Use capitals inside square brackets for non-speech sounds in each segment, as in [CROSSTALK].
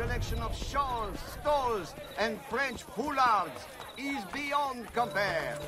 selection of shawls, stoles, and French foulards is beyond compare.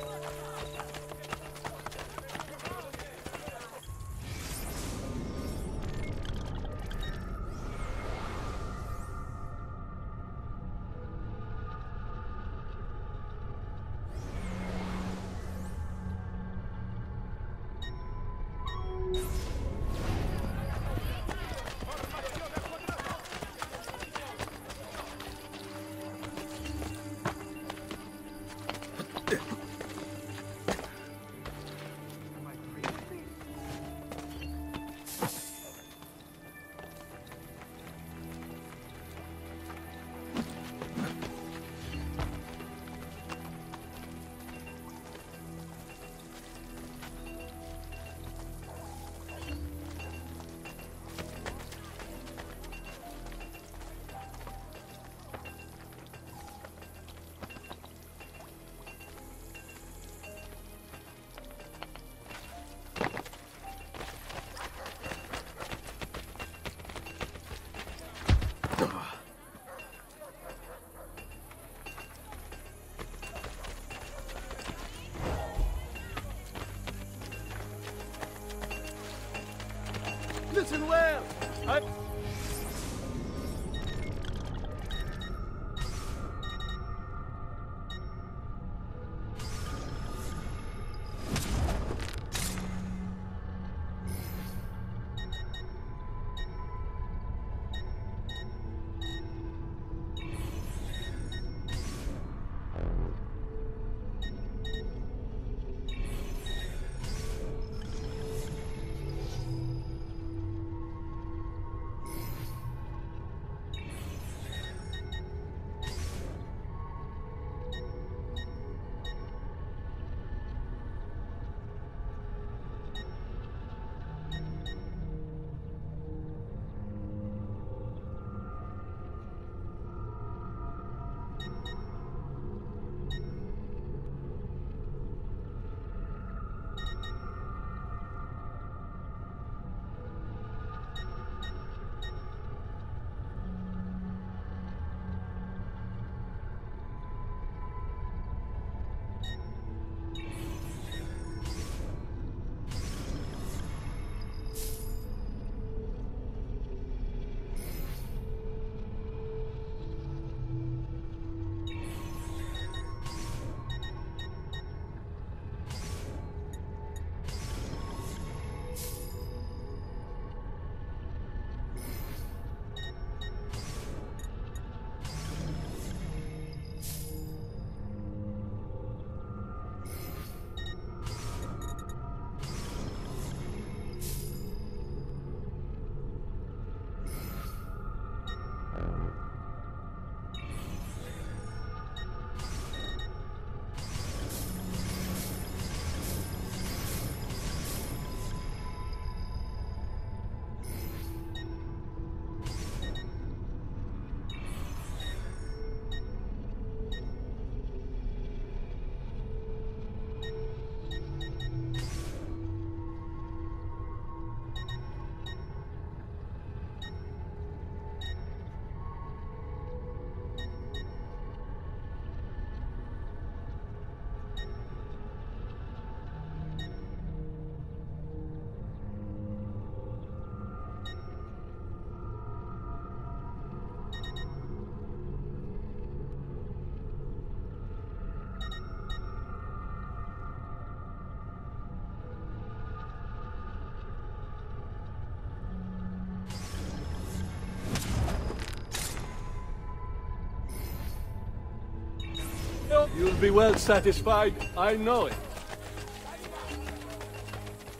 You'll be well satisfied. I know it.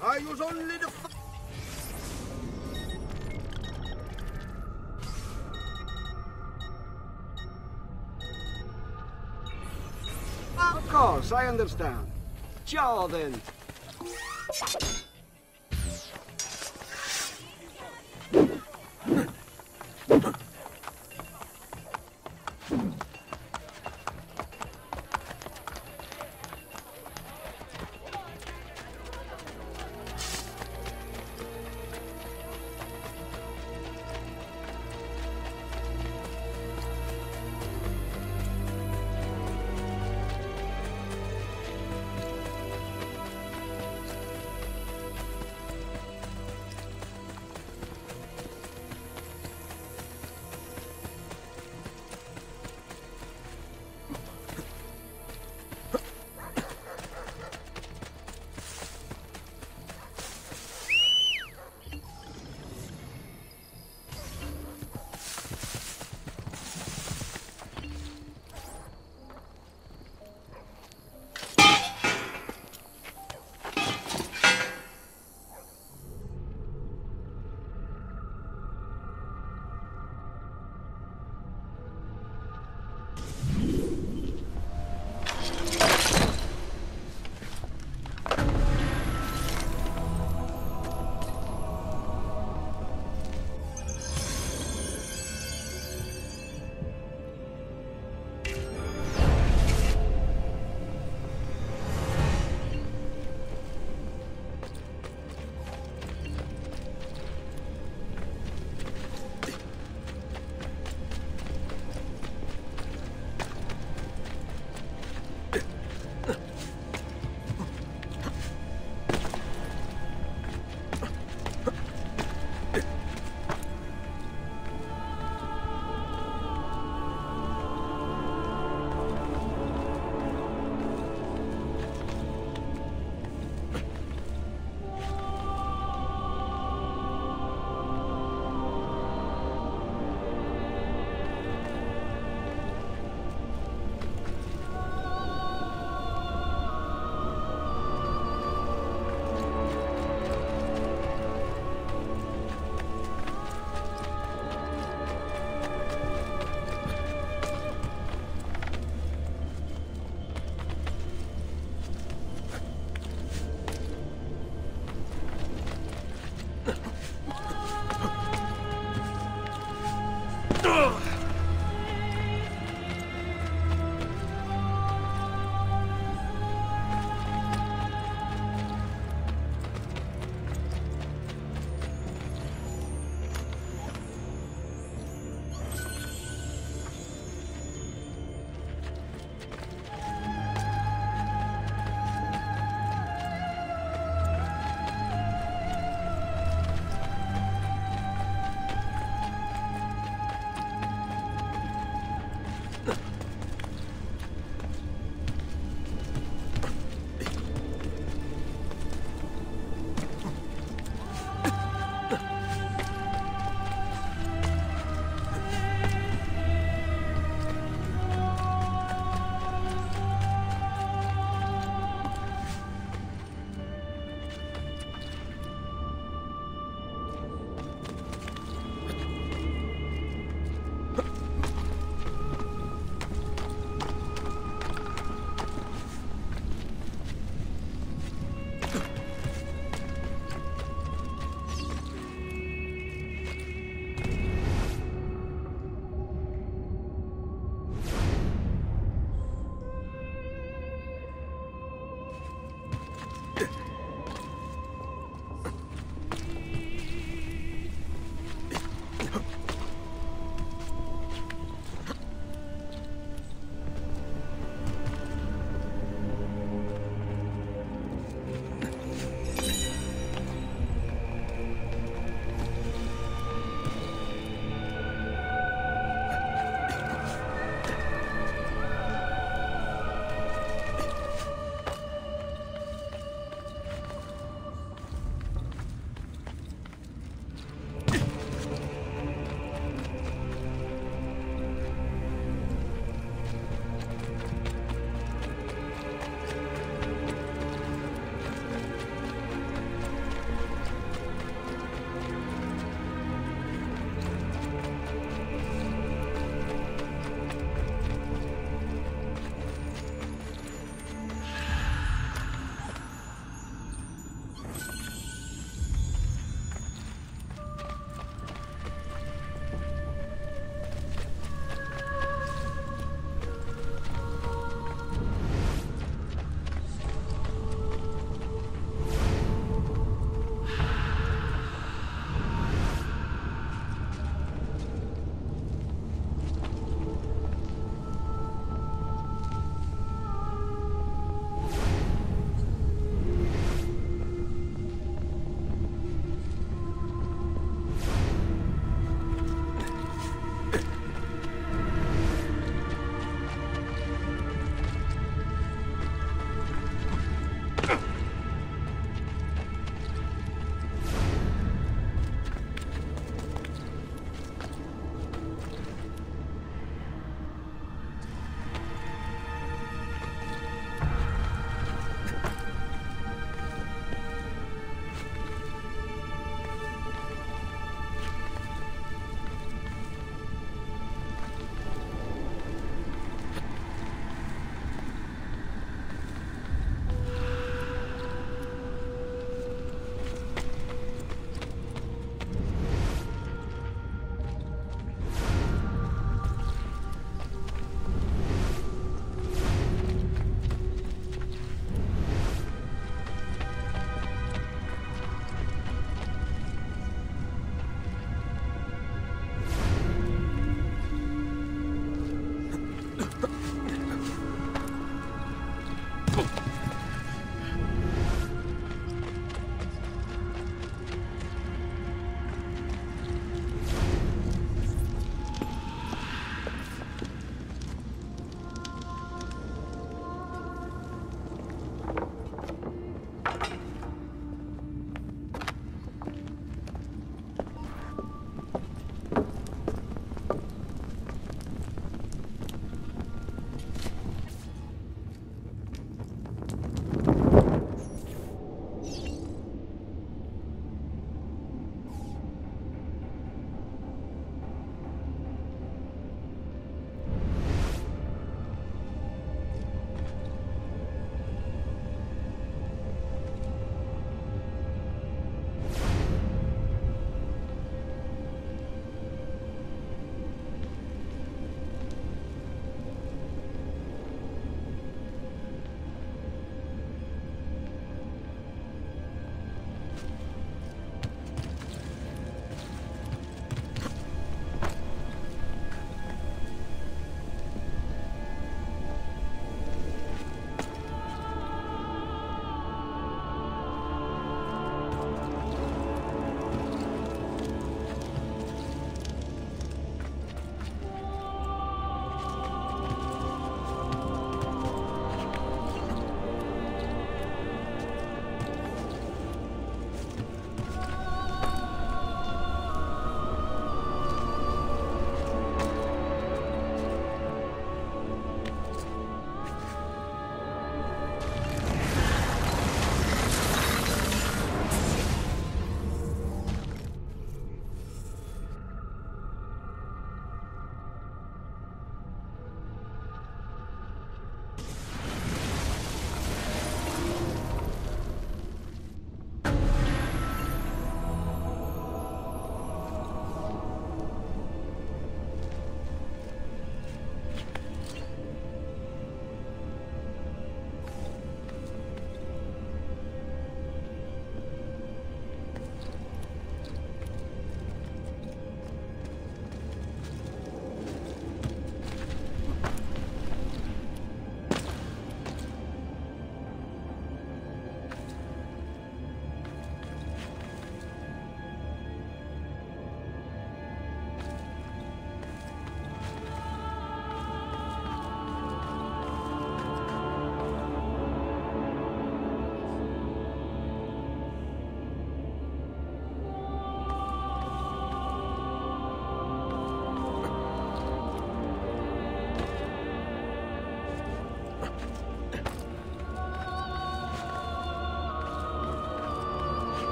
I use only the... Of course, I understand. Ciao, then.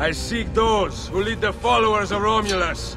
I seek those who lead the followers of Romulus.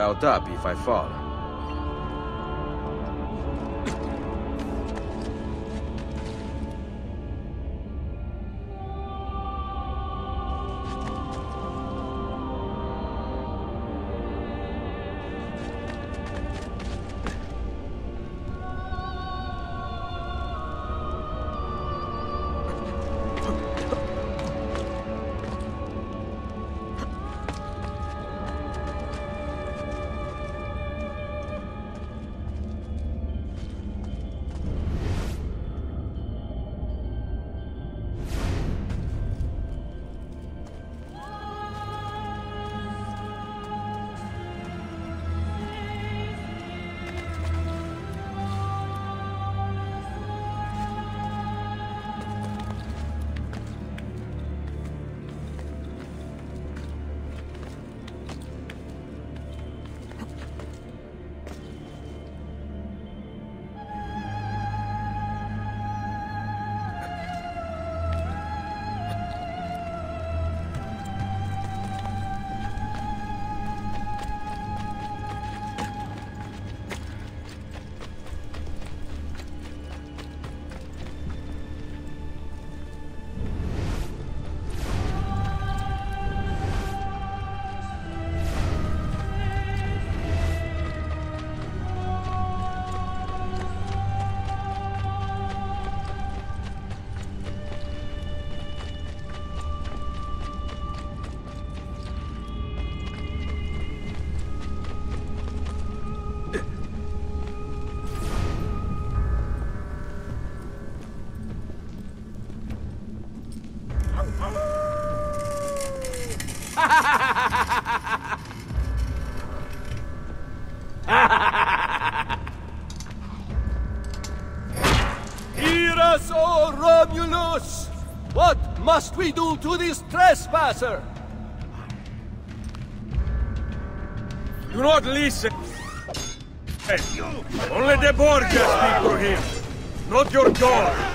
Route up if I fall. We do to this trespasser? Do not listen. Hey, Only the Borgia speak for him, not your god.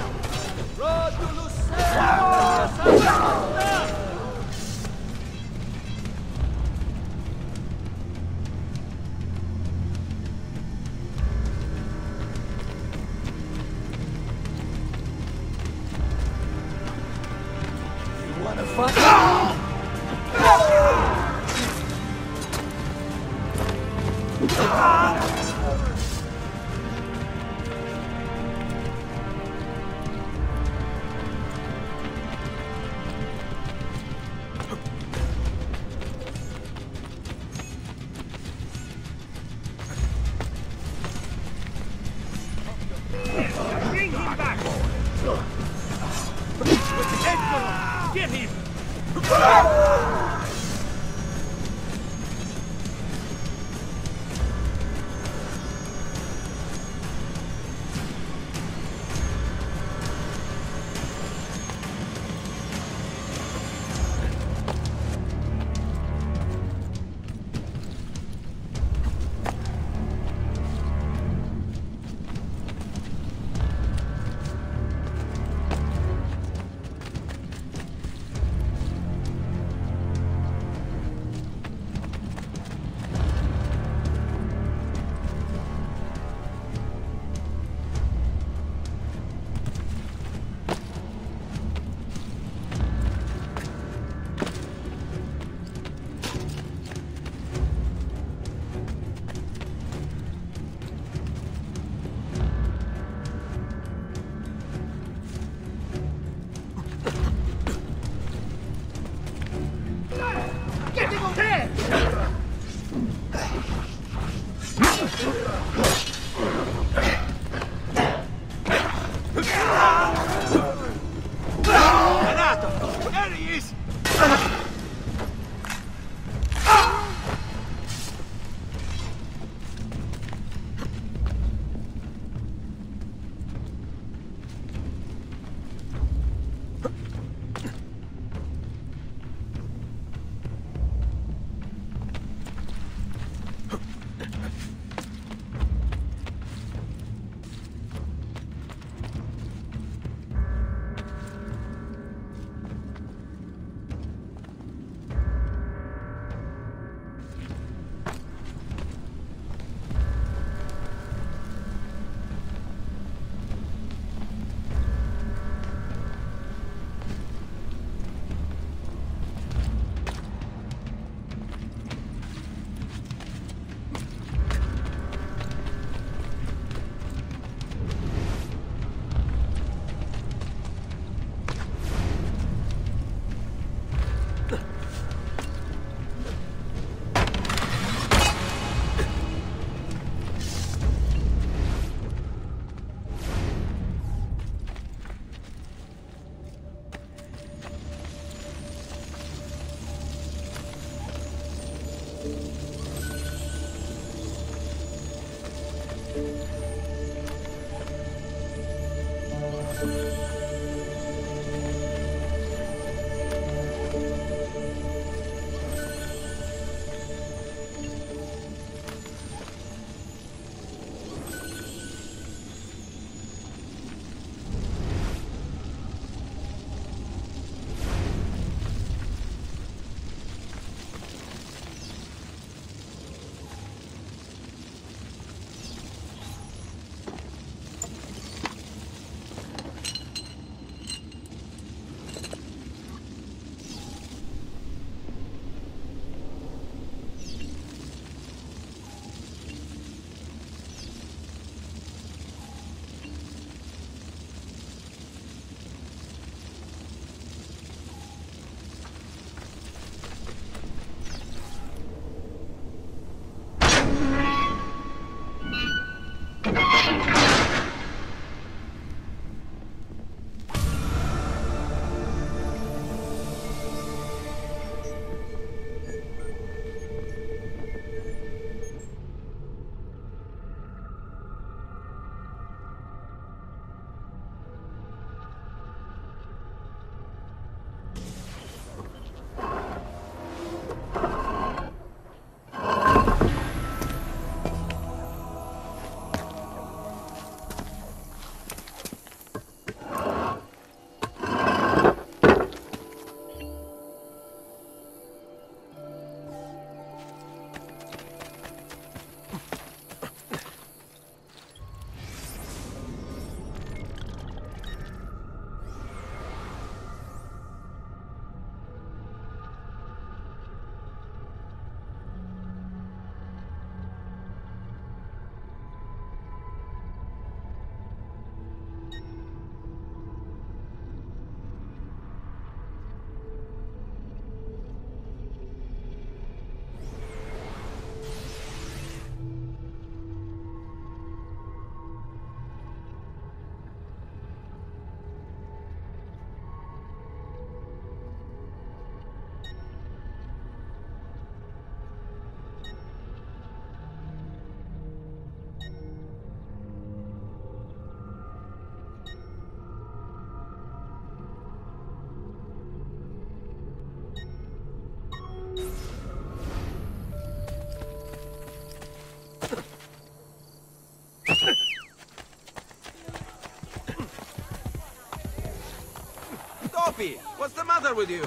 Sophie, what's the matter with you?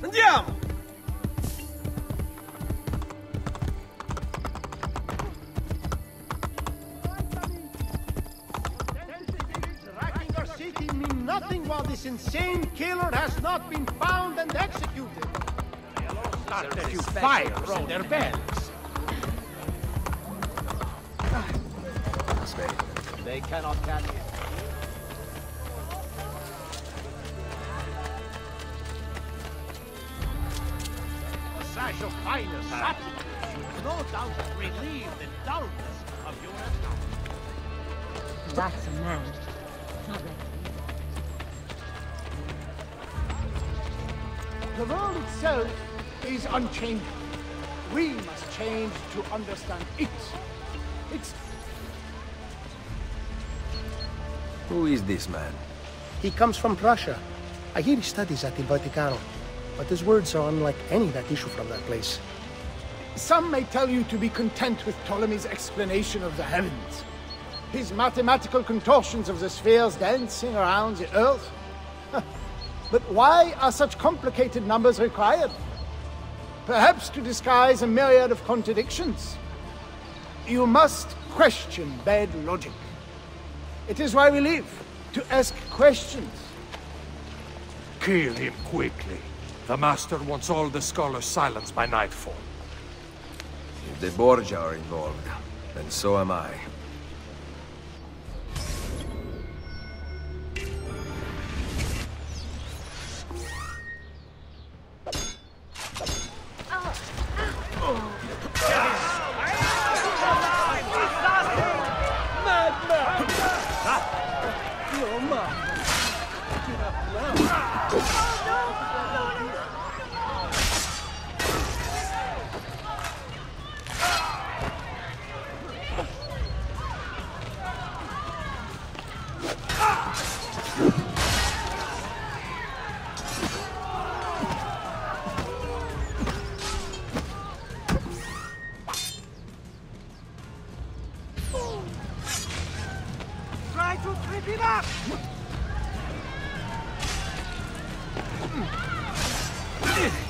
Andiamo! Nothing while this insane killer has not been found and executed. Start a few fires in their bells. They cannot catch it. Is unchanging. We must change to understand it. It's Who is this man? He comes from Prussia. I hear he studies at Il Vaticano, but his words are unlike any that issue from that place. Some may tell you to be content with Ptolemy's explanation of the heavens. His mathematical contortions of the spheres dancing around the earth. [LAUGHS] but why are such complicated numbers required? Perhaps to disguise a myriad of contradictions. You must question bad logic. It is why we live, to ask questions. Kill him quickly. The Master wants all the scholars silenced by nightfall. If the Borgia are involved, then so am I. Try to trip him up! Stop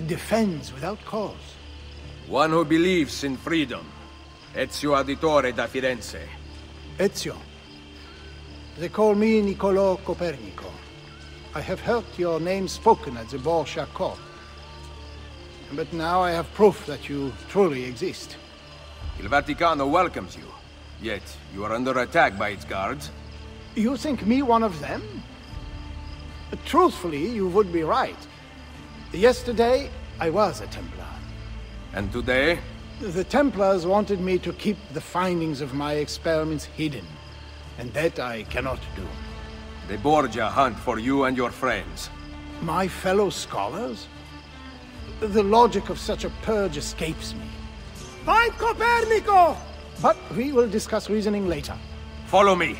that defends without cause? One who believes in freedom. Ezio Auditore da Firenze. Ezio. They call me Niccolò Copernico. I have heard your name spoken at the Borgia court. But now I have proof that you truly exist. Il Vaticano welcomes you. Yet, you are under attack by its guards. You think me one of them? Truthfully, you would be right. Yesterday, I was a Templar. And today, The Templars wanted me to keep the findings of my experiments hidden, and that I cannot do. The Borgia hunt for you and your friends. My fellow scholars? The logic of such a purge escapes me. Fight Copernico! But we will discuss reasoning later. Follow me.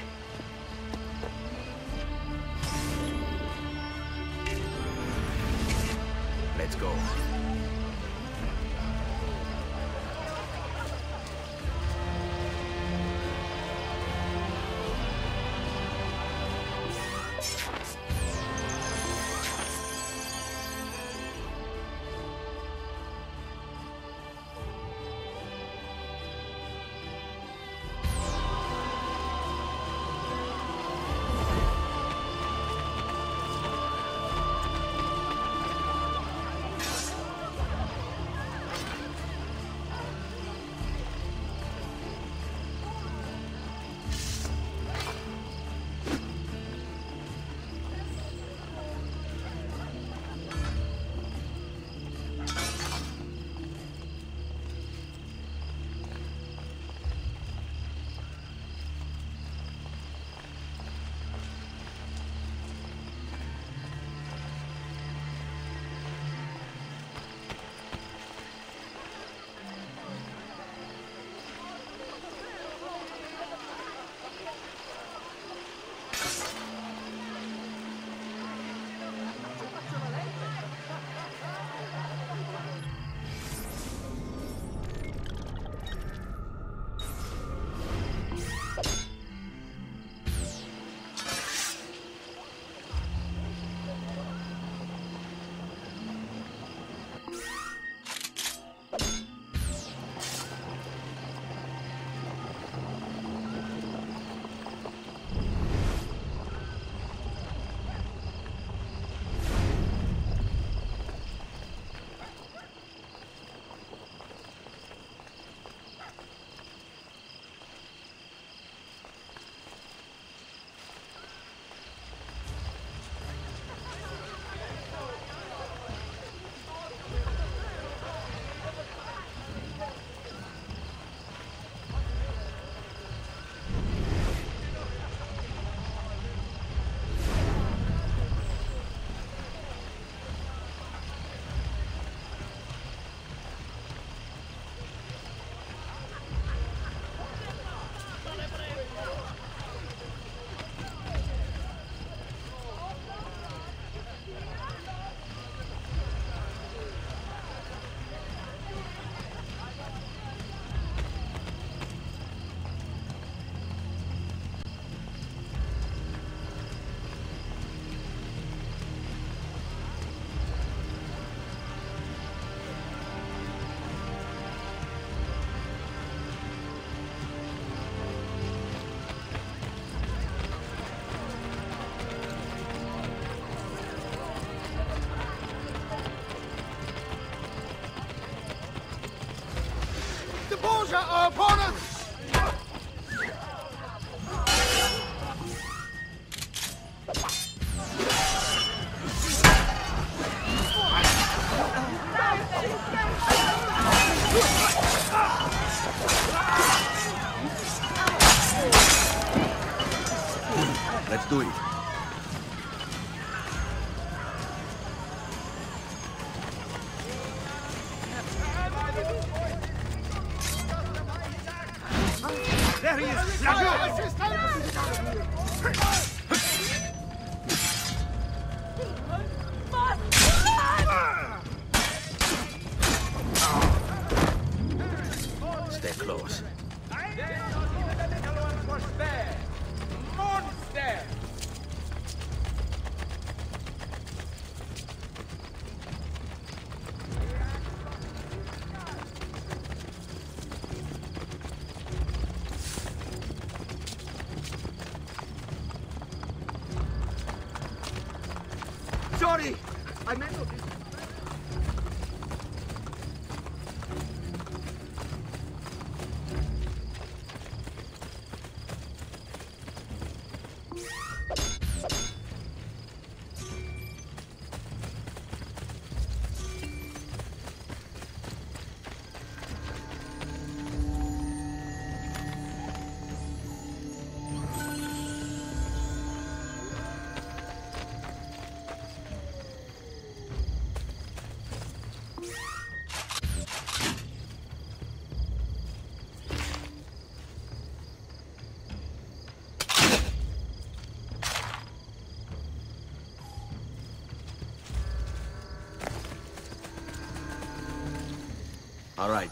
All right.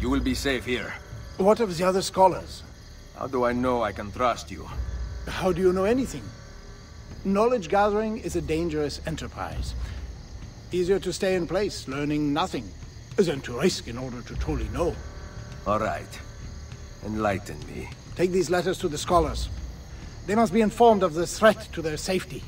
You will be safe here. What of the other scholars? How do I know I can trust you? How do you know anything? Knowledge gathering is a dangerous enterprise. Easier to stay in place, learning nothing, than to risk in order to truly know. All right. Enlighten me. Take these letters to the scholars. They must be informed of the threat to their safety.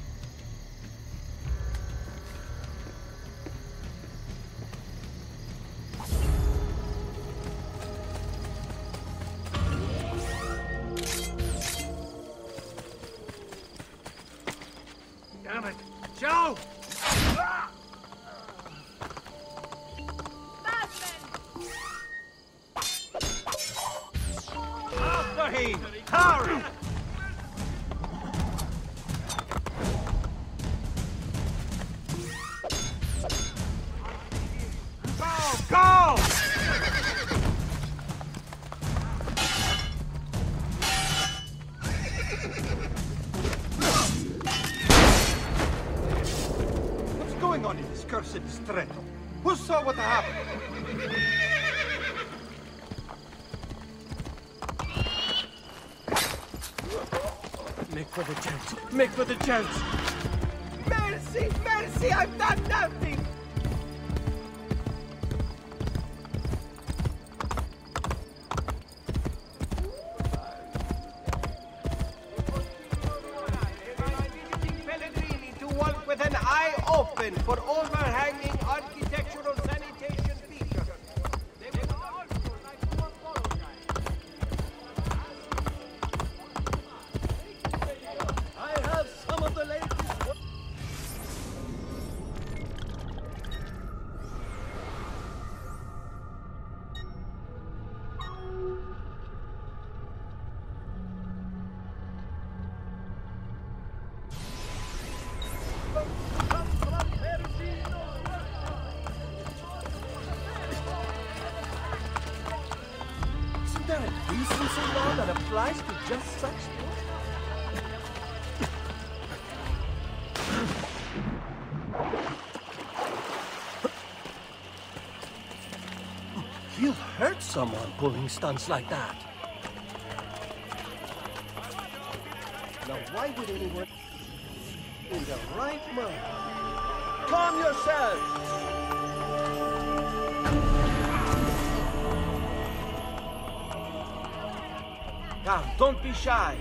Make for the chance! Make for the chance! Mercy! Mercy! I've done nothing! Someone pulling stunts like that. Now, why would anyone in the right mind? Calm yourself! Now, don't be shy.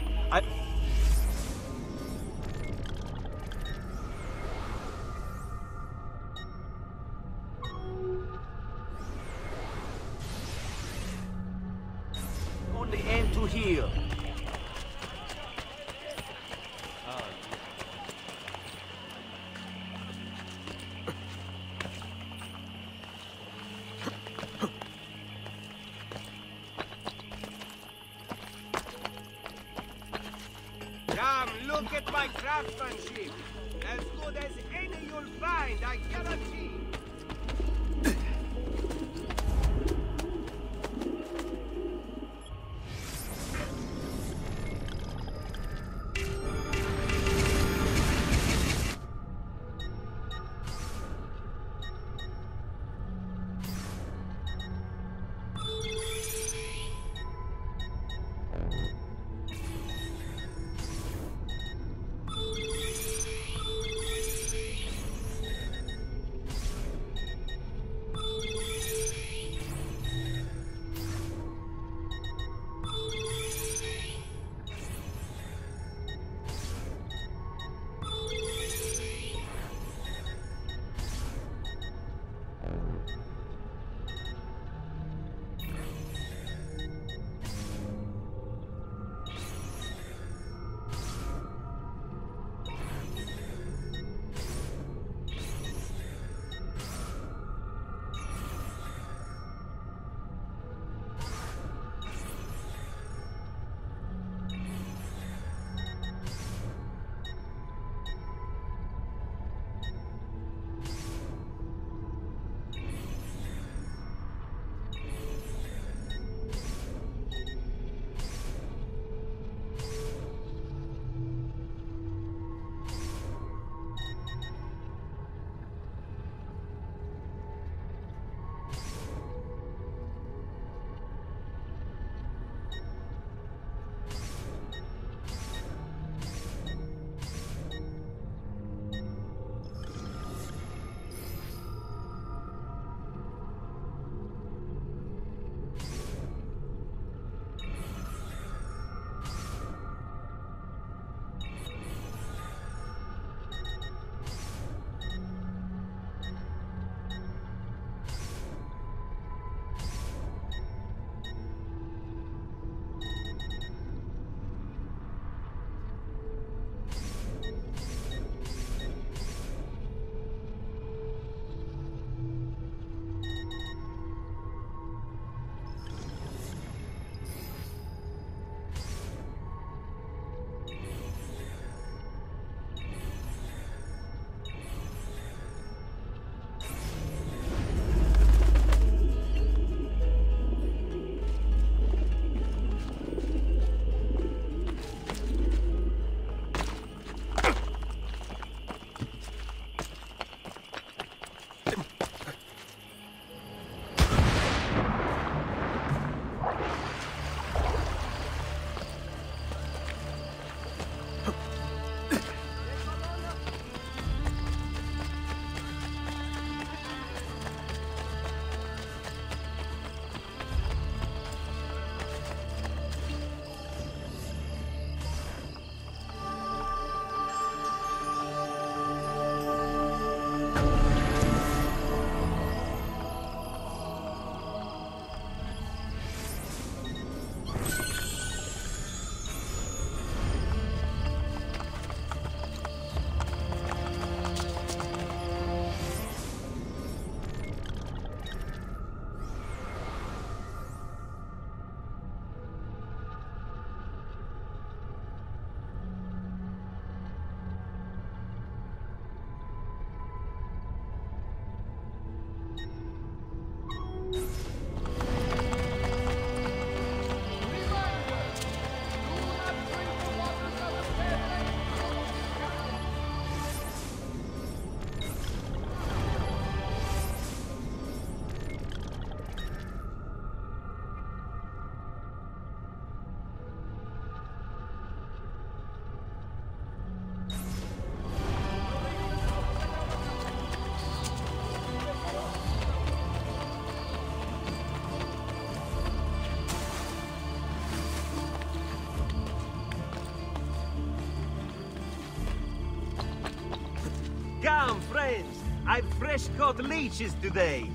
fresh caught leeches today.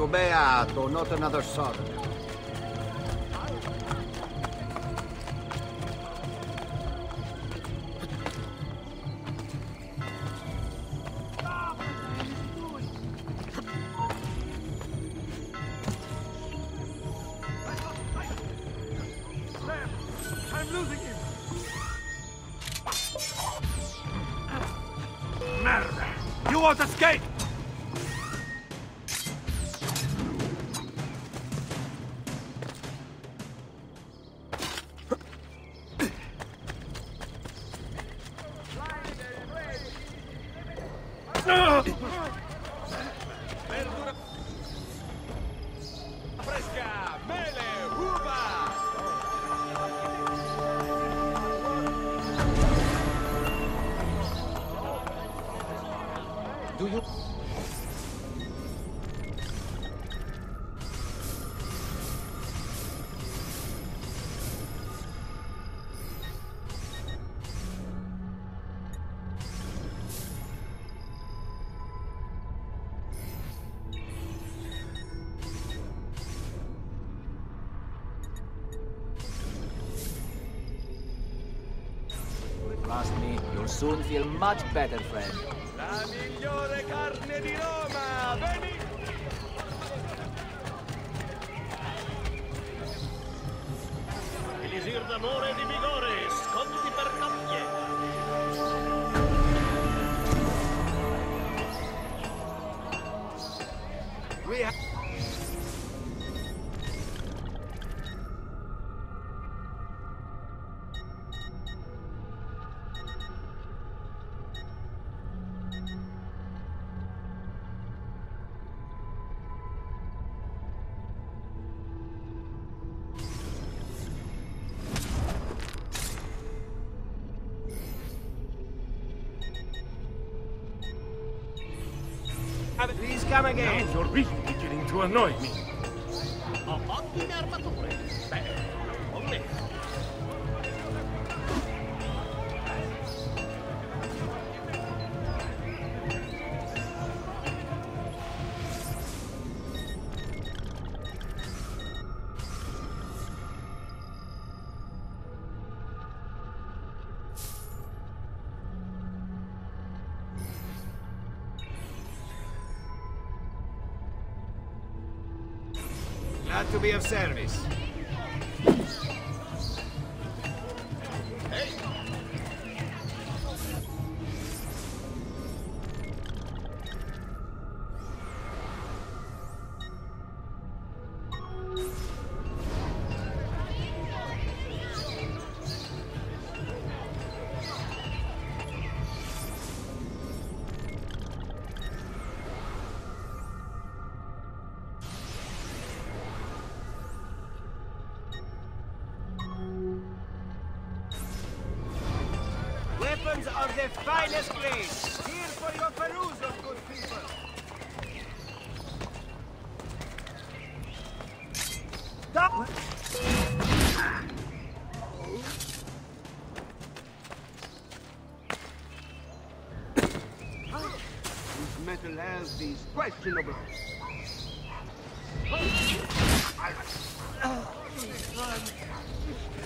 you beato, not another Sodom. trust me, you'll soon feel much better, friend. La migliore carne di Roma! Veni! Elisir d'amore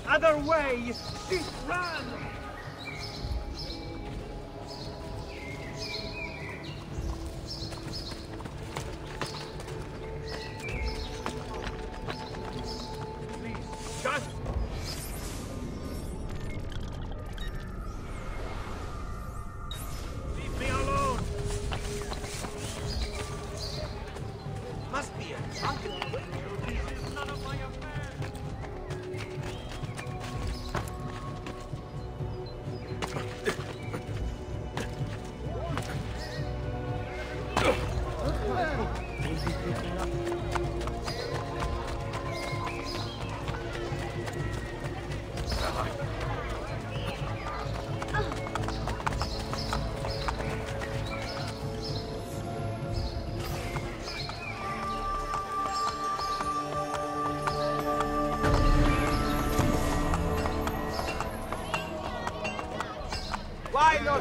Other way! Run!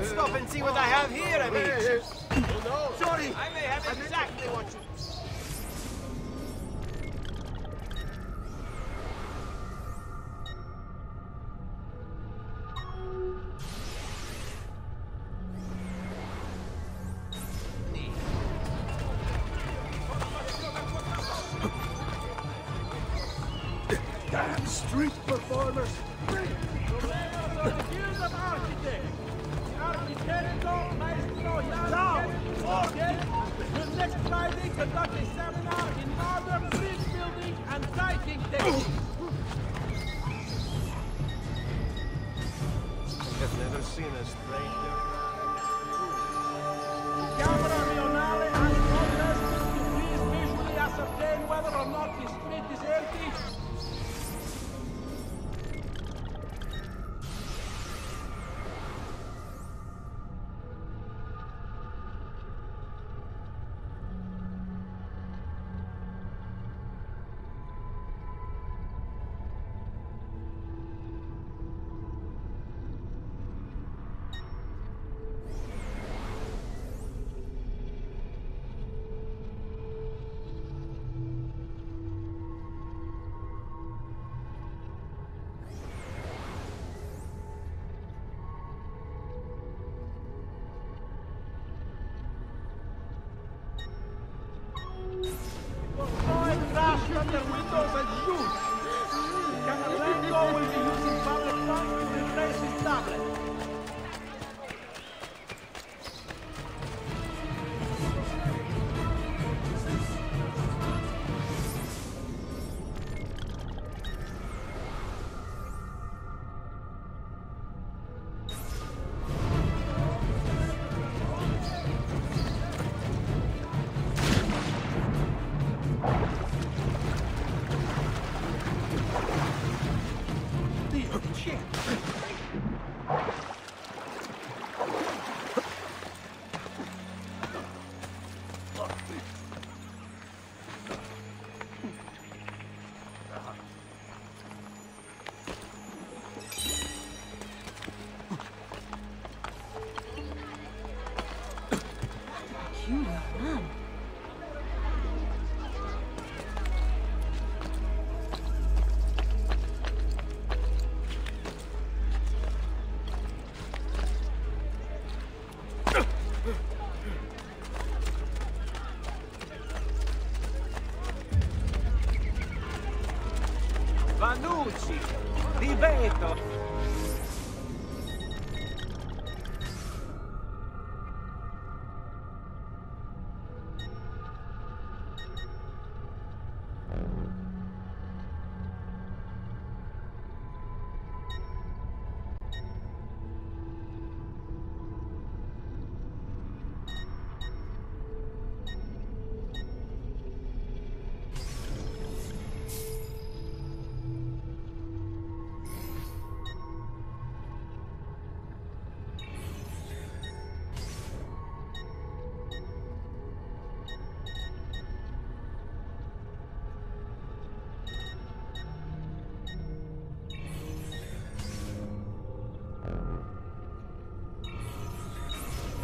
Let's stop and see what I have here.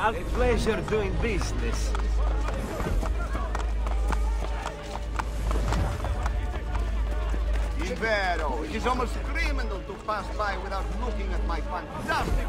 A pleasure doing business. Vero, it is almost criminal to pass by without looking at my fantastic...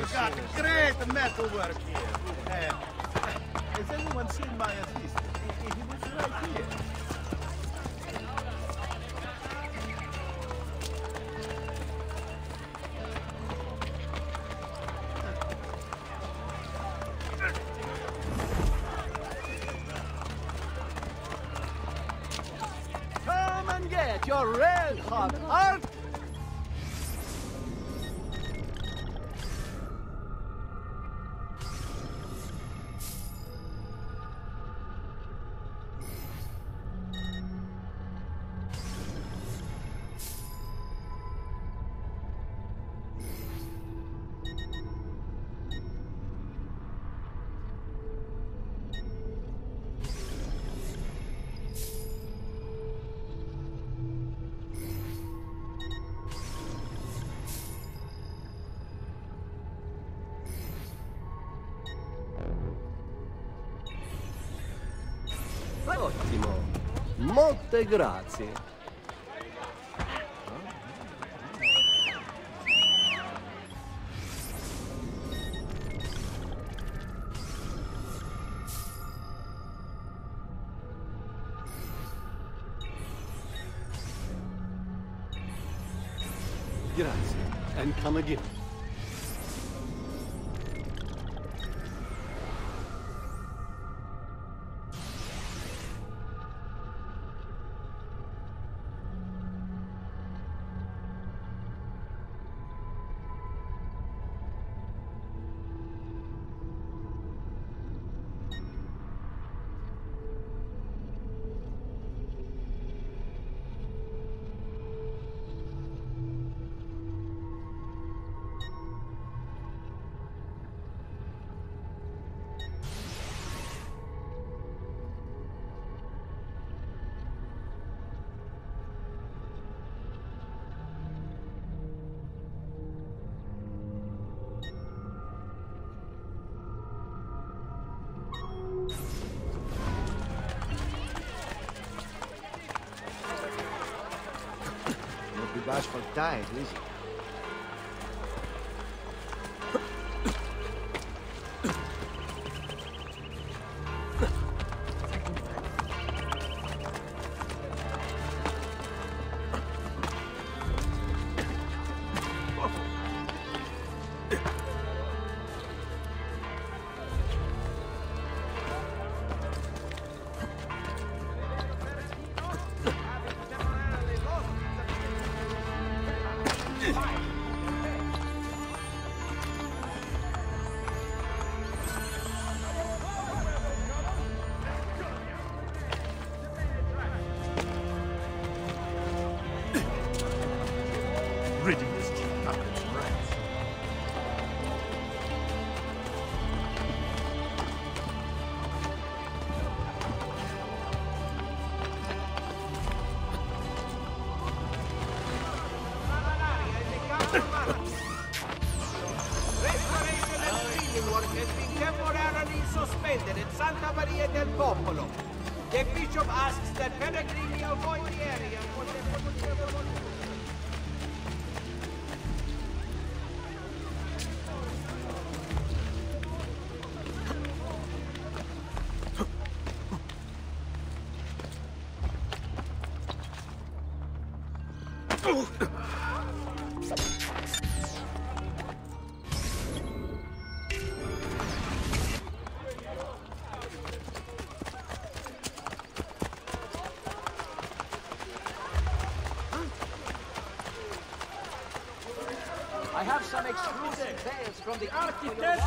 I've got great metalwork Grazie. Bashful is? From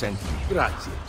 Copernico sent me. Grazie.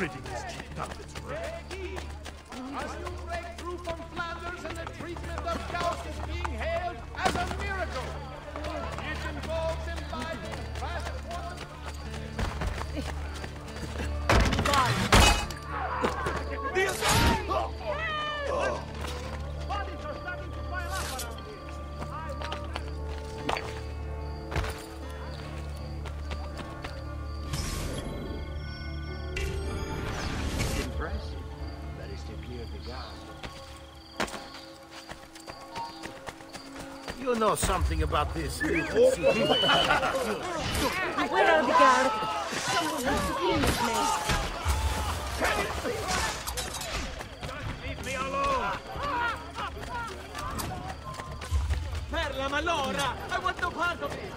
Ridding his cheap work. As you break through from Flanders and the treatment of Gauss know something about this. [LAUGHS] Where are the guards? Someone has to clean this mess. Leave me alone! Perla Malora! I want no part of it!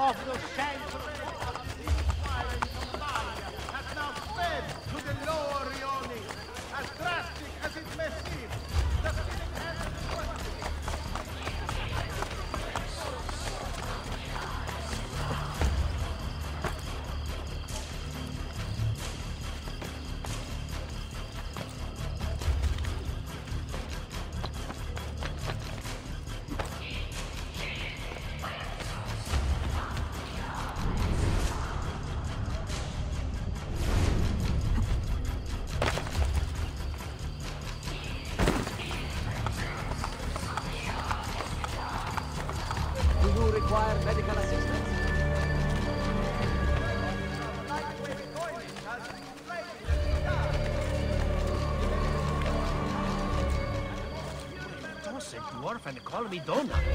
Off those call me Donut.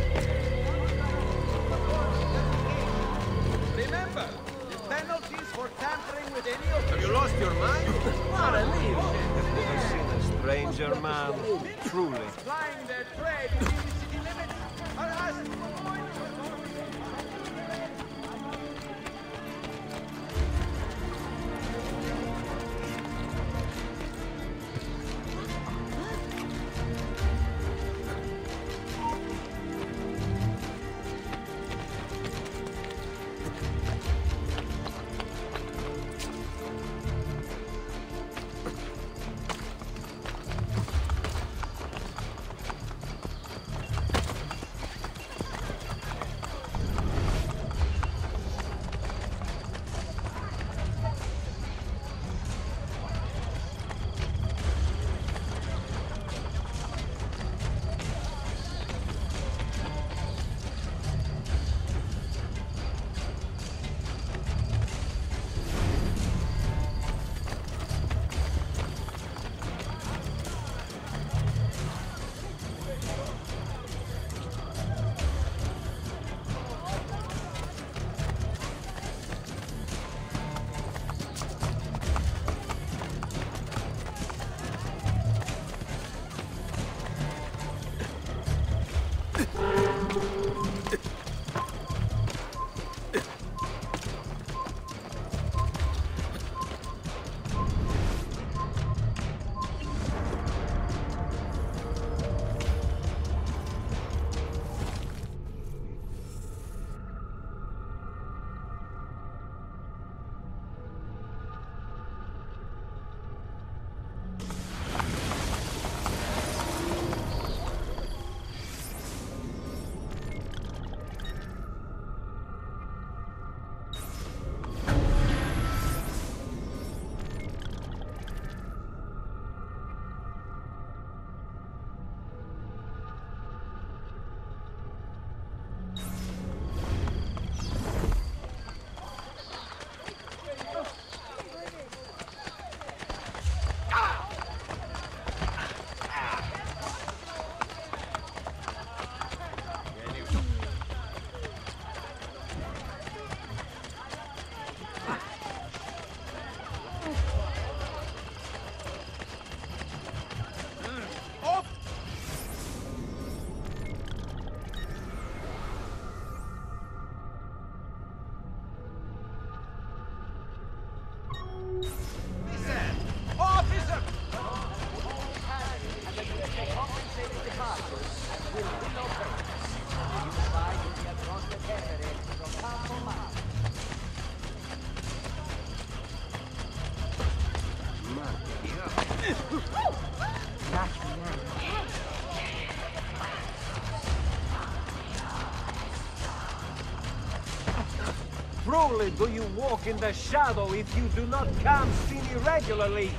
only do you walk in the shadow if you do not come see me regularly,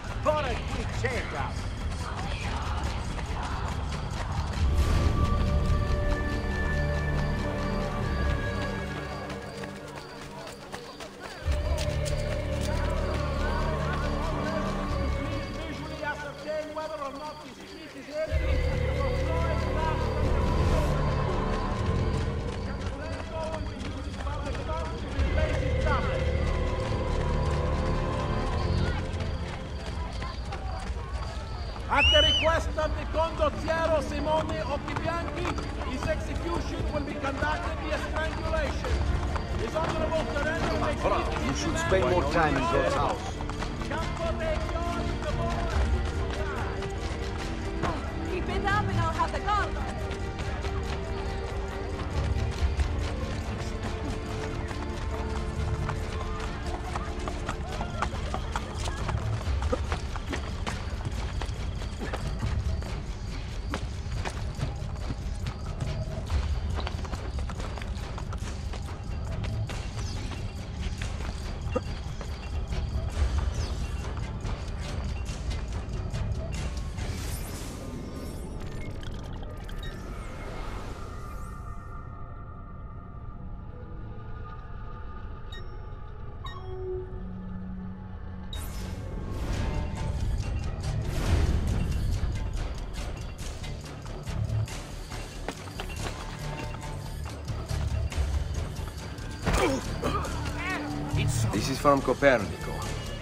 from Copernico.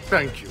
Thank you.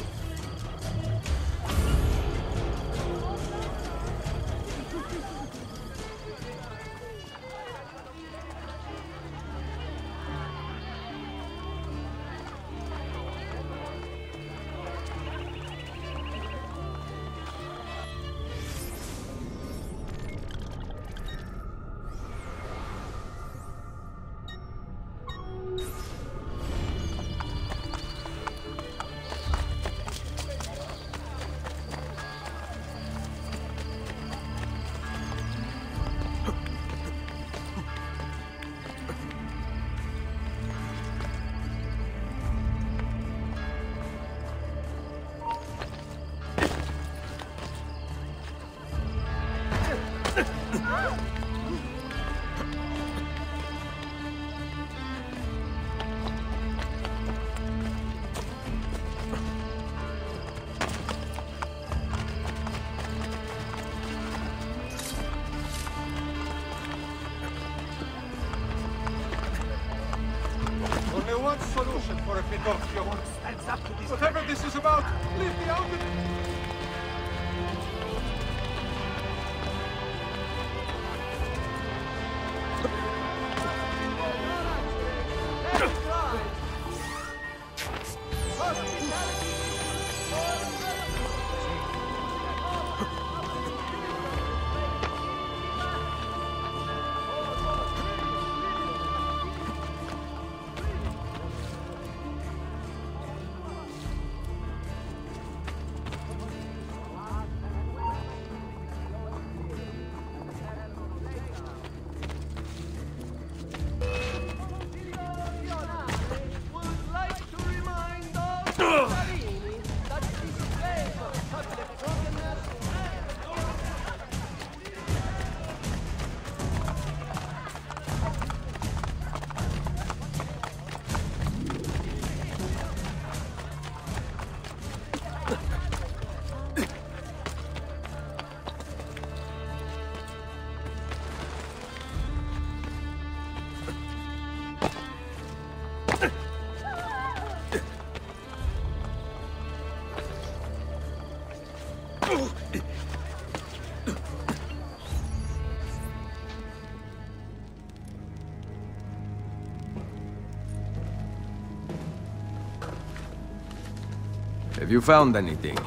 Have you found anything?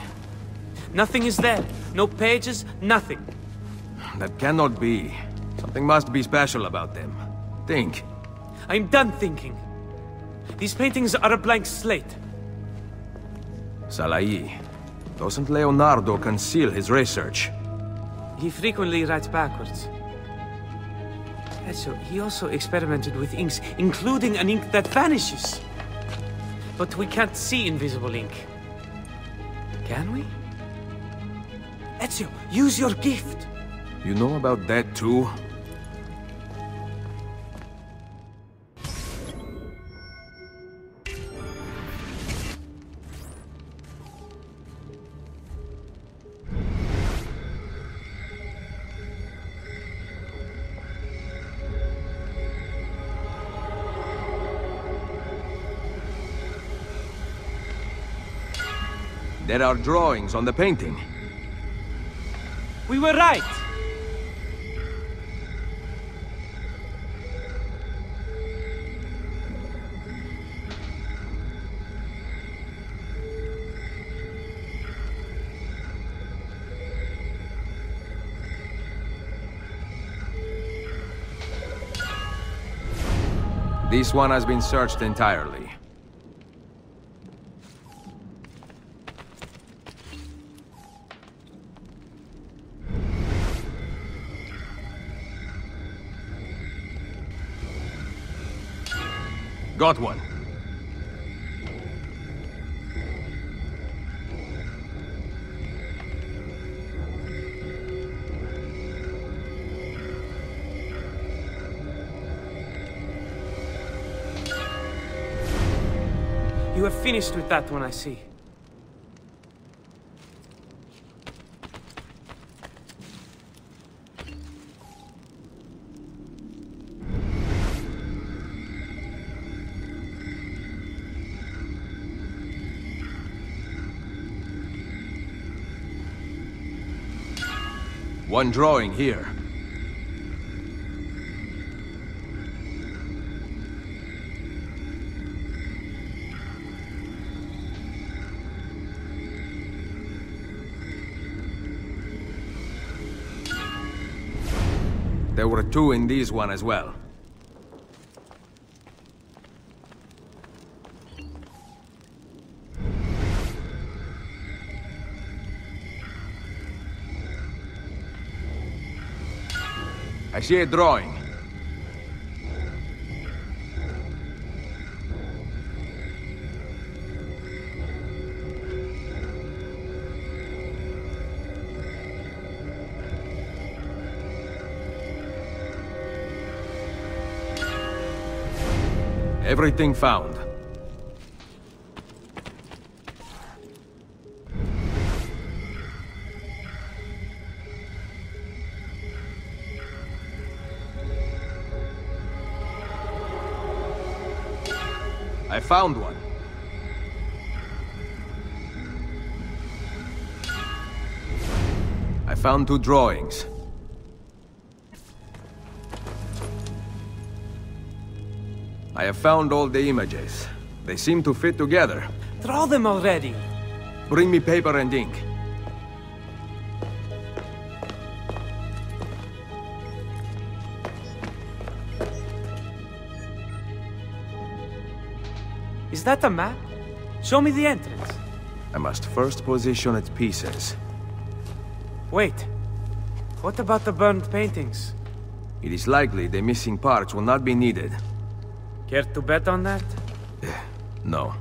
Nothing is there. No pages, nothing. That cannot be. Something must be special about them. Think. I'm done thinking. These paintings are a blank slate. Salai. Doesn't Leonardo conceal his research? He frequently writes backwards. Ezio, he also experimented with inks, including an ink that vanishes. But we can't see invisible ink. Use your gift! You know about that too? There are drawings on the painting. We were right! This one has been searched entirely. Got one. You have finished with that one, I see. One drawing here. There were two in this one as well. I see a drawing. Everything found. I found one. I found two drawings. I have found all the images. They seem to fit together. Draw them already. Bring me paper and ink. That a map? Show me the entrance. I must first position its pieces. Wait. What about the burned paintings? It is likely the missing parts will not be needed. Care to bet on that? Eh, no.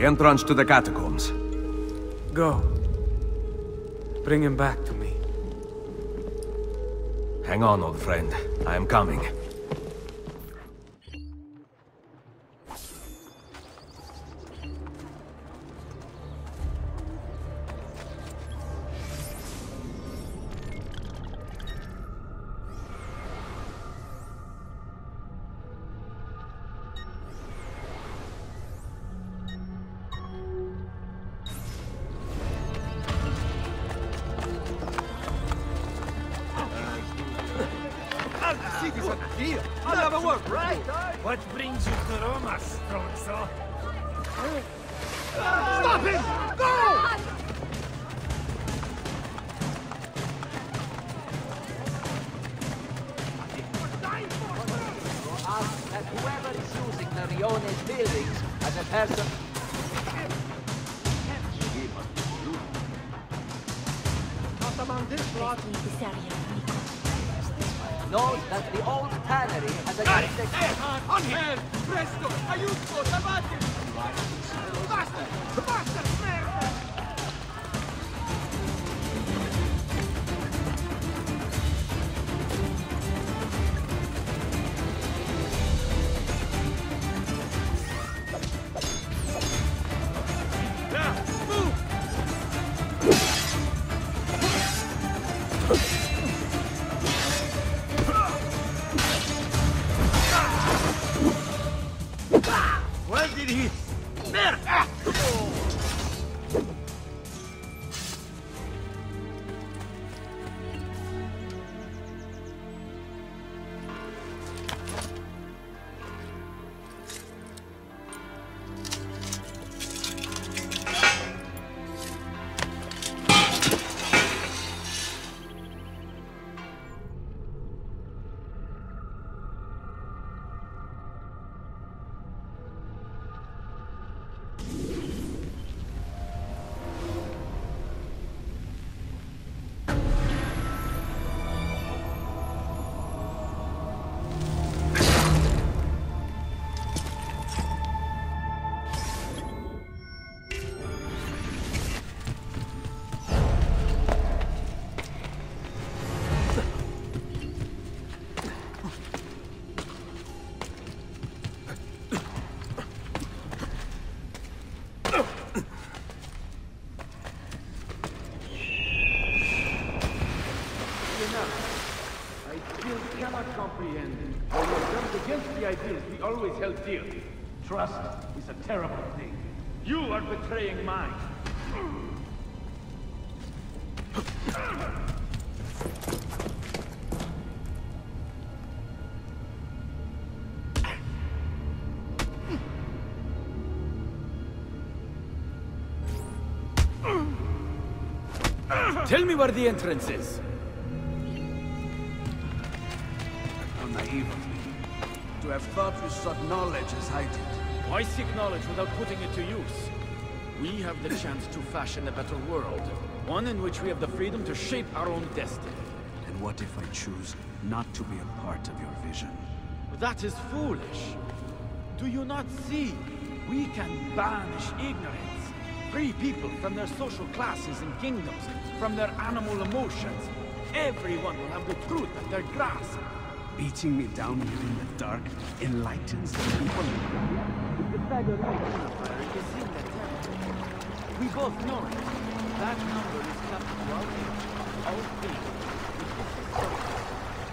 The entrance to the catacombs. Go. Bring him back to me. Hang on, old friend. I am coming. Tell me where the entrance is. How naive of me. To have thought you sought knowledge as I did. Why seek knowledge without putting it to use? We have the chance to fashion a better world. One in which we have the freedom to shape our own destiny. And what if I choose not to be a part of your vision? That is foolish. Do you not see? We can banish ignorance. Free people from their social classes and kingdoms, from their animal emotions. Everyone will have the truth at their grasp. Beating me down here in the dark enlightens the people. The Pythagorean unifier is in the temple. We both know it. That number is kept to our age, our faith.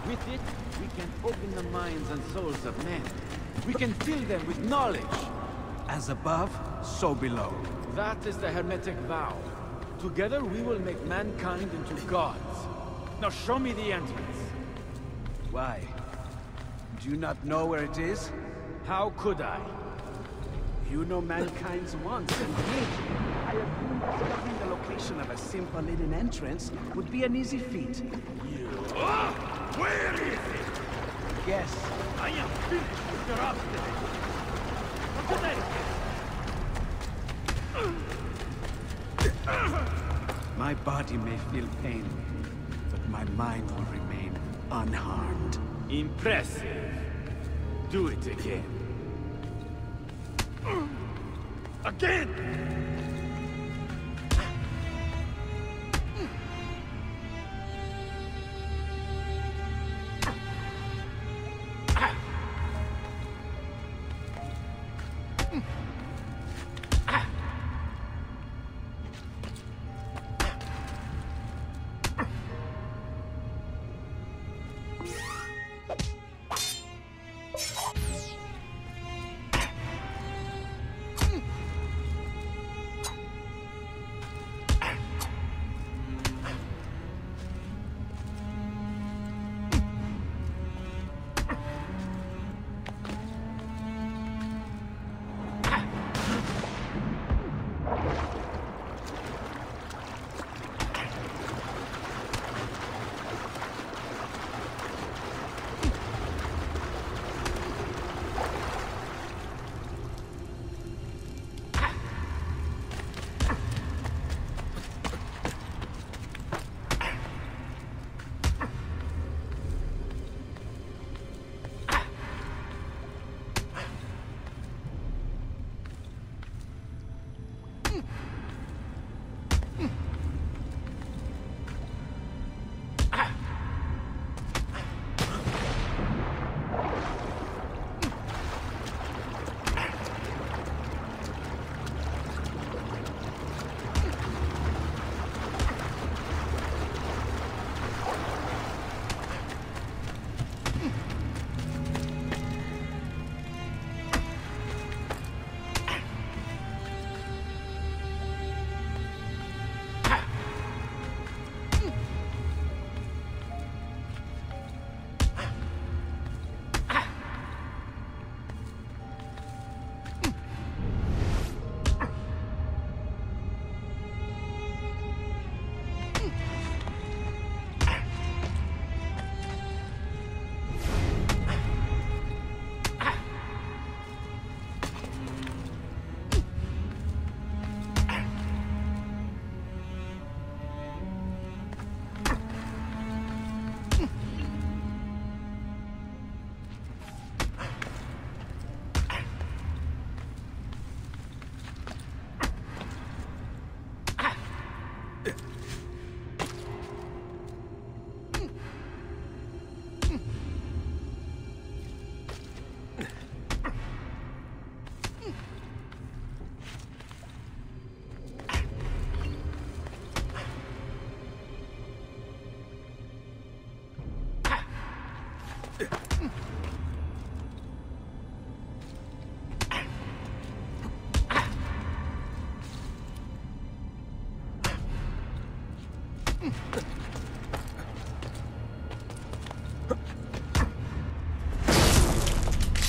With it, we can open the minds and souls of men. We can fill them with knowledge. As above, so below. That is the Hermetic vow. Together we will make mankind into gods. Now show me the entrance. Why? Do you not know where it is? How could I? You know mankind's wants and needs. I assume discovering the location of a simple hidden entrance would be an easy feat. You... Where is it? Guess. I am finished with your obstinacy. What did I My body may feel pain, but my mind will remain unharmed. Impressive. Do it again.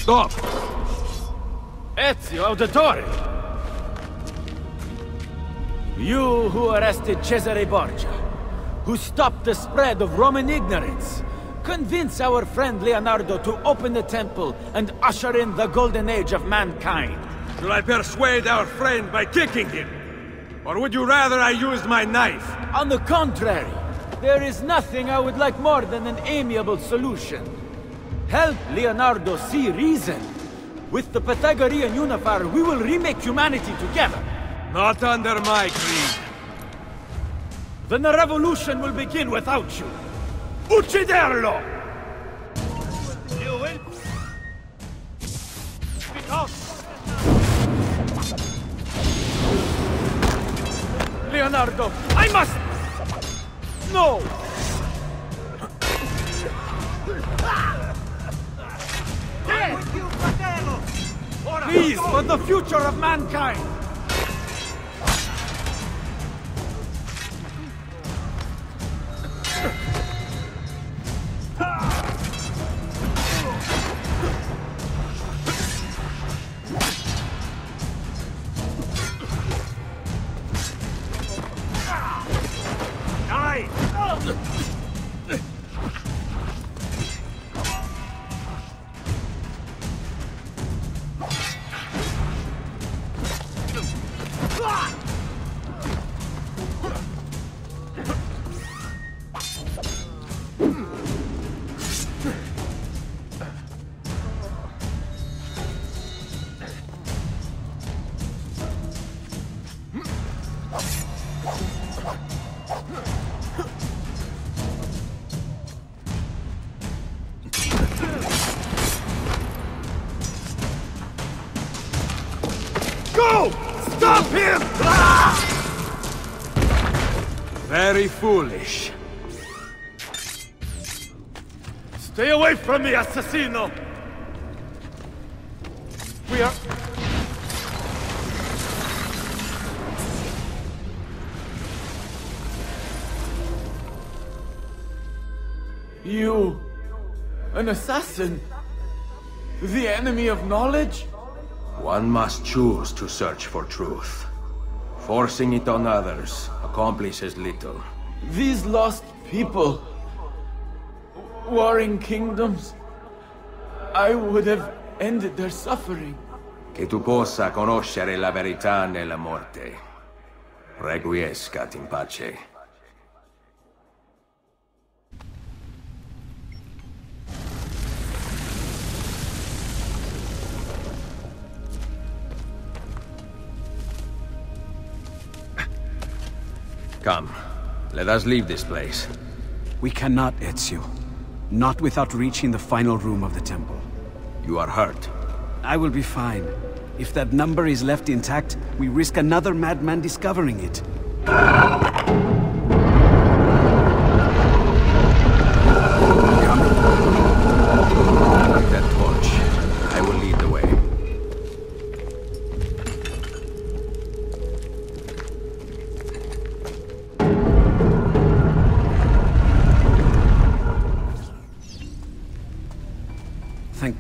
Stop! Ezio Auditore! You who arrested Cesare Borgia, who stopped the spread of Roman ignorance, convince our friend Leonardo to open the temple and usher in the golden age of mankind. Shall I persuade our friend by kicking him? Or would you rather I used my knife? On the contrary, there is nothing I would like more than an amiable solution. Help Leonardo see reason. With the Pythagorean Unifier, we will remake humanity together. Not under my creed. Then the revolution will begin without you. Ucciderlo! You will... Because... Leonardo, I must... No! Please, for the future of mankind! Very foolish. Stay away from me, assassino! We are... You... An assassin? The enemy of knowledge? One must choose to search for truth. Forcing it on others accomplishes little. These lost people... Warring kingdoms... I would have ended their suffering. Che tu possa conoscere la verità nella morte. Requiescat in pace. Let us leave this place. We cannot, Ezio. Not without reaching the final room of the temple. You are hurt. I will be fine. If that number is left intact, we risk another madman discovering it.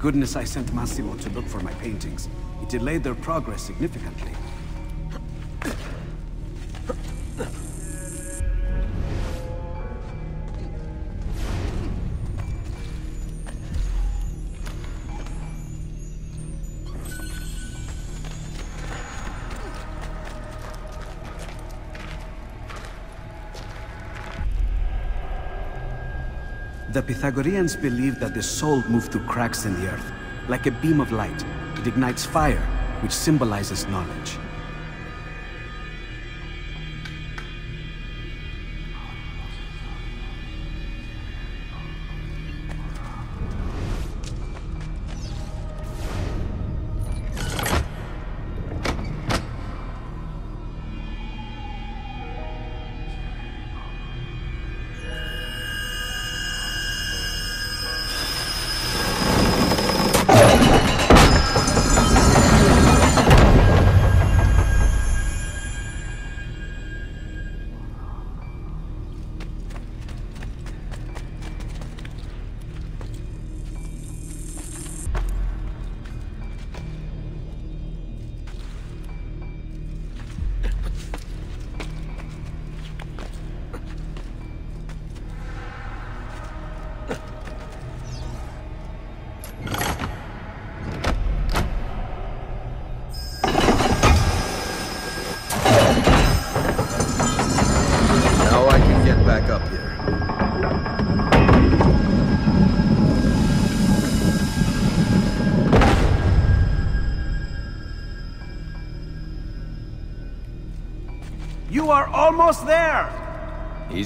Goodness I sent Massimo to look for my paintings. It delayed their progress significantly. Pythagoreans believed that the soul moved through cracks in the earth. Like a beam of light, it ignites fire, which symbolizes knowledge.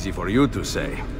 Easy for you to say.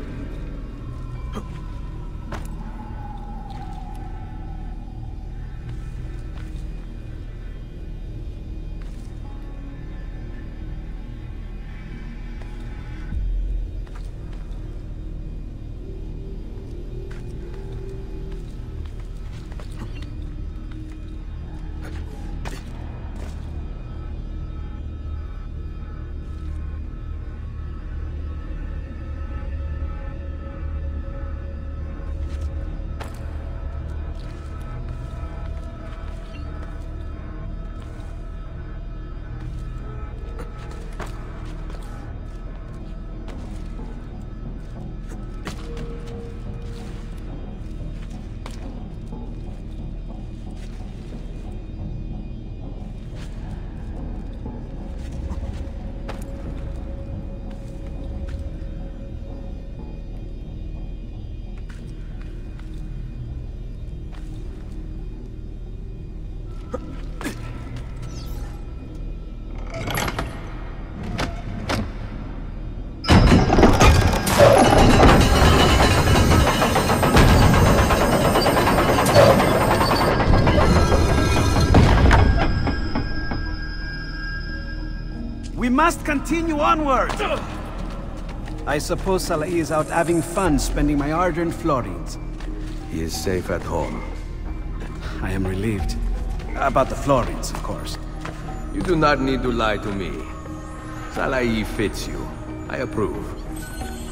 Must continue onward! I suppose Salai is out having fun spending my hard-earned florins. He is safe at home. I am relieved. About the florins, of course. You do not need to lie to me. Salai fits you. I approve.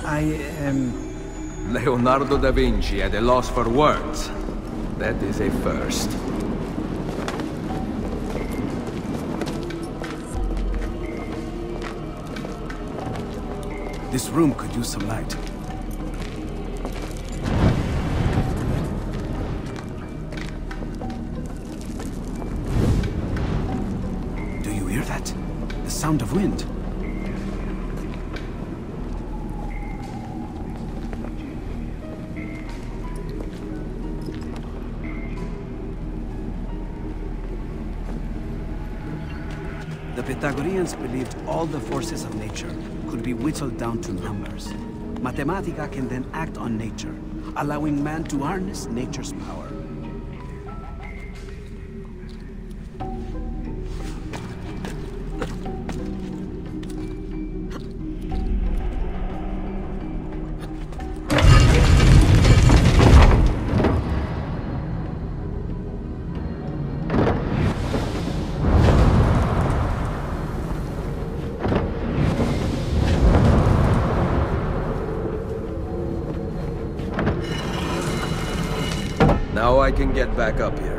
I am... Leonardo da Vinci at a loss for words. That is a first. This room could use some light. Do you hear that? The sound of wind. Believed all the forces of nature could be whittled down to numbers. Mathematica can then act on nature, allowing man to harness nature's power. Get back up here.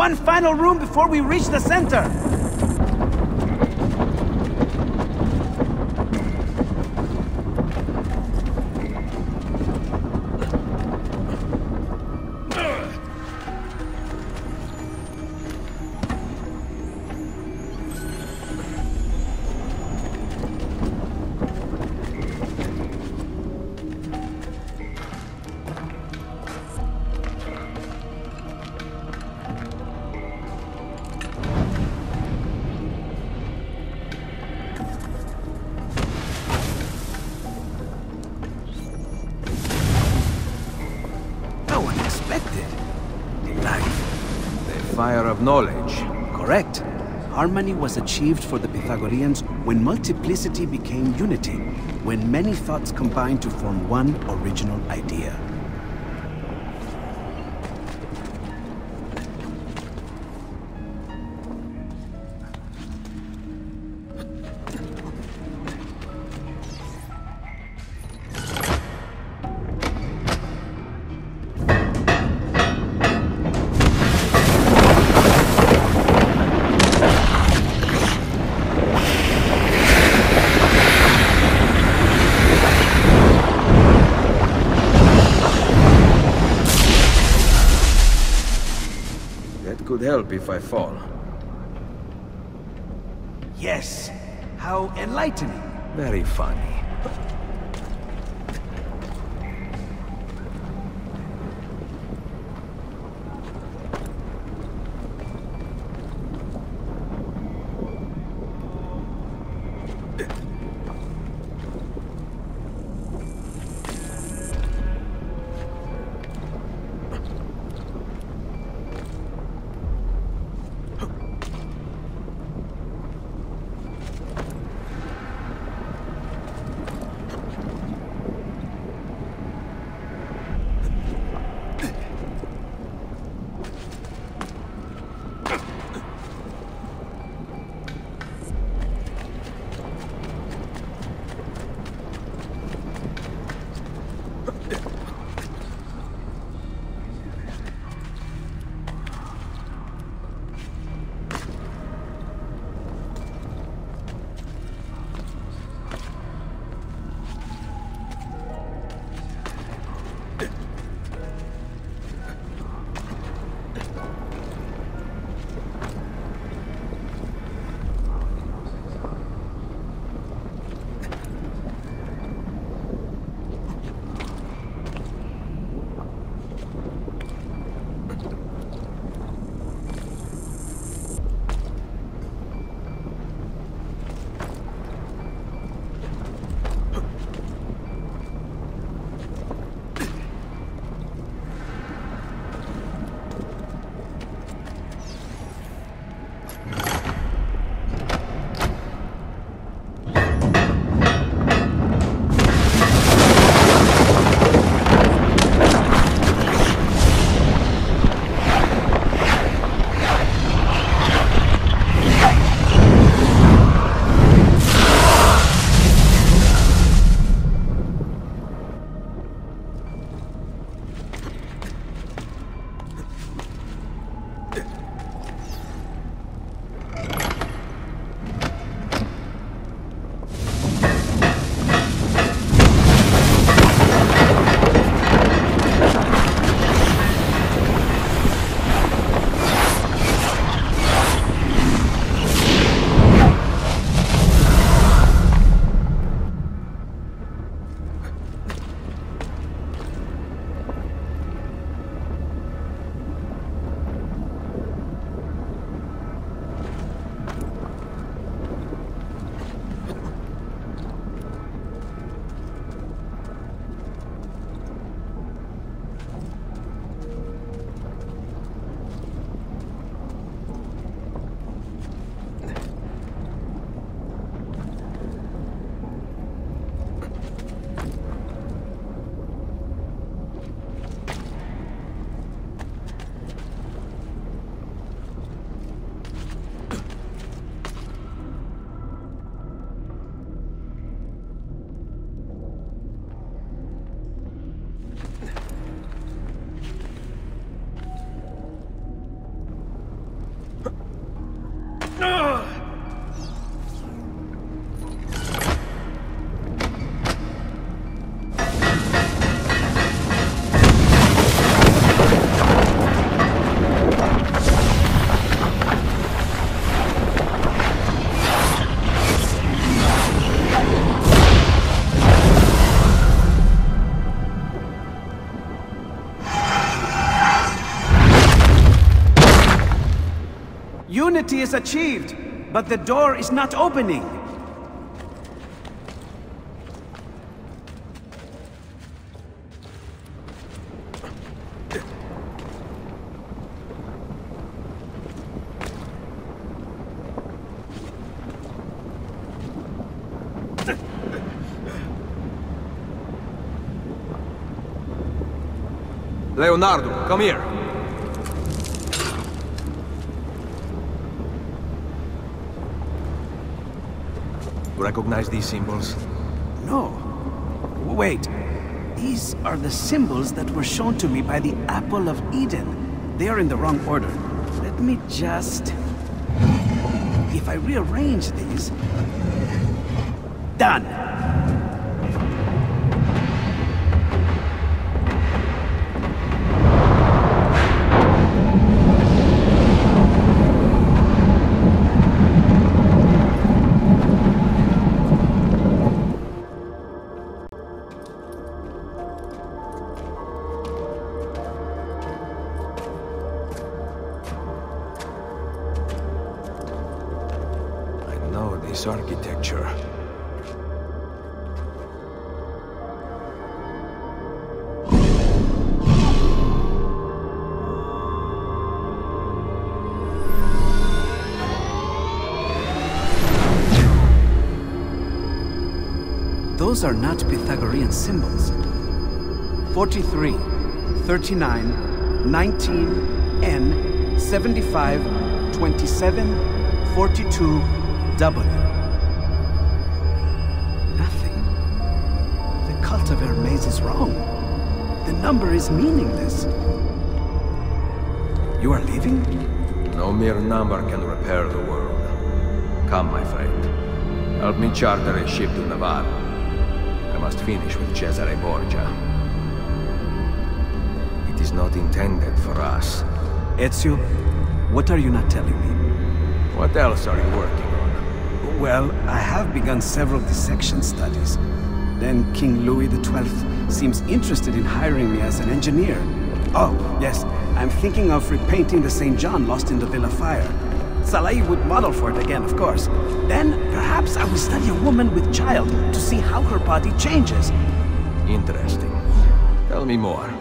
One final room before we reach the center! Knowledge. Correct. Harmony was achieved for the Pythagoreans when multiplicity became unity, when many thoughts combined to form one original idea. If I fall. Yes. How enlightening. Very funny. Unity is achieved, but the door is not opening. Leonardo, come here. You recognize these symbols? No. Wait. These are the symbols that were shown to me by the Apple of Eden. They are in the wrong order. Let me just... If I rearrange these... Done! Those are not Pythagorean symbols. 43, 39, 19, N, 75, 27, 42, W. Nothing. The cult of Hermes is wrong. The number is meaningless. You are leaving? No mere number can repair the world. Come, my friend. Help me charter a ship to Navarre. Must finish with Cesare Borgia. It is not intended for us. Ezio, what are you not telling me? What else are you working on? Well, I have begun several dissection studies. Then King Louis XII seems interested in hiring me as an engineer. Oh, yes, I'm thinking of repainting the St. John lost in the Villa fire. Salai would model for it again, of course. Then, perhaps I will study a woman with child to see how her body changes. Interesting. Tell me more.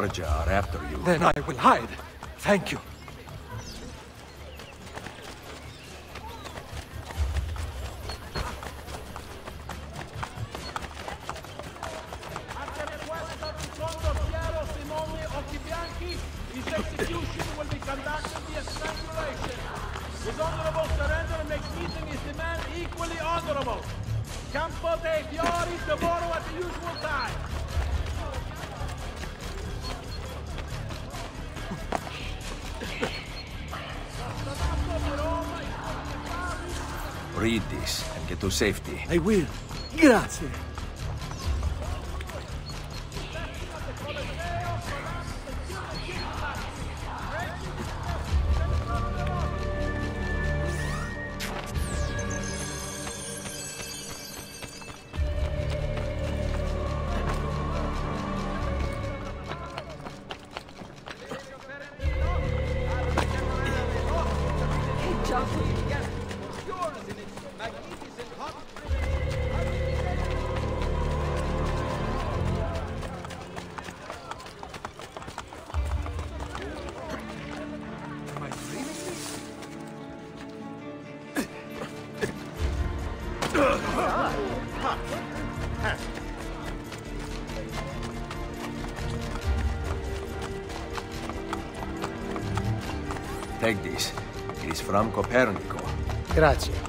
Borgia are after you. Then I will hide. Thank you. I will. Grazie. It is from Copernico. Grazie.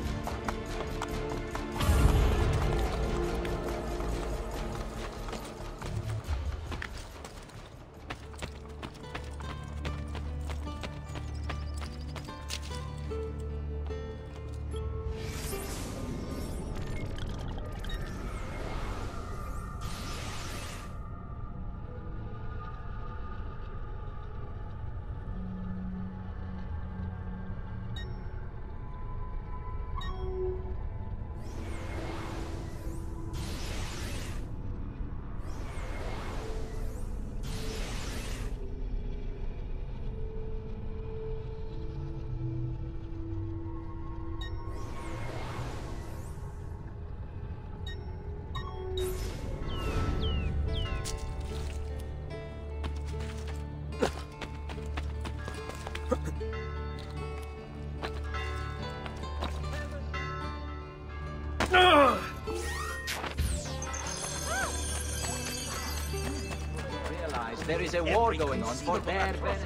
Is a war going on for their benefit.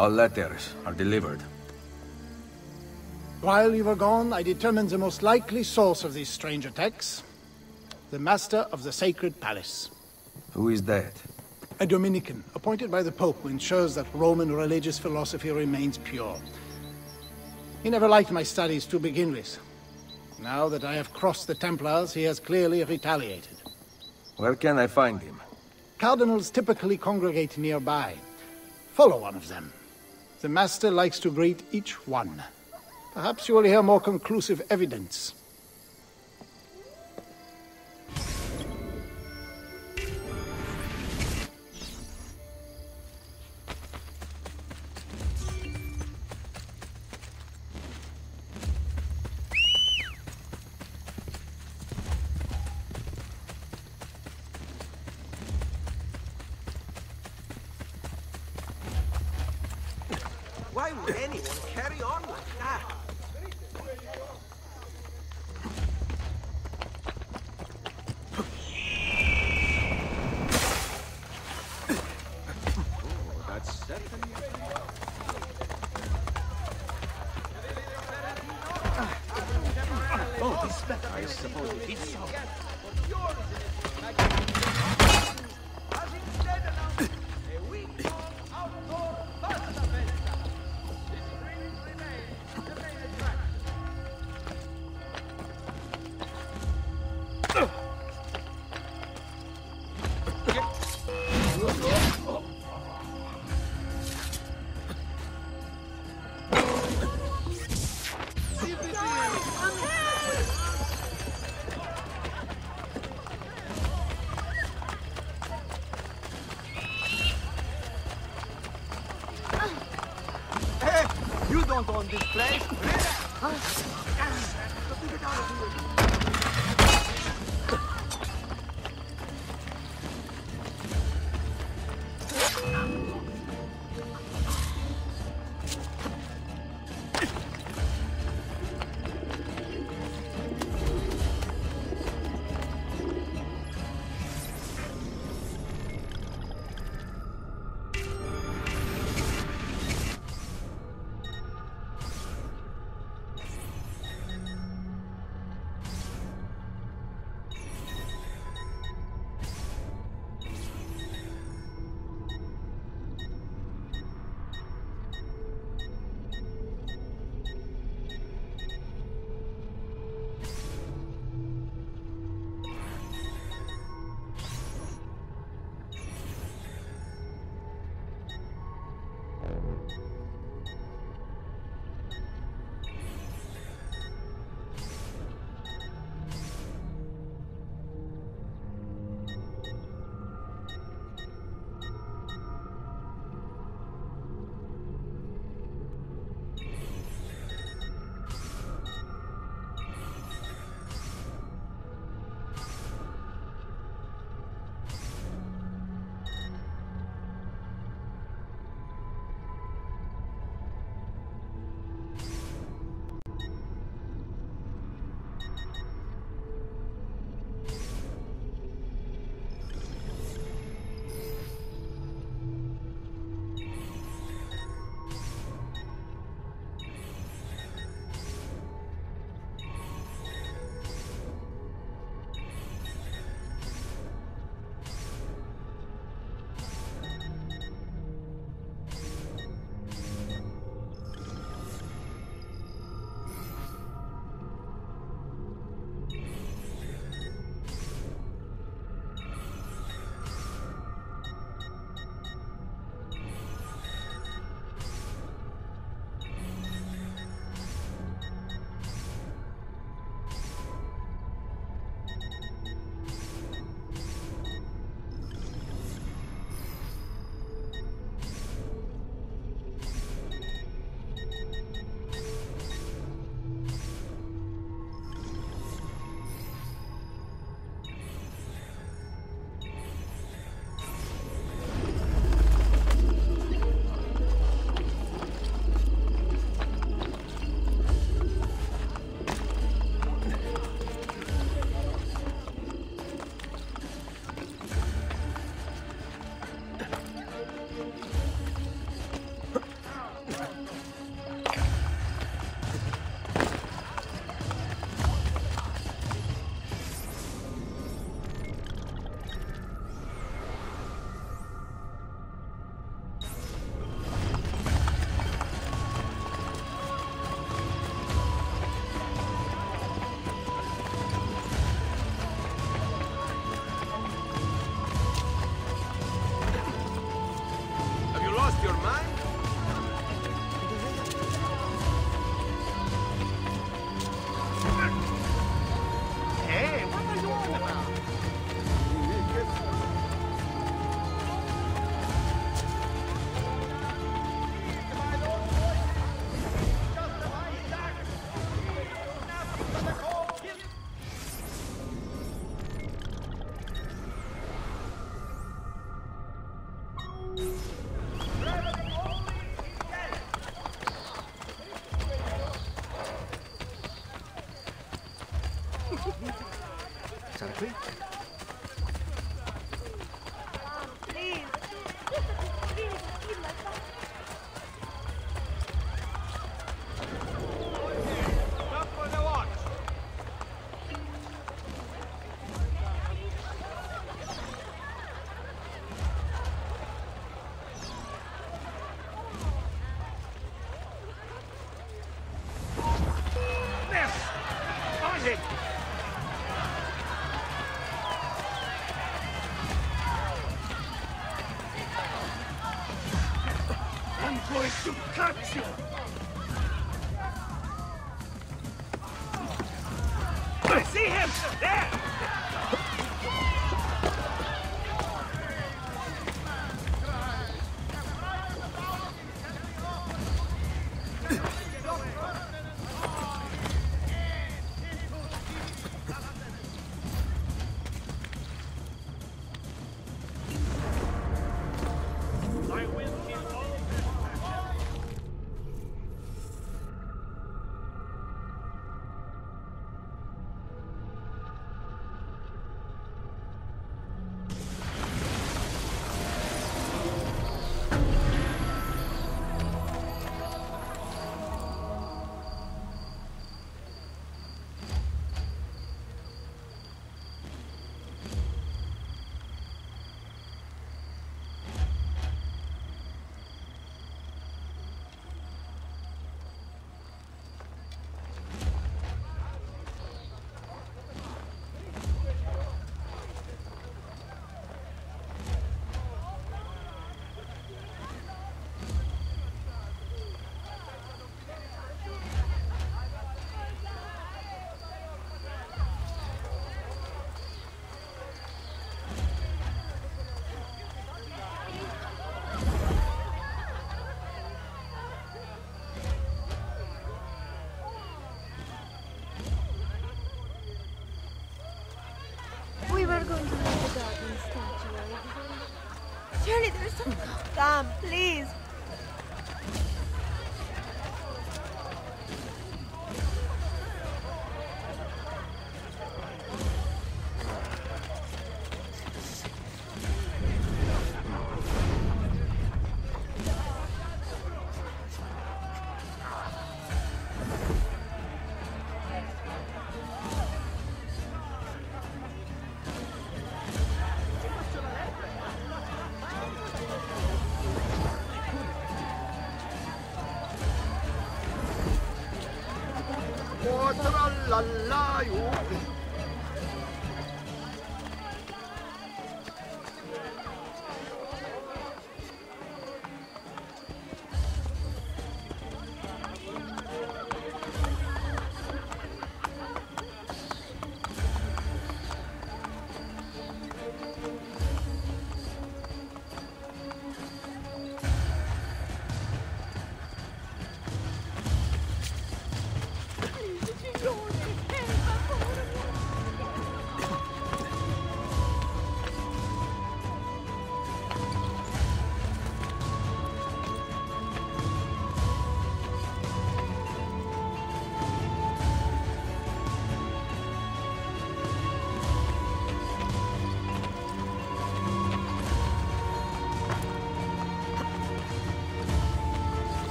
All letters are delivered. While you were gone, I determined the most likely source of these strange attacks. The Master of the Sacred Palace. Who is that? A Dominican, appointed by the Pope, who ensures that Roman religious philosophy remains pure. He never liked my studies to begin with. Now that I have crossed the Templars, he has clearly retaliated. Where can I find him? Cardinals typically congregate nearby. Follow one of them. The Master likes to greet each one. Perhaps you will hear more conclusive evidence. I suppose. It's so.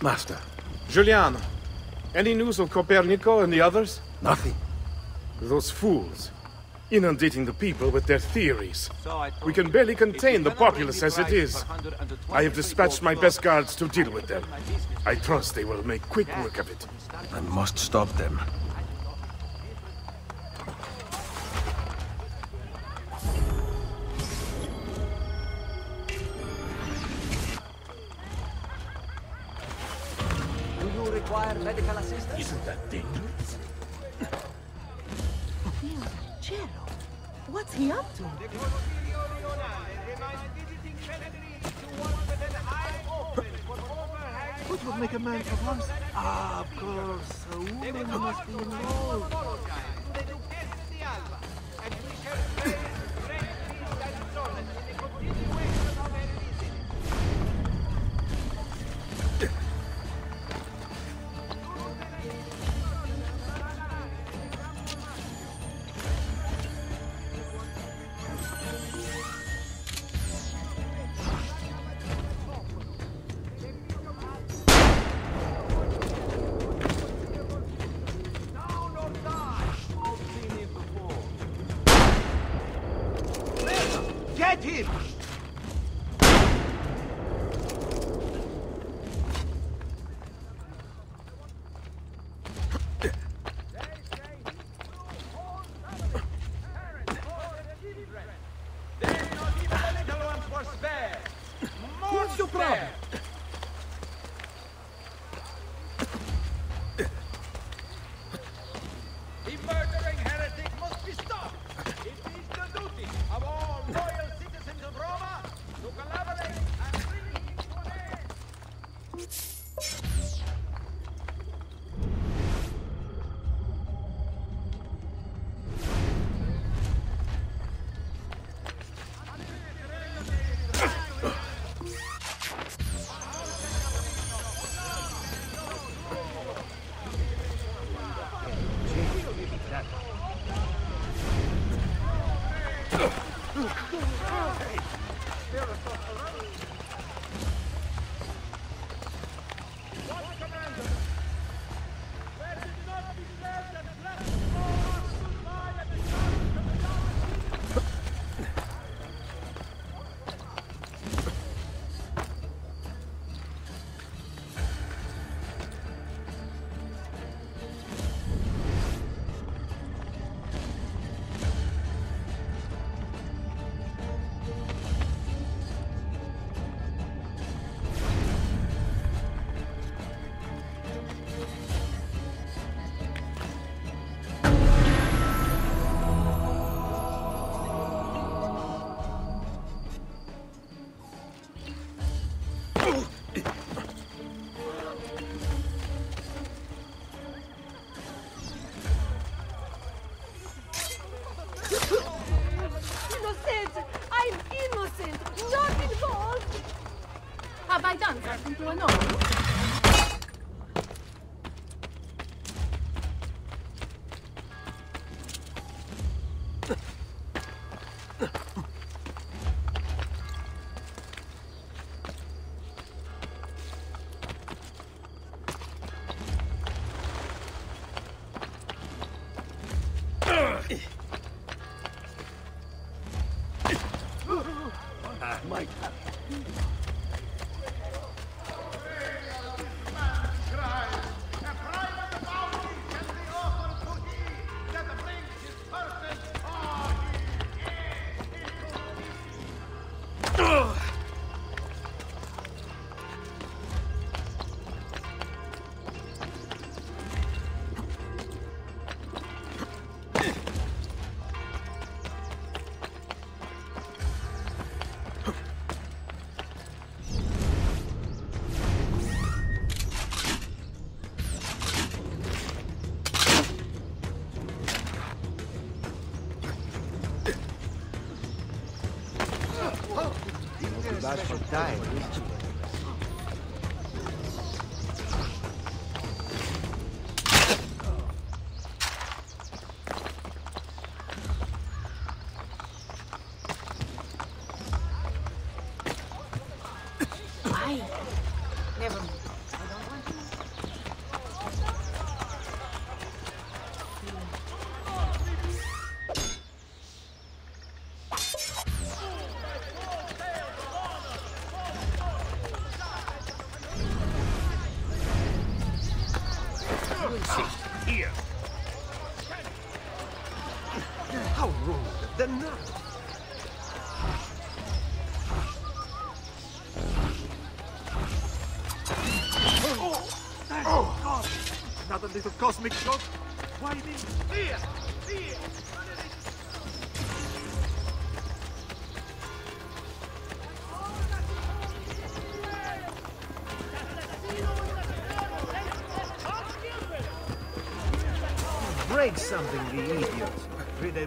Master. Giuliano, any news of Copernico and the others? Nothing. Those fools. inundating the people with their theories. We can barely contain the populace as it is. I have dispatched my best guards to deal with them. I trust they will make quick work of it. I must stop them. Little cosmic shock? Why me? Fear! Fear! Break something, the idiots. Vede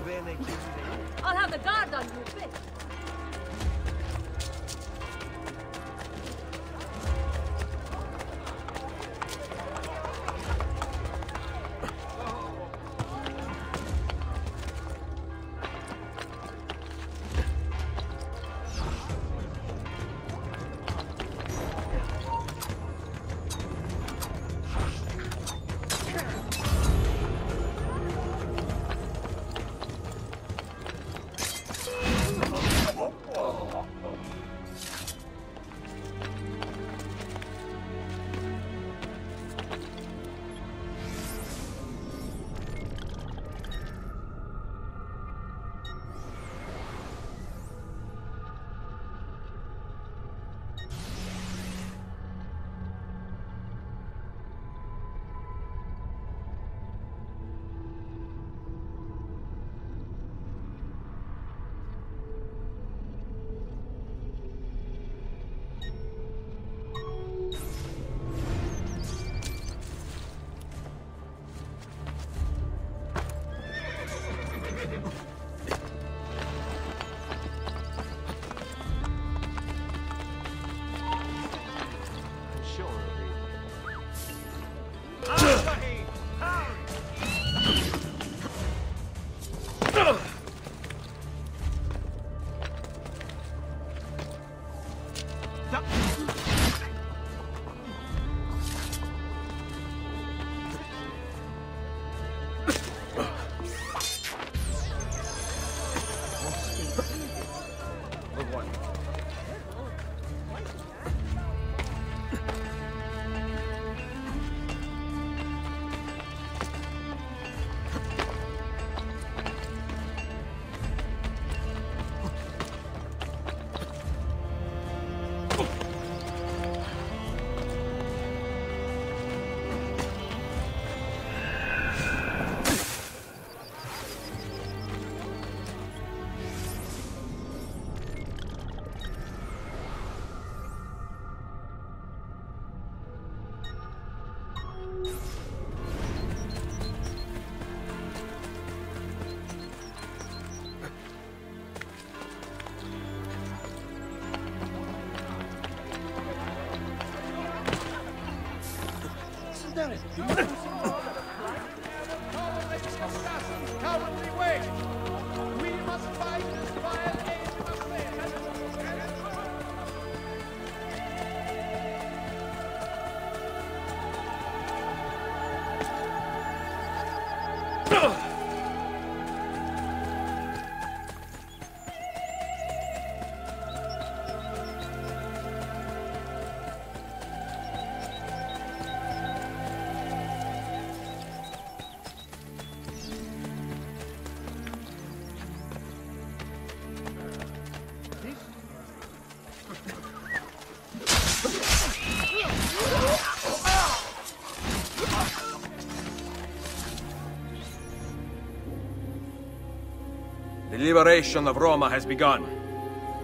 liberation of Roma has begun.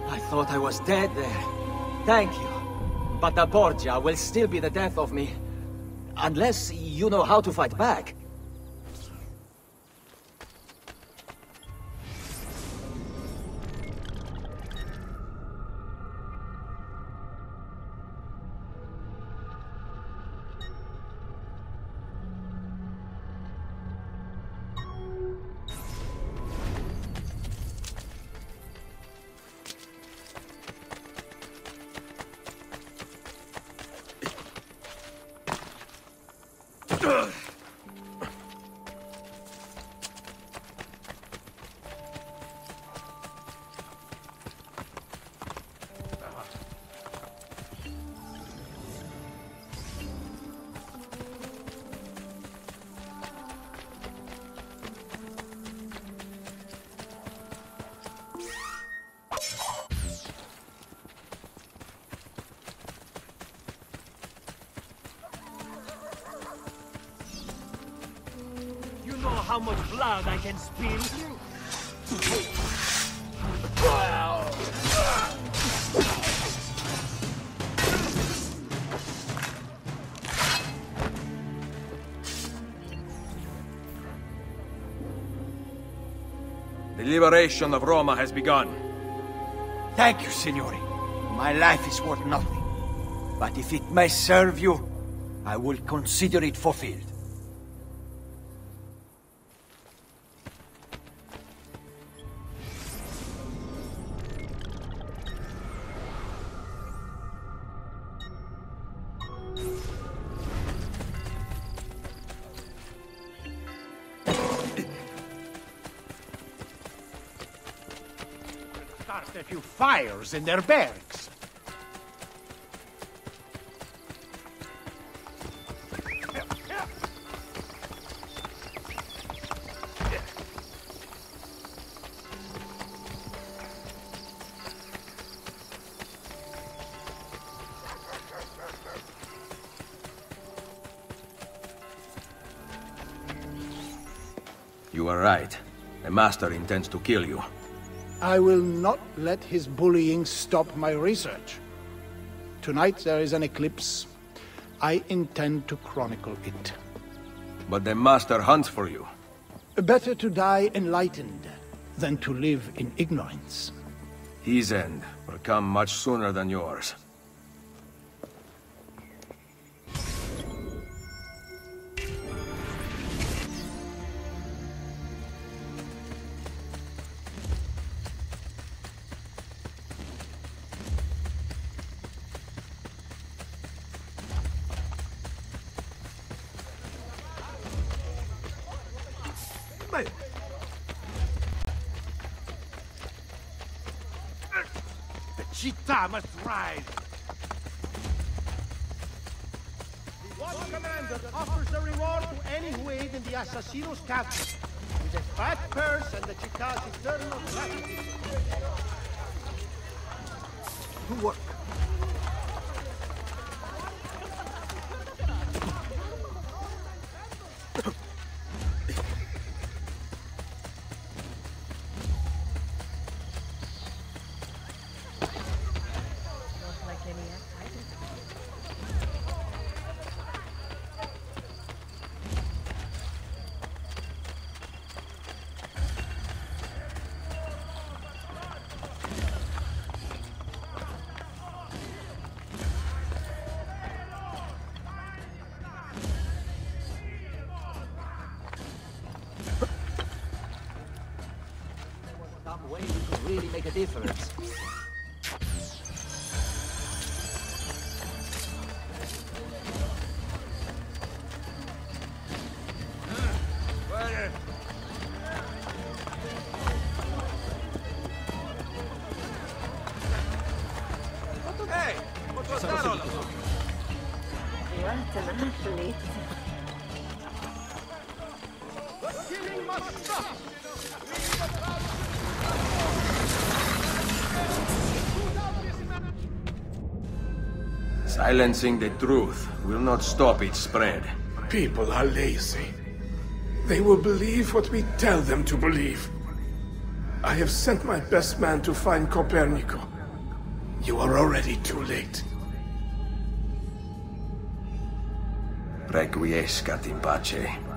I thought I was dead there. Thank you. But the Borgia will still be the death of me. Unless you know how to fight back. Blood I can spill? The liberation of Roma has begun. Thank you, Signori. My life is worth nothing. But if it may serve you, I will consider it fulfilled. Fires in their barracks. You are right. The Master intends to kill you. I will not let his bullying stop my research. Tonight there is an eclipse. I intend to chronicle it. But the Master hunts for you. Better to die enlightened than to live in ignorance. His end will come much sooner than yours. Assassino's make a difference. Silencing the truth will not stop its spread. People are lazy. They will believe what we tell them to believe. I have sent my best man to find Copernico. You are already too late. Requiescat in pace.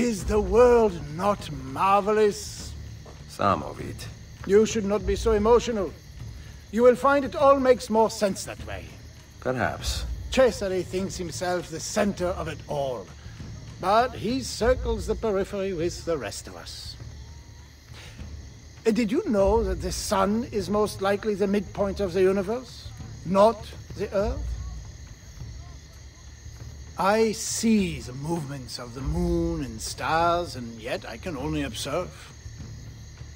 Is the world not marvelous? Some of it. You should not be so emotional. You will find it all makes more sense that way. Perhaps. Cesare thinks himself the center of it all, but he circles the periphery with the rest of us. Did you know that the sun is most likely the midpoint of the universe, not the earth? I see the movements of the moon and stars, and yet I can only observe.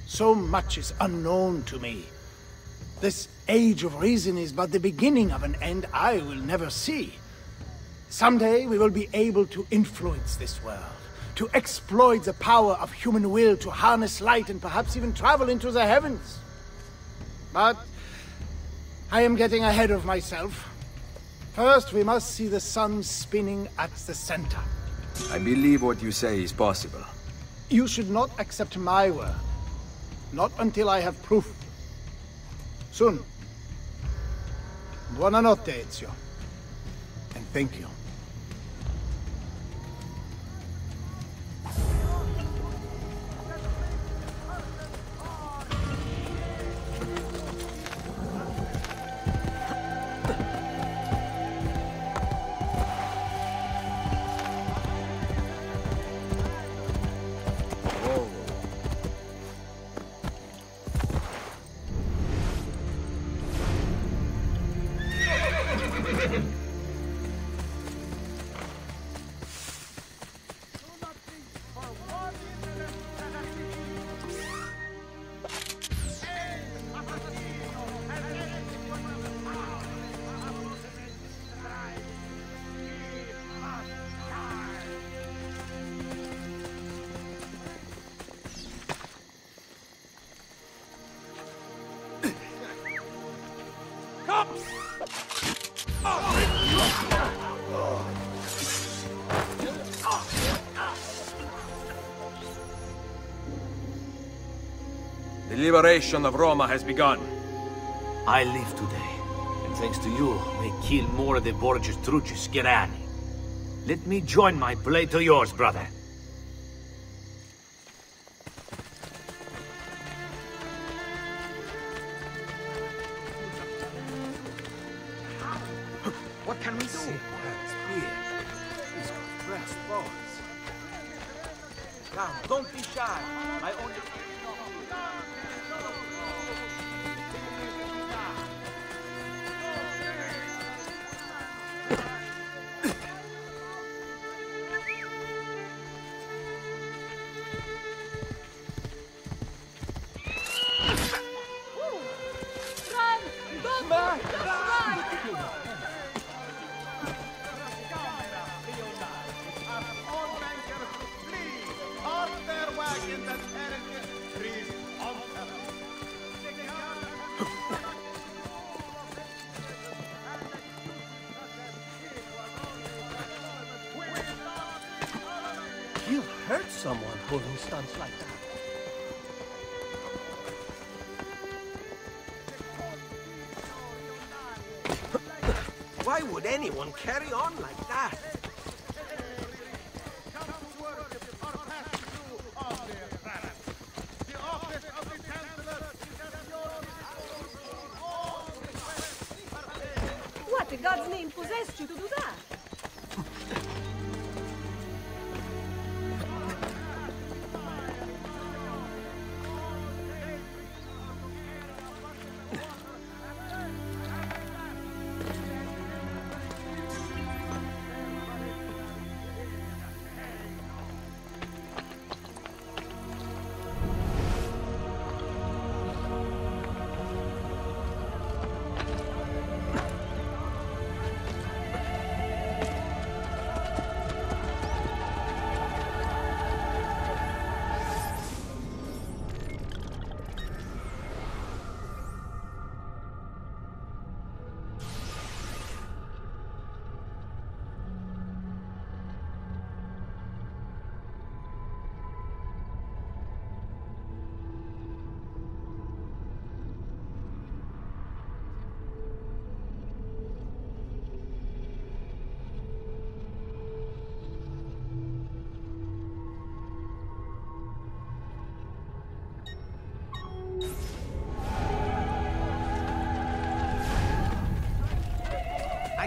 So much is unknown to me. This age of reason is but the beginning of an end I will never see. Someday we will be able to influence this world, to exploit the power of human will to harness light and perhaps even travel into the heavens. But I am getting ahead of myself. First, we must see the sun spinning at the center. I believe what you say is possible. You should not accept my word. Not until I have proof. Soon. Buonanotte, Ezio. And thank you. Liberation of Roma has begun. I live today, and thanks to you, may kill more of the Borgia's truci schierani. Let me join my blade to yours, brother.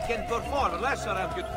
Can perform lesser amput...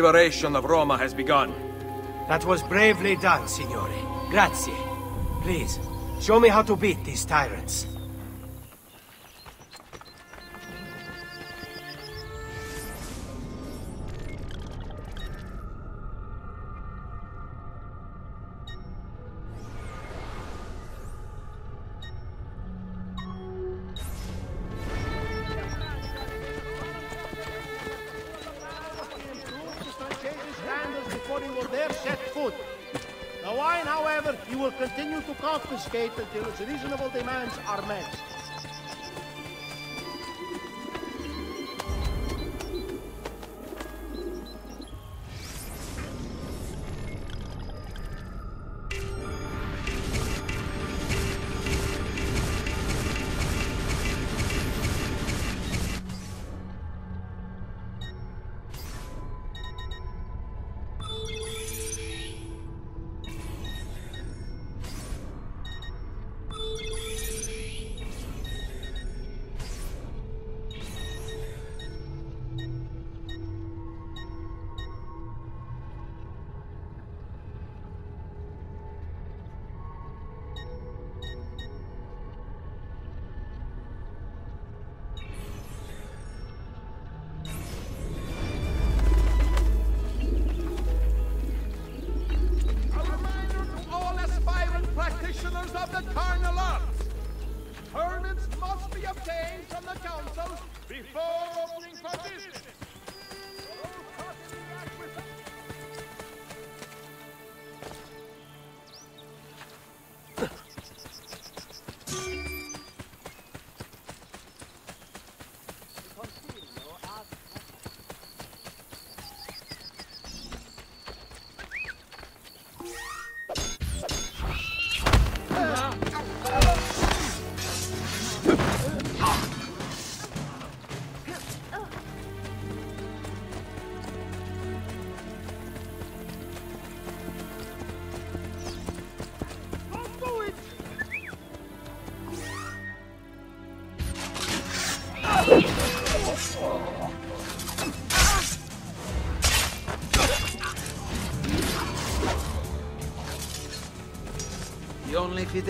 liberation of Roma has begun. That was bravely done, Signore. Grazie. Please, show me how to beat these tyrants. Until its reasonable demands are met. The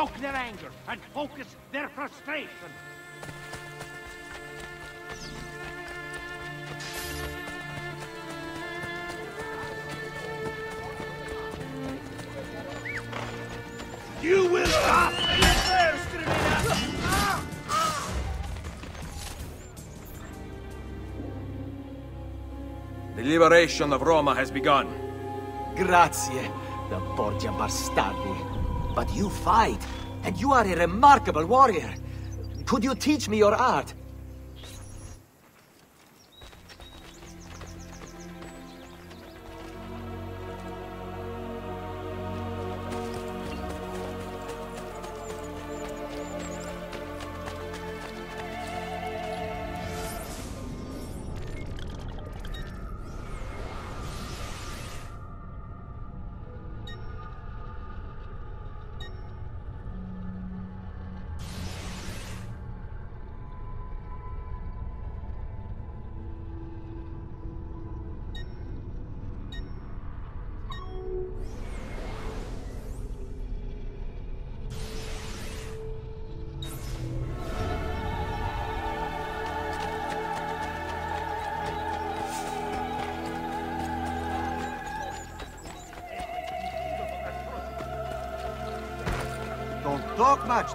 stoke their anger, and focus their frustration. You will stop! The liberation of Roma has begun. Grazie, the Borgia Bastardi. You fight, and you are a remarkable warrior. Could you teach me your art?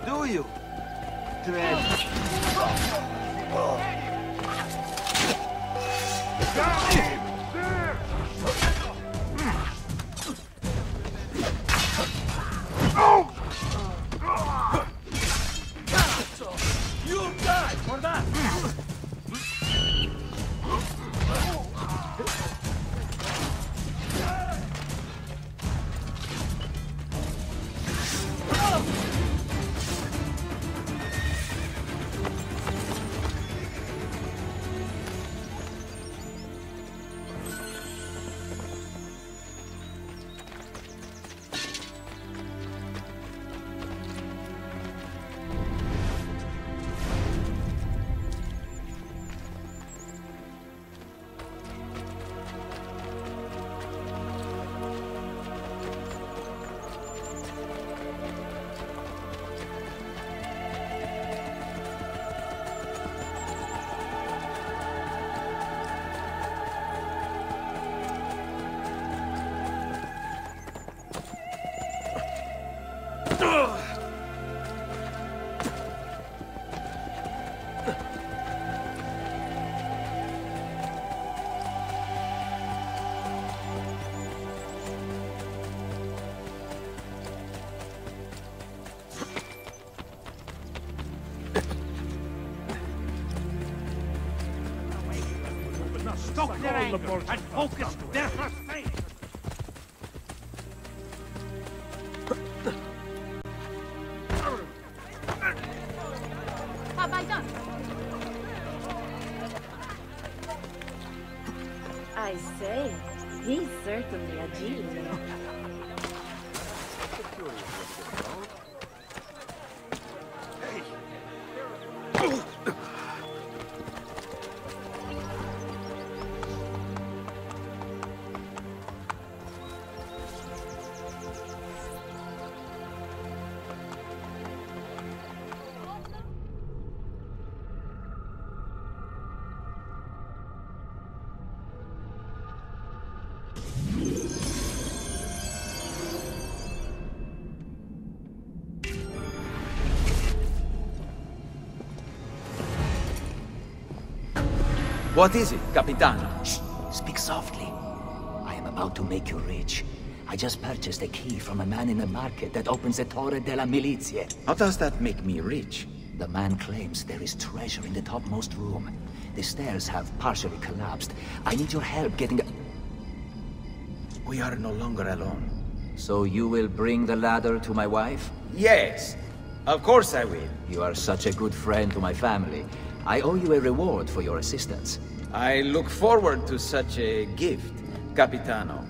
Do you? What is it, Capitano? Shh! Speak softly. I am about to make you rich. I just purchased a key from a man in the market that opens the Torre della Milizia. How does that make me rich? The man claims there is treasure in the topmost room. The stairs have partially collapsed. I need your help getting... We are no longer alone. So you will bring the ladder to my wife? Yes, of course I will. You are such a good friend to my family. I owe you a reward for your assistance. I look forward to such a gift, Capitano.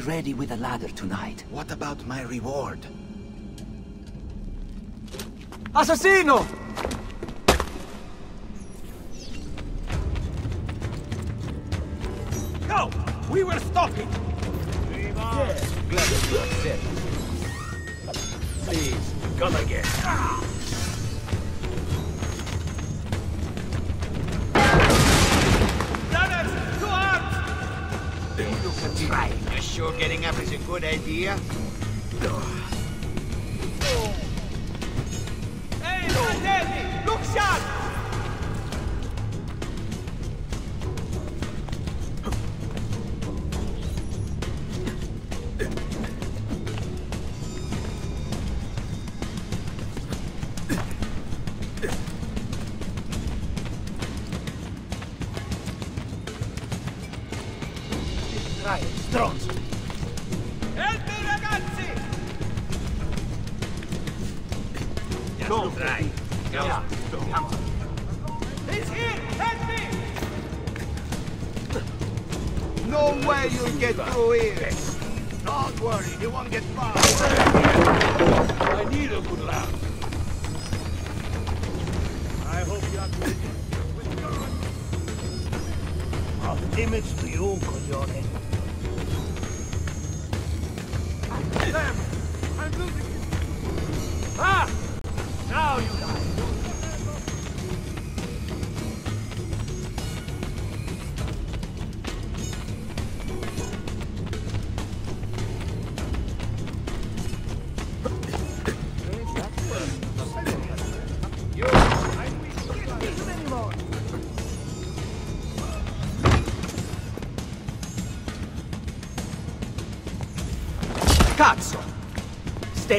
Be ready with a ladder tonight. What about my reward? Assassino!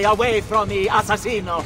Away from me, assassino!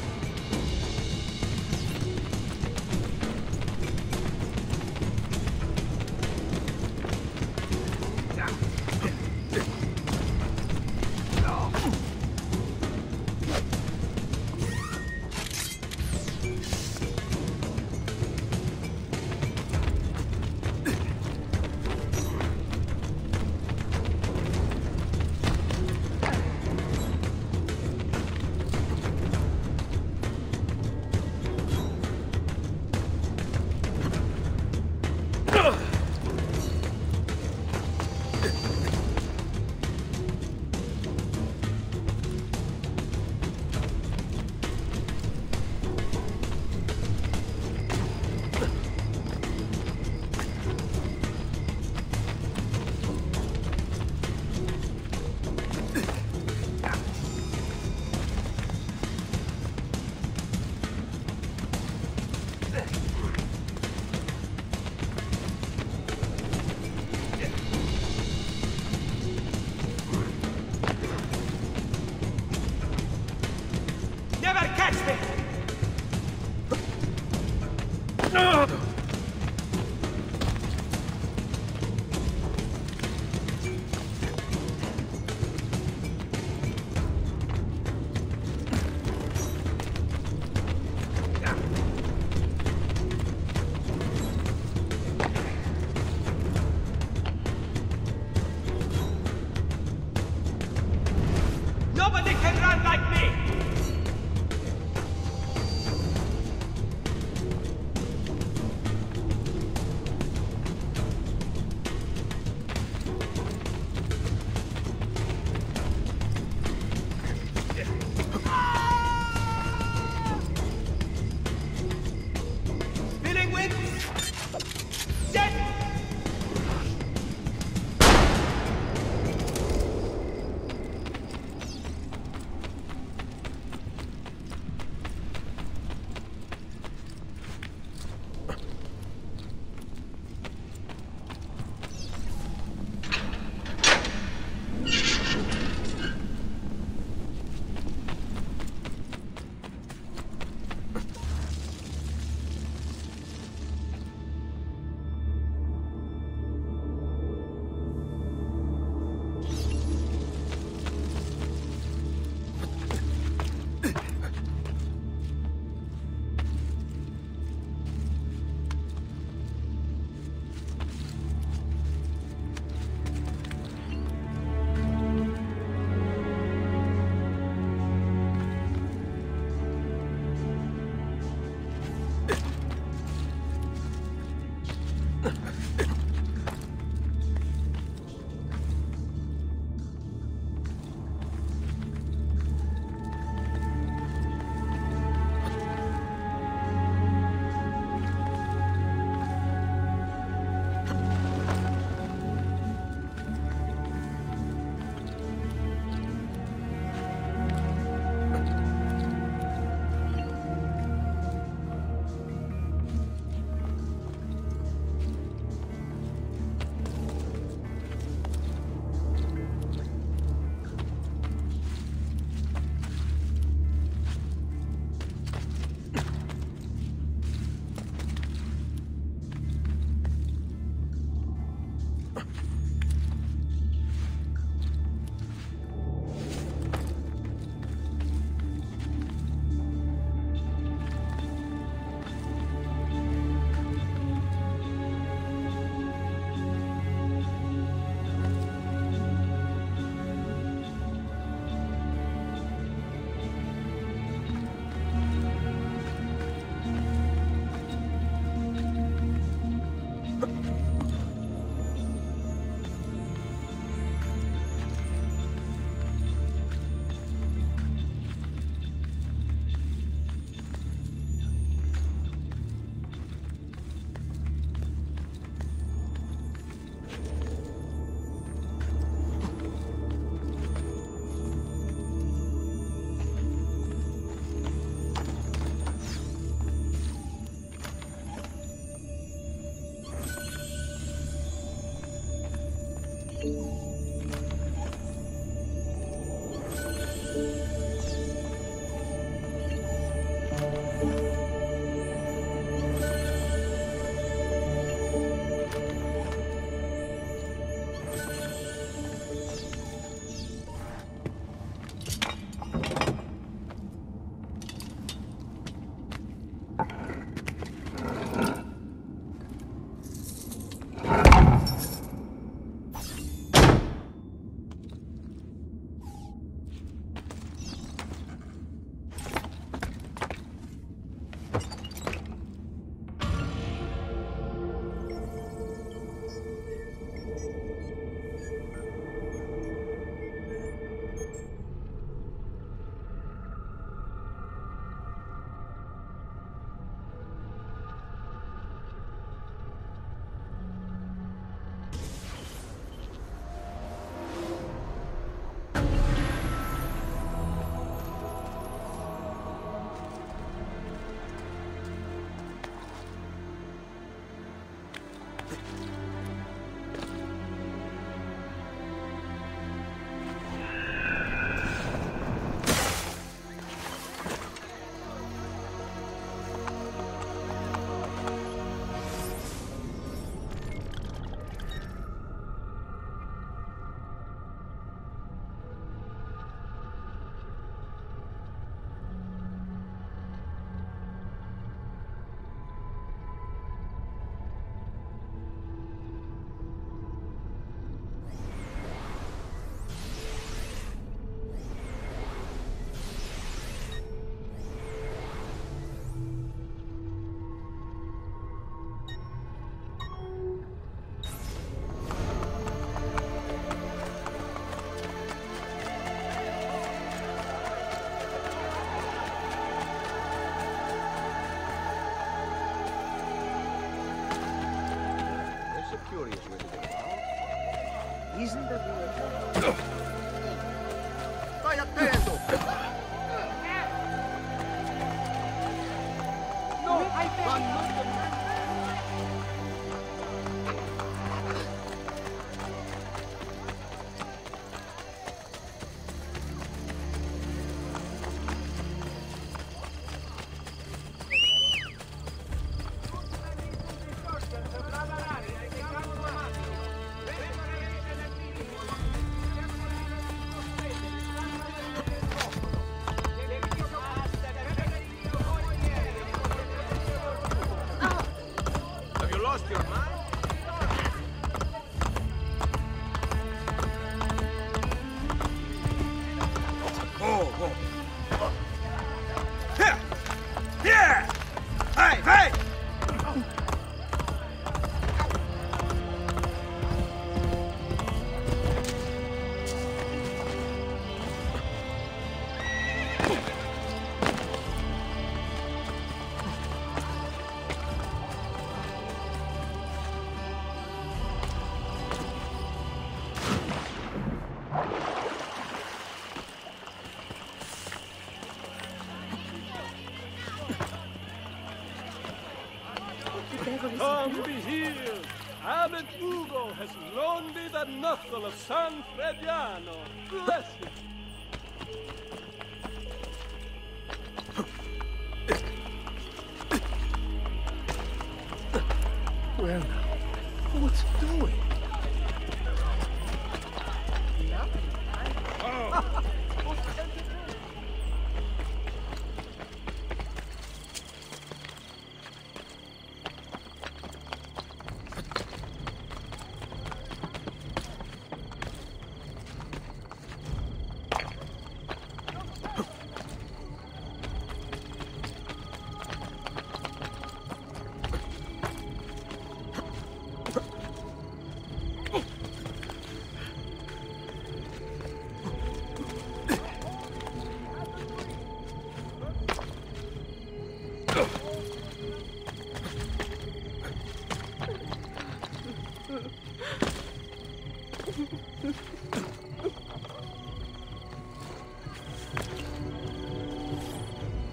Catch me!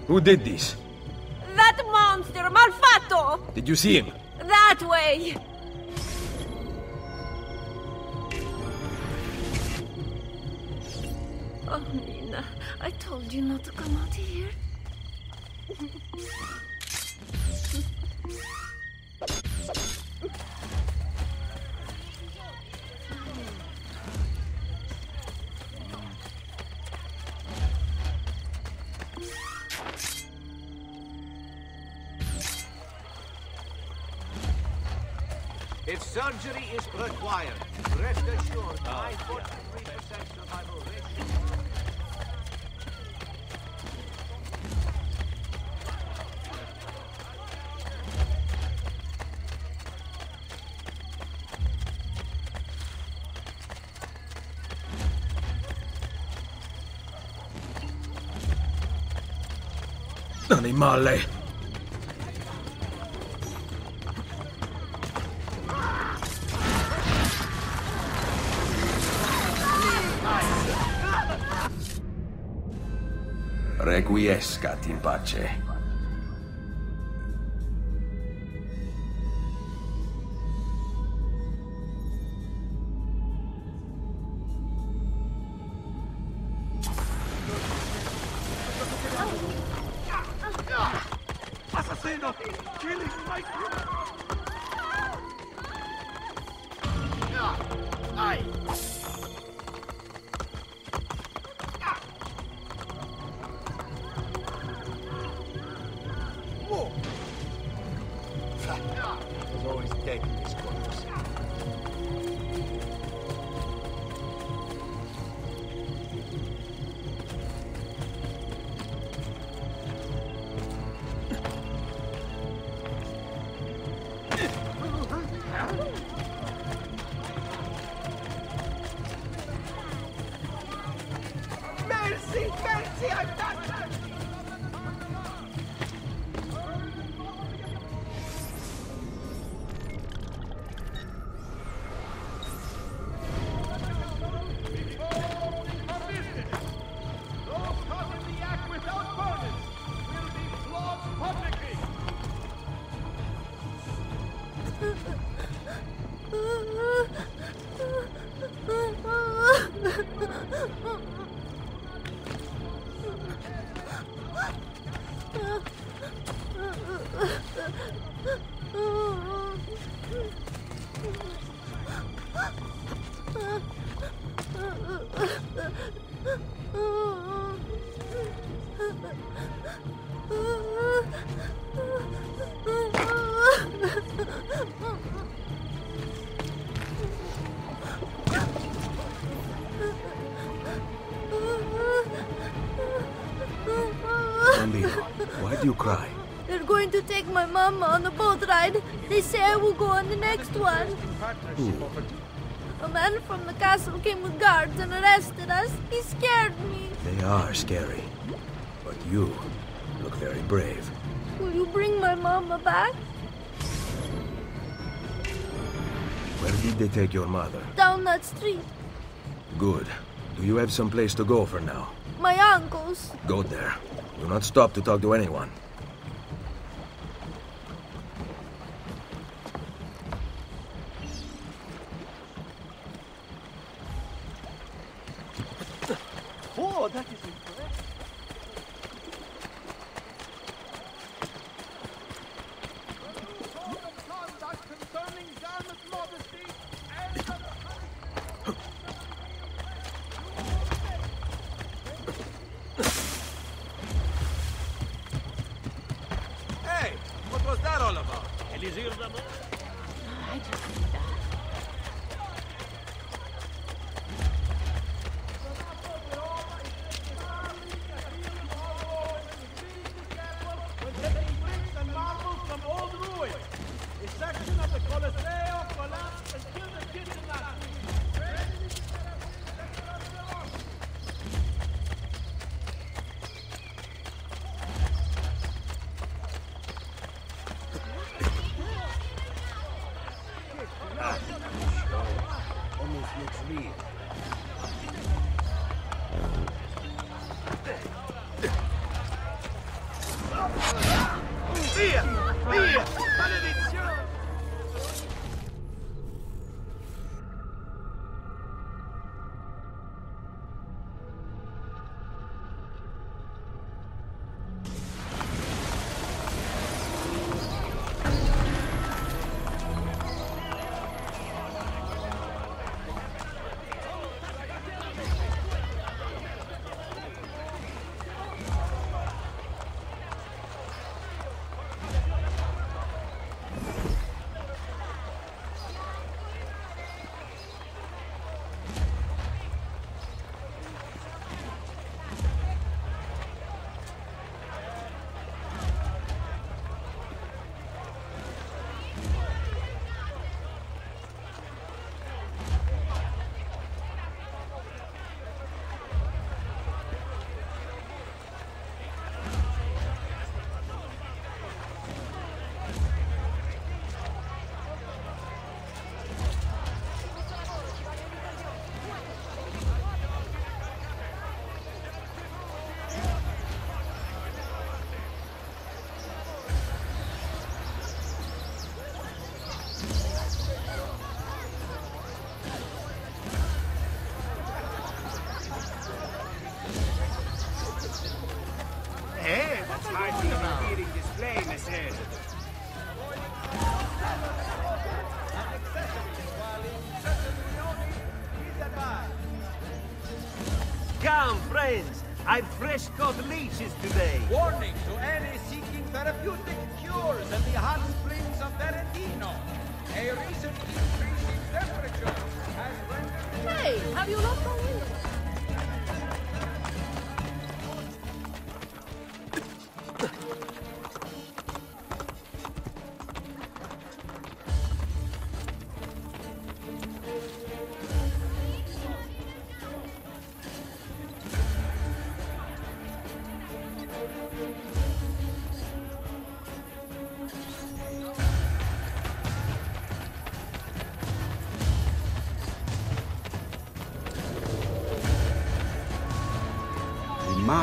Who did this? That monster, Malfatto! Did you see him? That way! Oh, Nina, I told you not to come out here. palle! Requiescat in pace. To take my mama on the boat ride. They say I will go on the next one. A man from the castle came with guards and arrested us. He scared me. They are scary. But you look very brave. Will you bring my mama back? Where did they take your mother? Down that street. Good. Do you have some place to go for now? My uncle's. Go there. Do not stop to talk to anyone.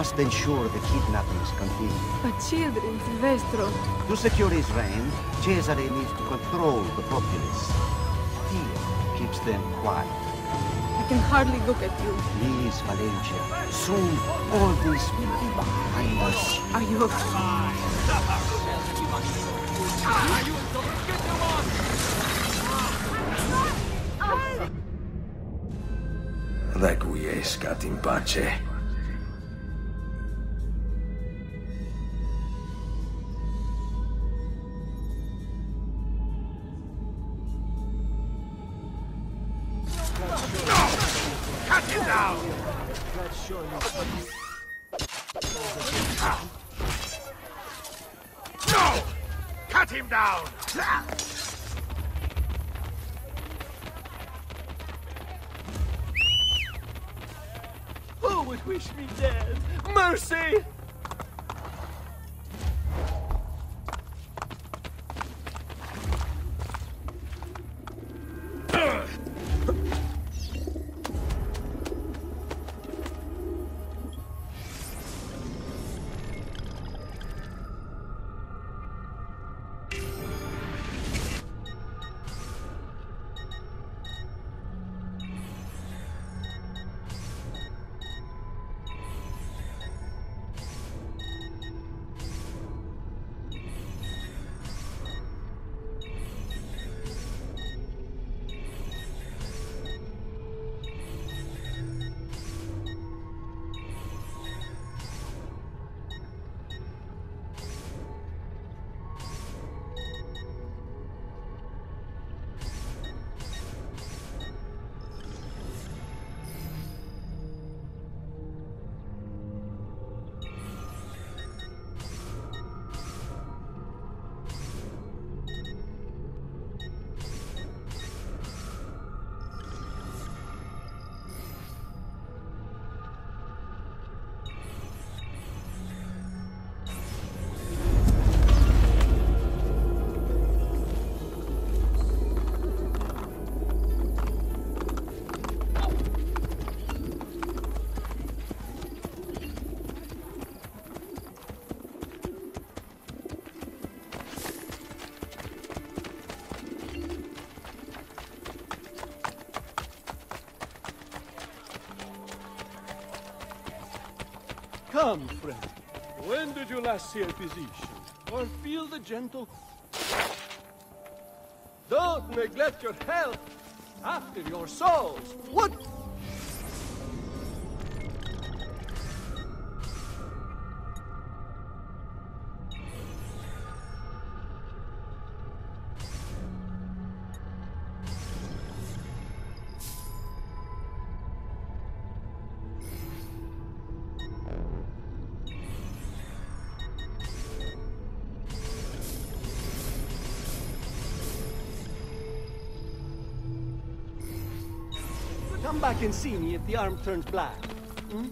Must ensure the kidnappings continue. But children, Silvestro. To secure his reign, Cesare needs to control the populace. Fear keeps them quiet. I can hardly look at you. Please, Valencia. Soon, all this will be behind us. Are you Requiescat in pace. When did you last see a physician? Or feel the gentle... Don't neglect your health after your souls. What? And see me if the arm turns black. Hmm?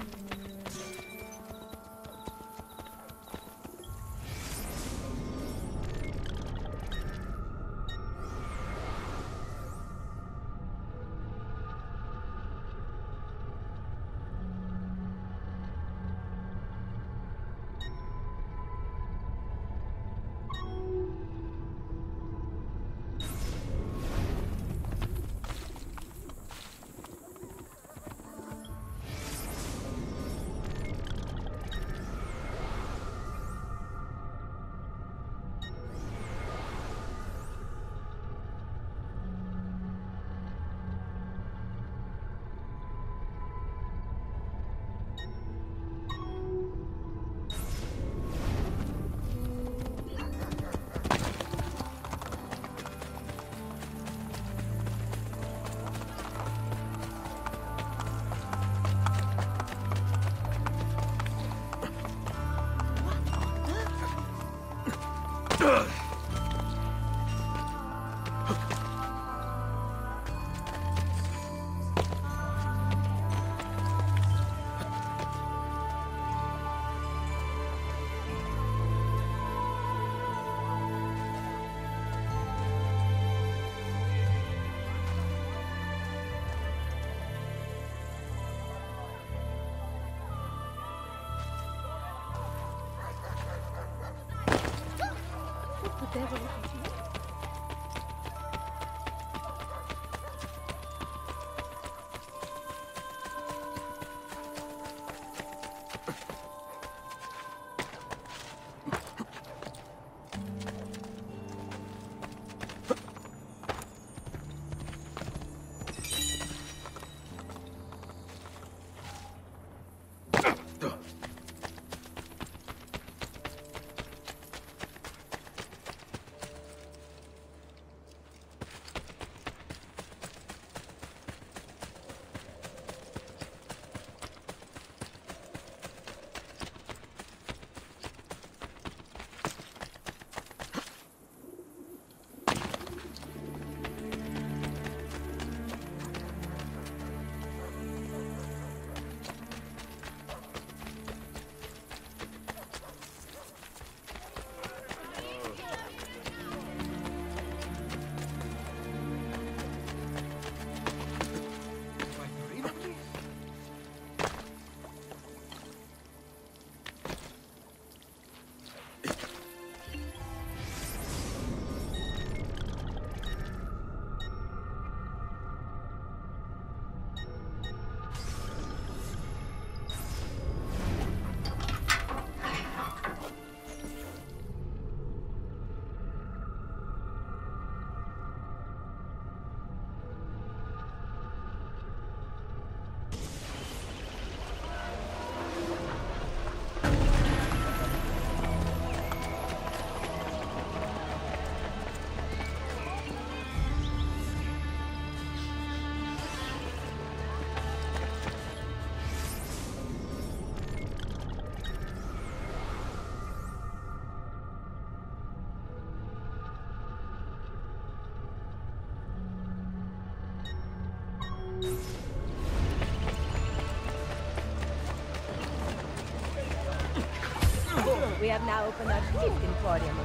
have now opened our fifth emporium.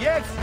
Yes!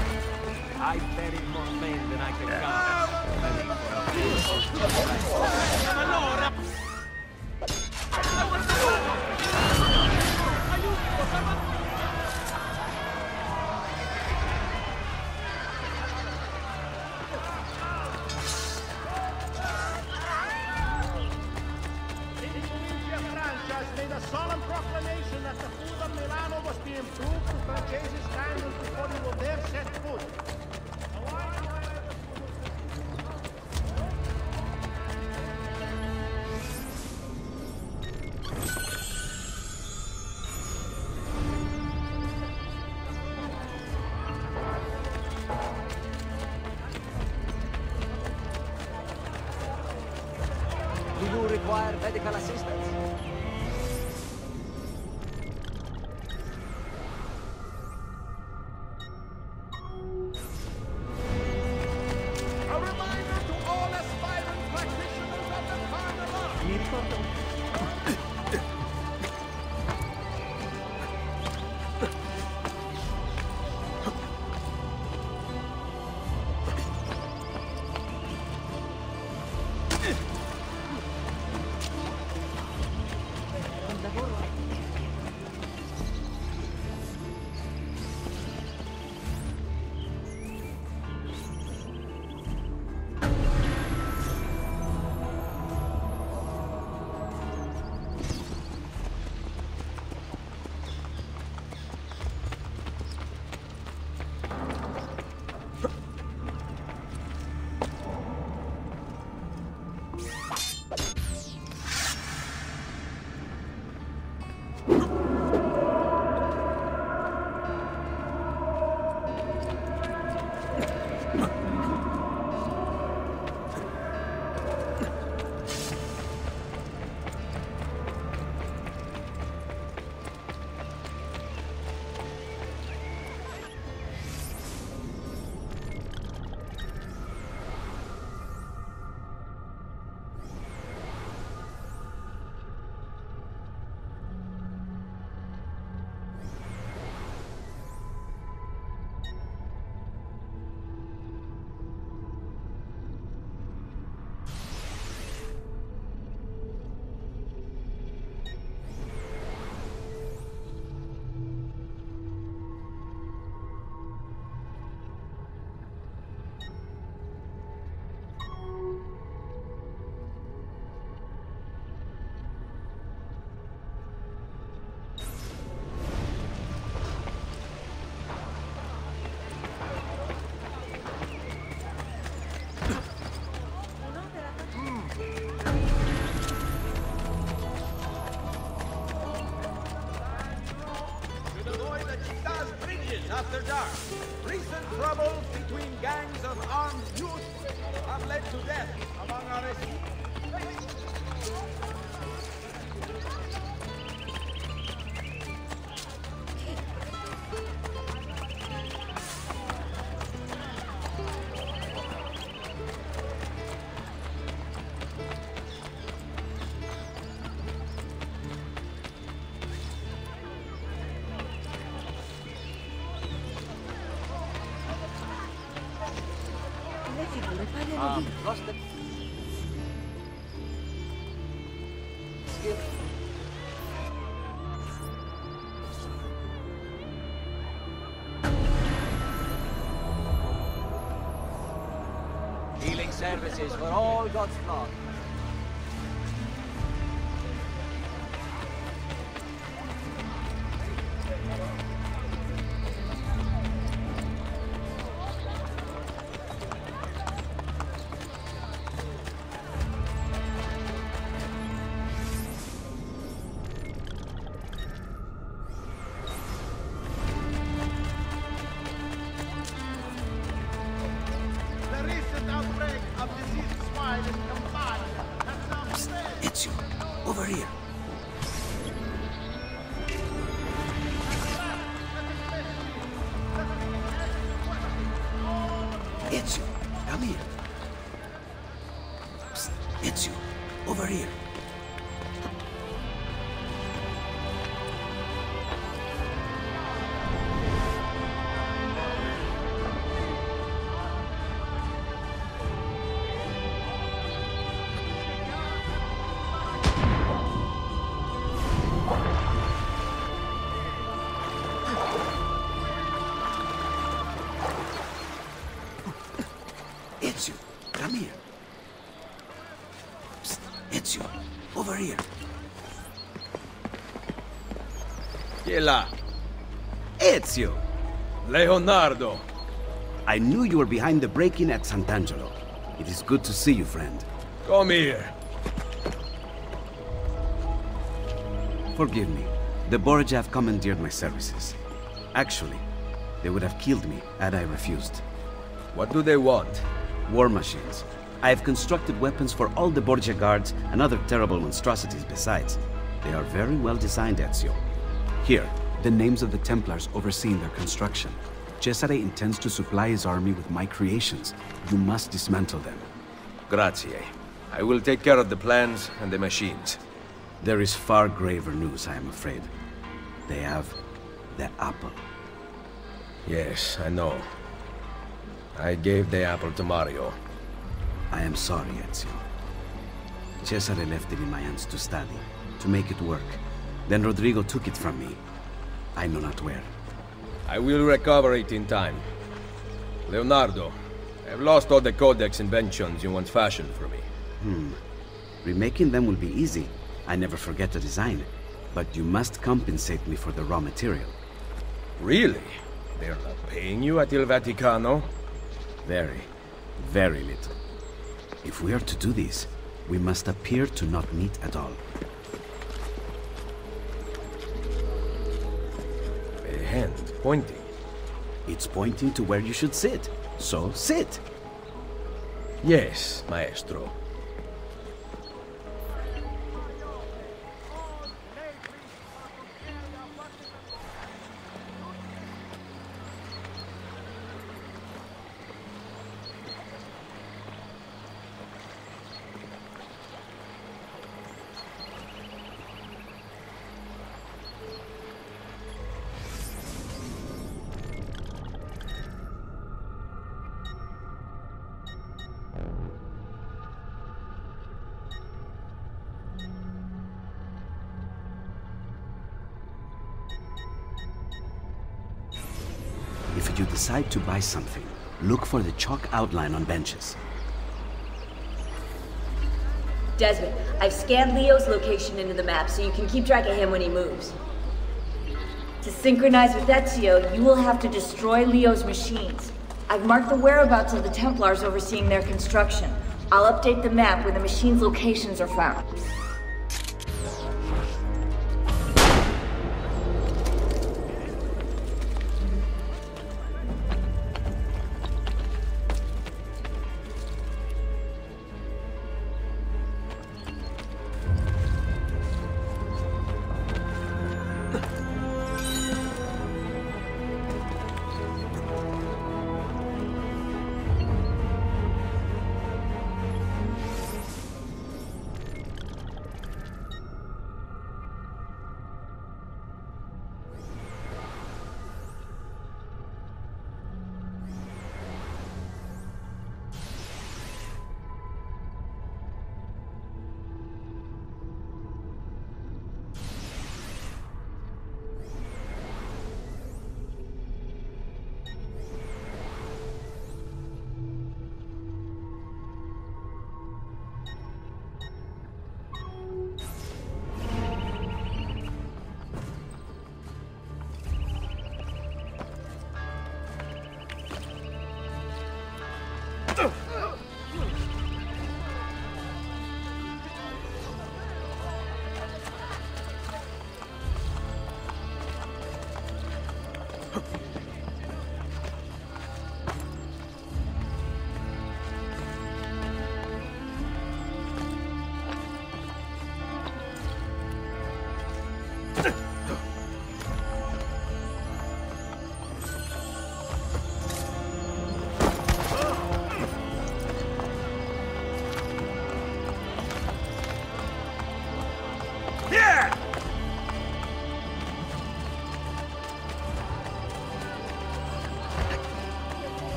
services for all God's flock. Ezio! Leonardo! I knew you were behind the break-in at Sant'Angelo. It is good to see you, friend. Come here. Forgive me. The Borgia have commandeered my services. Actually, they would have killed me had I refused. What do they want? War machines. I have constructed weapons for all the Borgia guards and other terrible monstrosities besides. They are very well designed, Ezio. Here, the names of the Templars overseeing their construction. Cesare intends to supply his army with my creations. You must dismantle them. Grazie. I will take care of the plans and the machines. There is far graver news, I am afraid. They have the apple. Yes, I know. I gave the apple to Mario. I am sorry, Ezio. Cesare left it in my hands to study, to make it work. Then Rodrigo took it from me. I know not where. I will recover it in time. Leonardo, I've lost all the Codex inventions you once fashioned for me. Hmm. Remaking them will be easy. I never forget the design. But you must compensate me for the raw material. Really? They're not paying you at Il Vaticano? Very, very little. If we are to do this, we must appear to not meet at all. Hand pointing. It's pointing to where you should sit. So sit. Yes, maestro. For the chalk outline on benches. Desmond, I've scanned Leo's location into the map so you can keep track of him when he moves. To synchronize with Ezio, you will have to destroy Leo's machines. I've marked the whereabouts of the Templars overseeing their construction. I'll update the map when the machine's locations are found.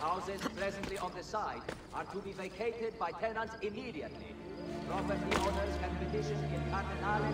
Houses presently on the site are to be vacated by tenants immediately. Property owners can petition in Cardinales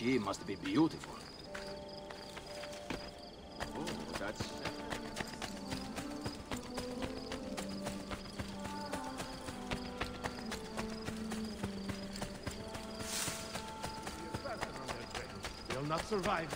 she must be beautiful. Oh, that's... You'll not survive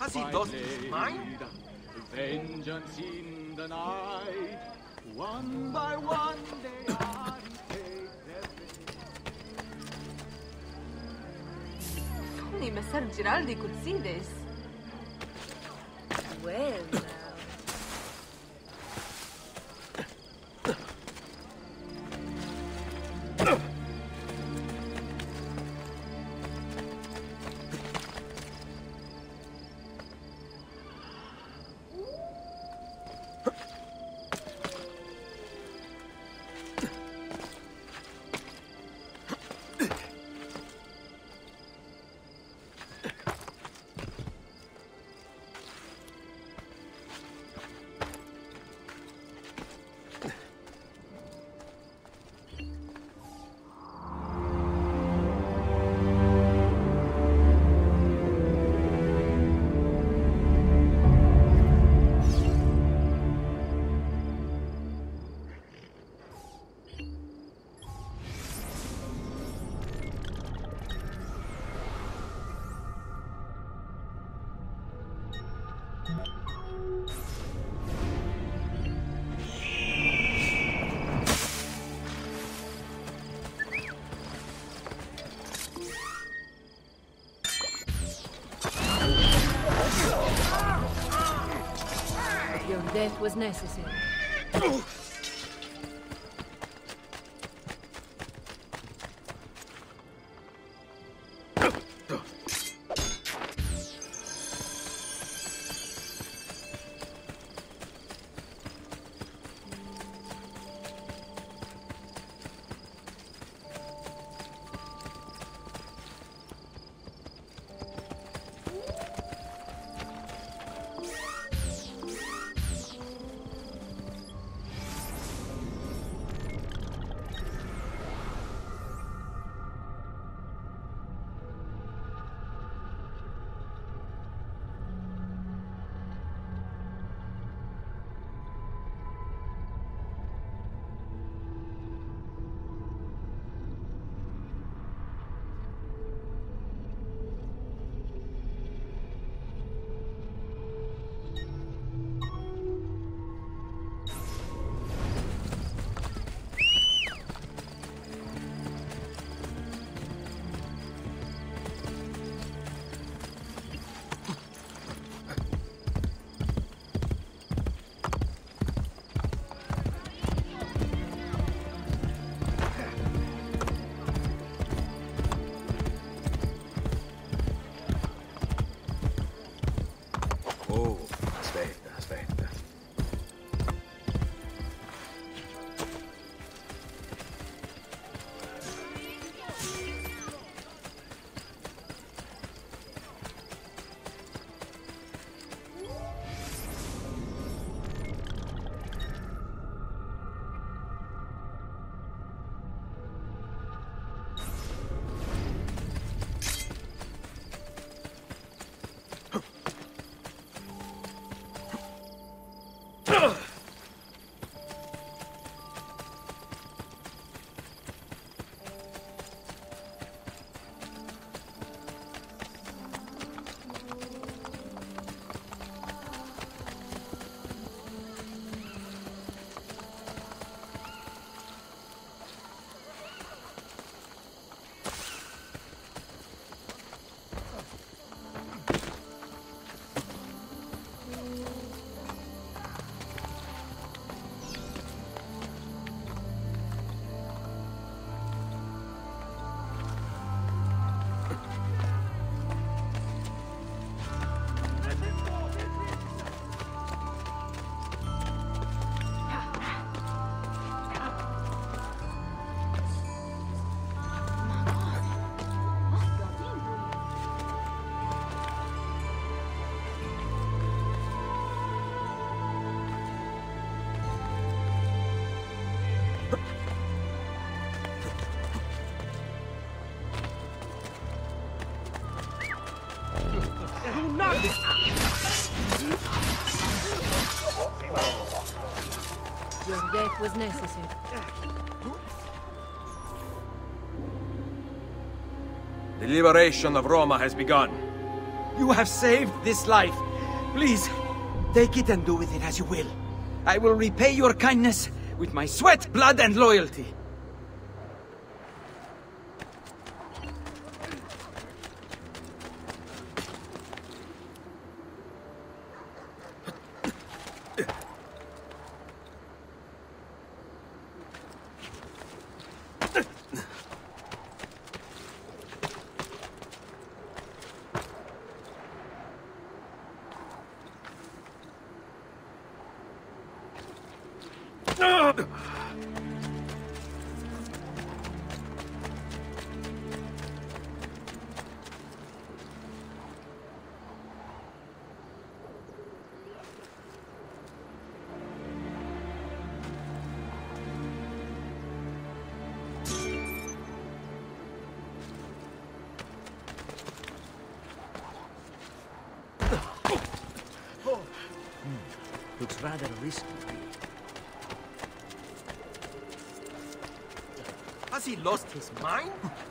of Has he by lost his mind? Vengeance in the night. One by one they are take Only Messer Giraldi could see this. Was necessary. Liberation of Roma has begun. You have saved this life. Please, take it and do with it as you will. I will repay your kindness with my sweat, blood, and loyalty. Has he lost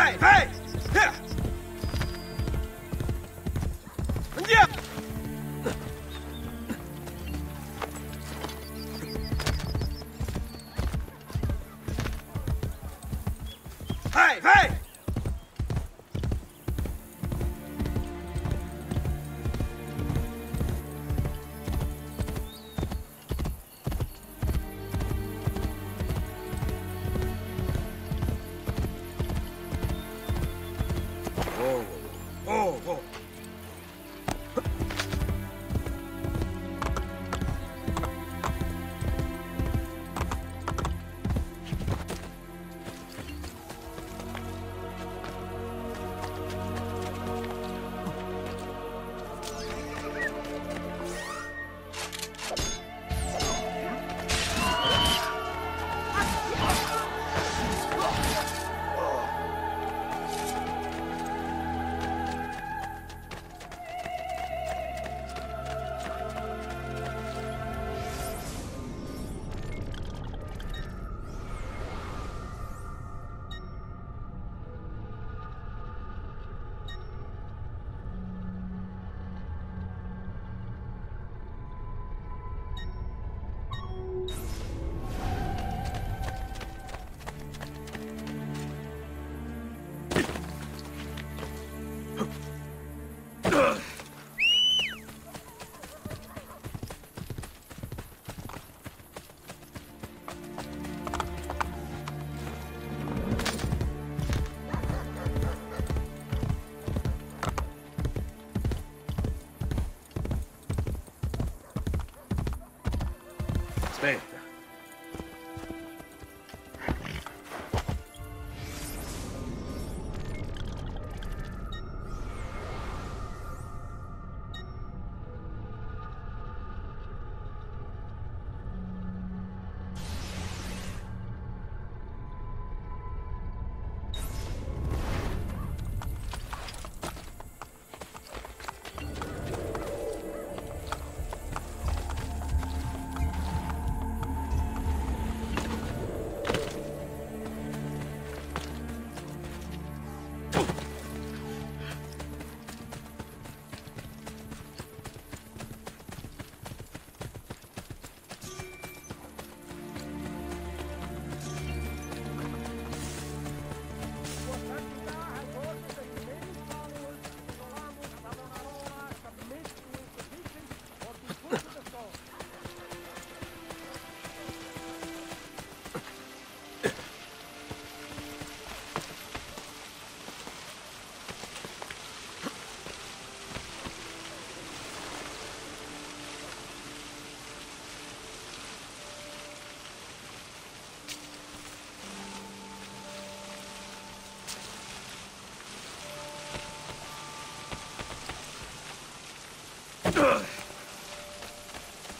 Hey, hey!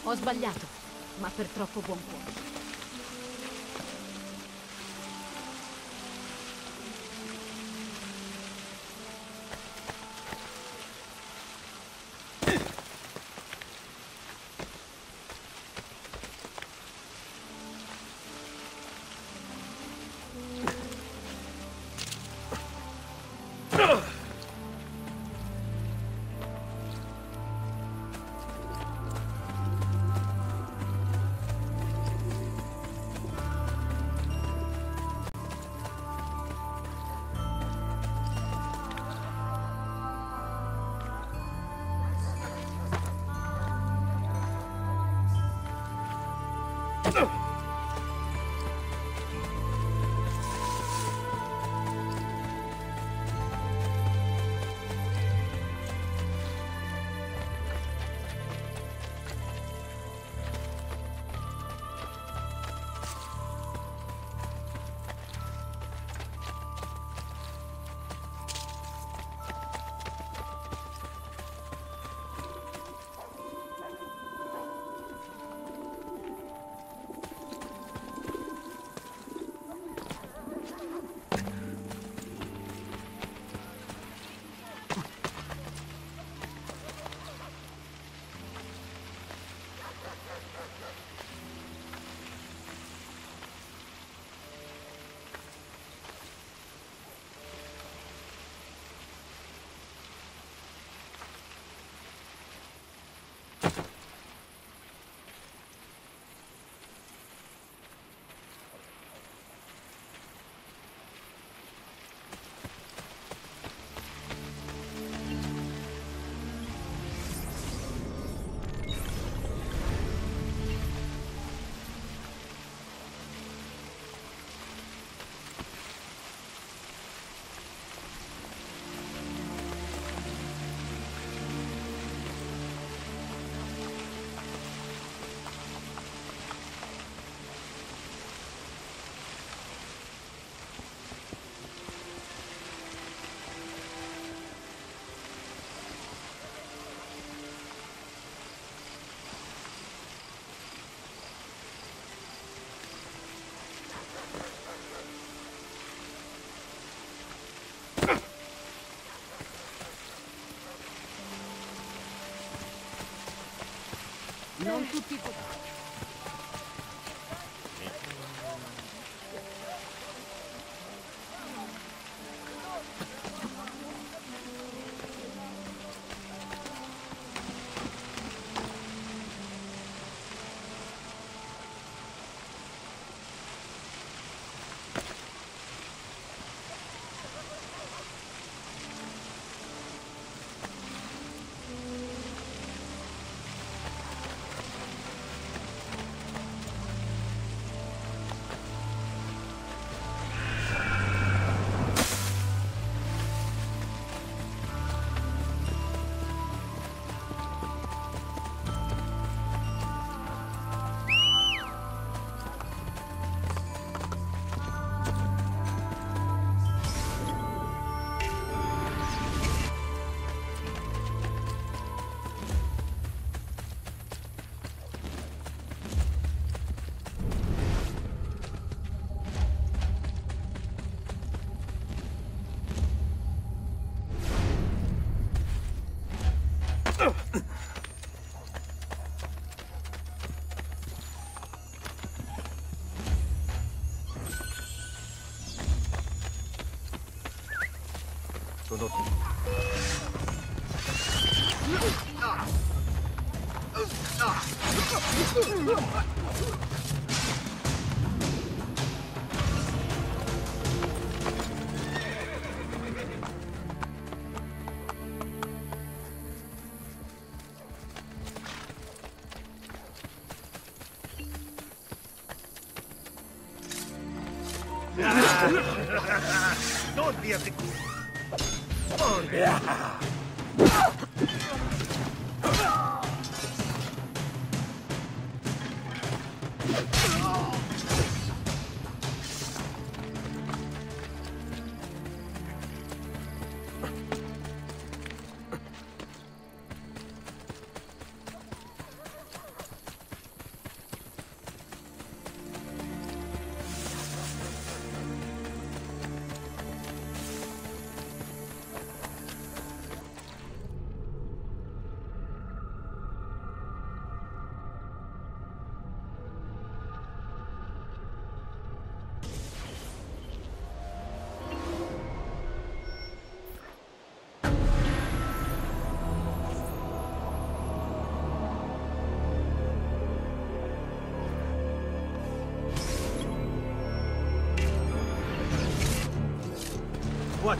Ho sbagliato, ma per troppo buon cuore. Não te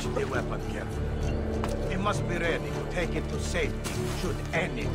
Watch the weapon carefully. It must be ready to take it to safety should anything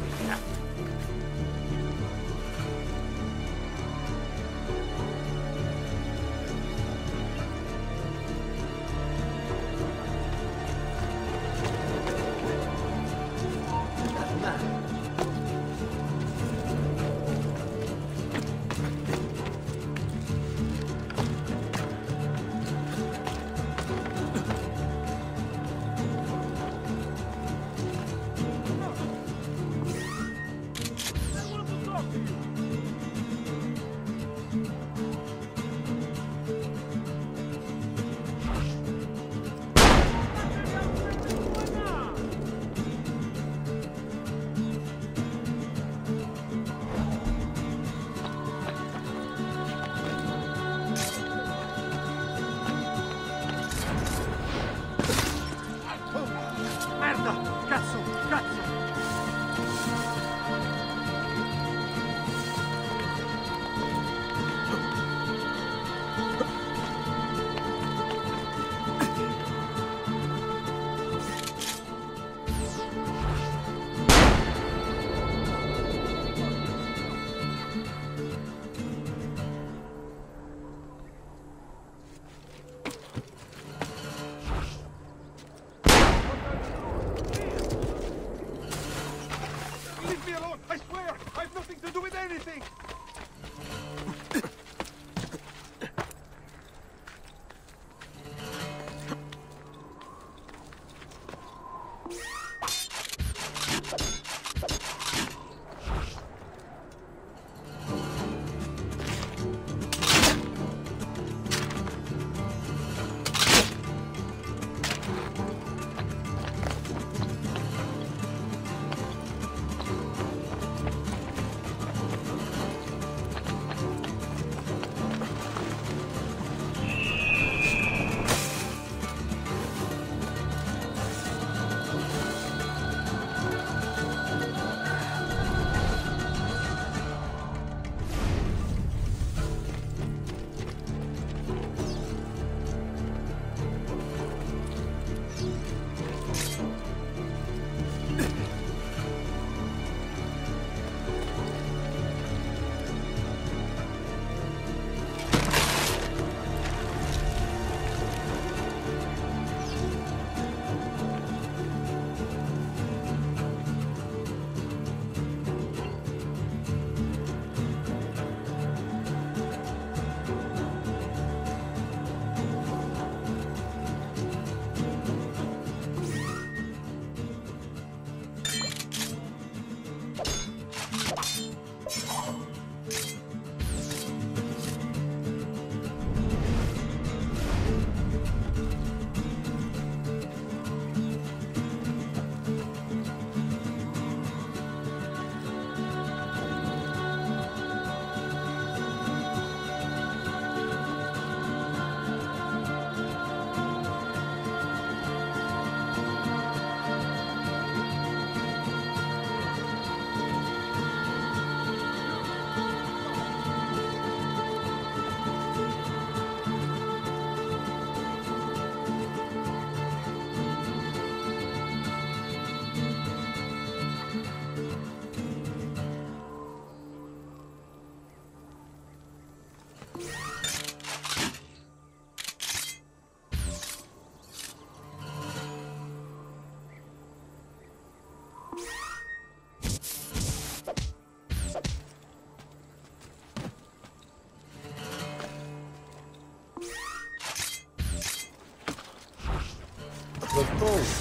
happen.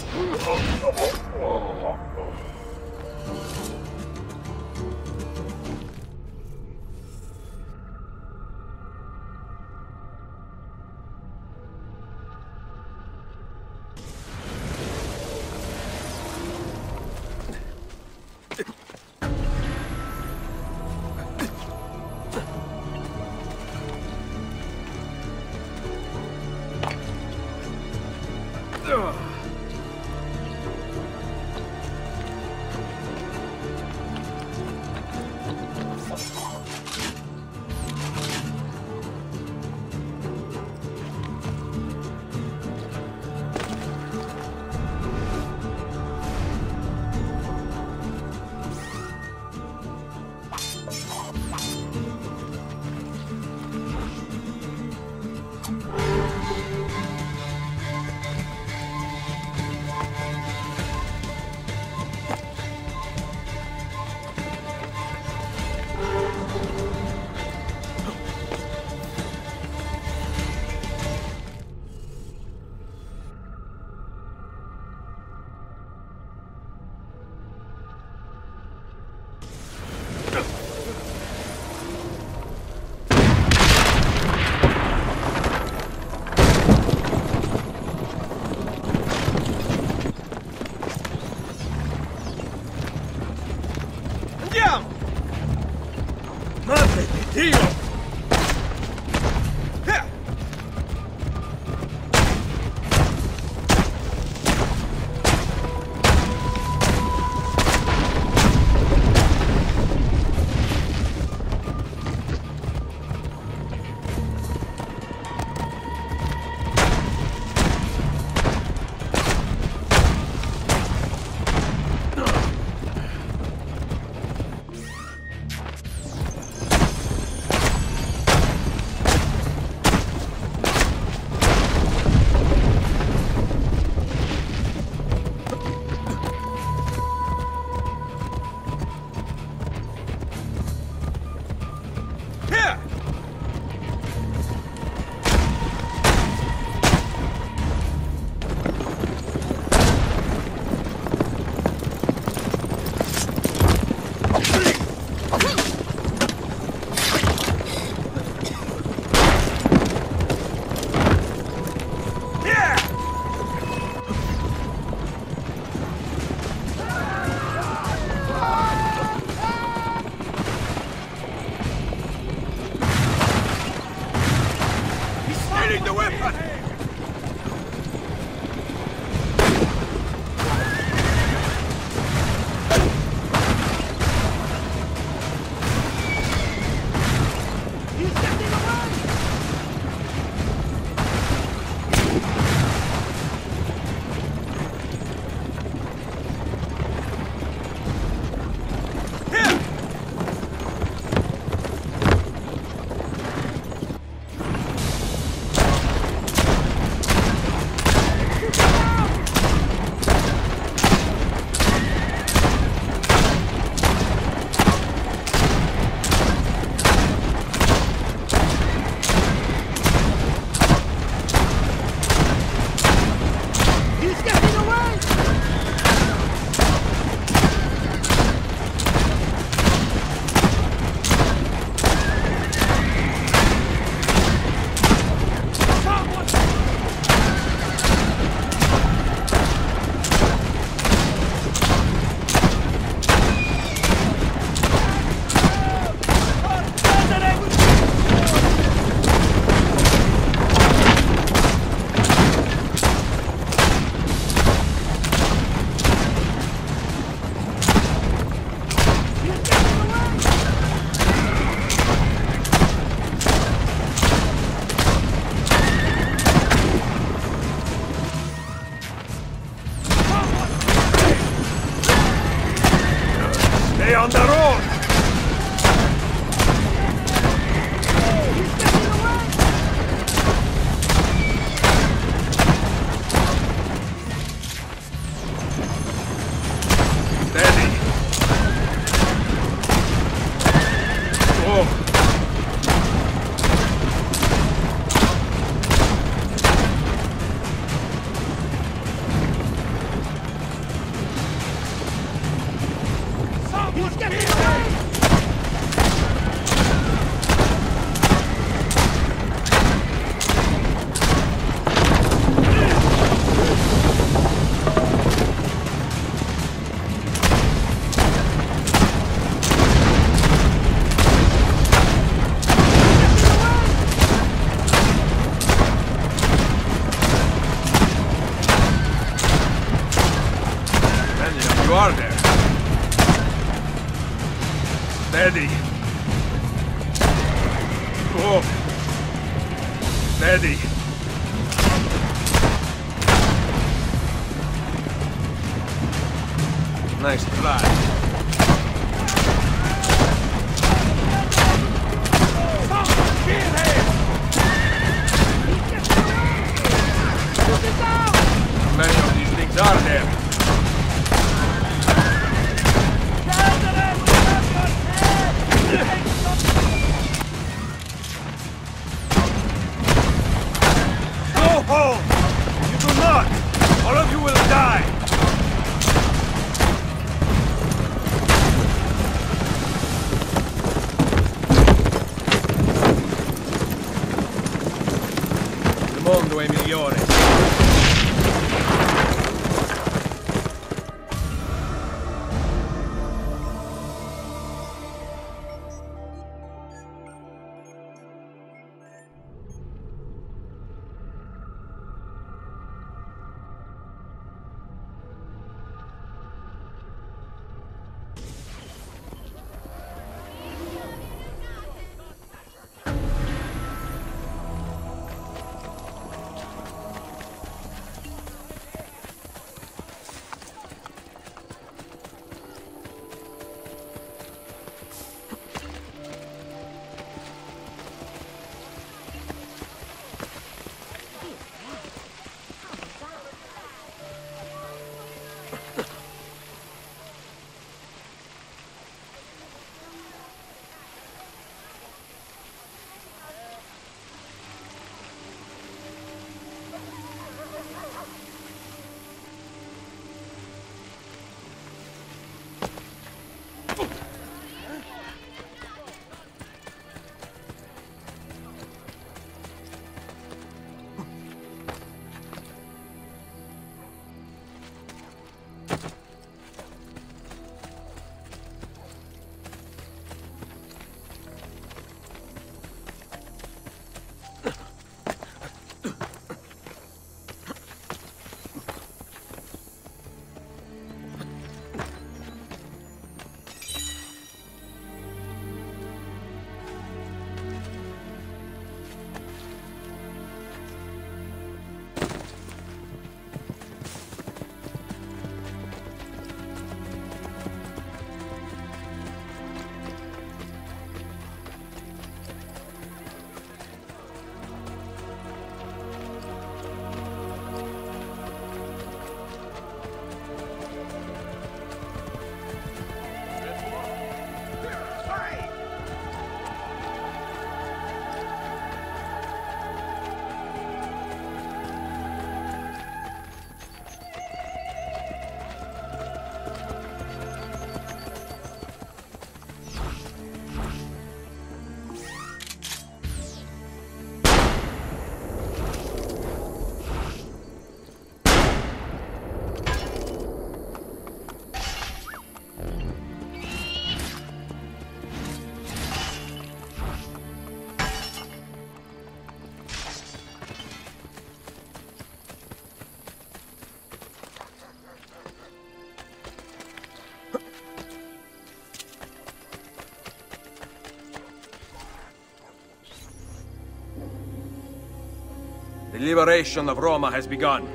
The liberation of Roma has begun.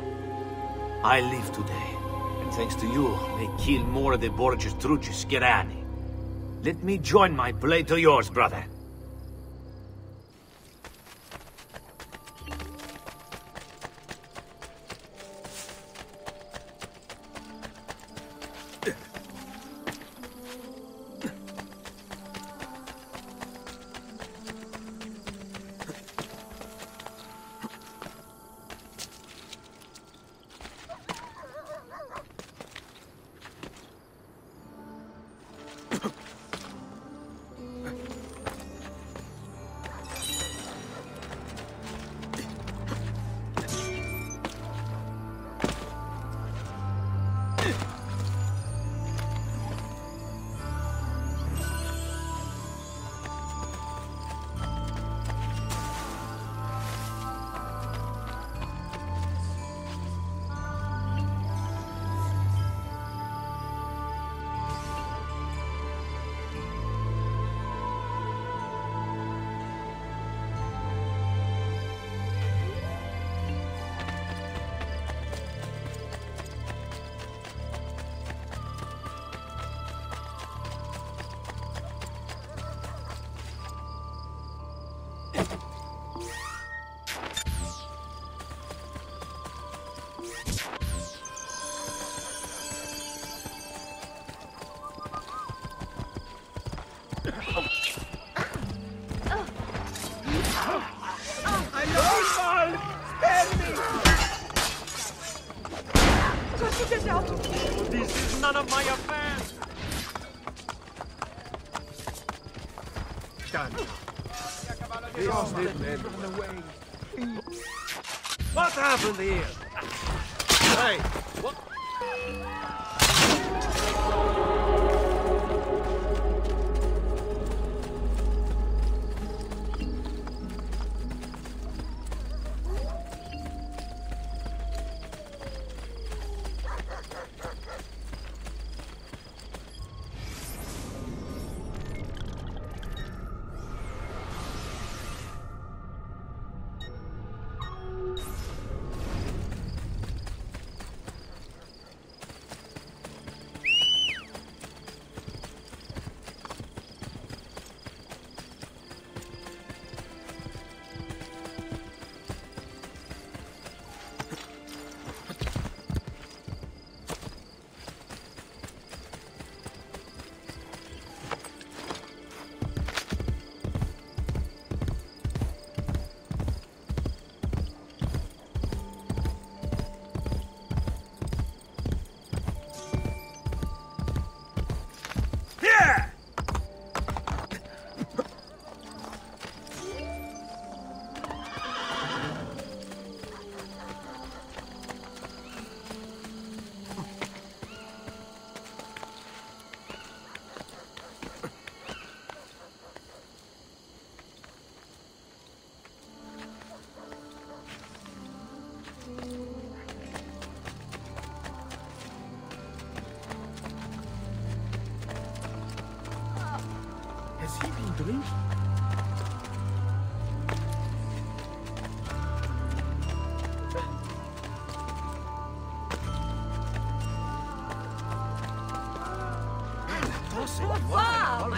I live today, and thanks to you, may kill more of the Borgia's Truci Schierani. Let me join my blade to yours, brother.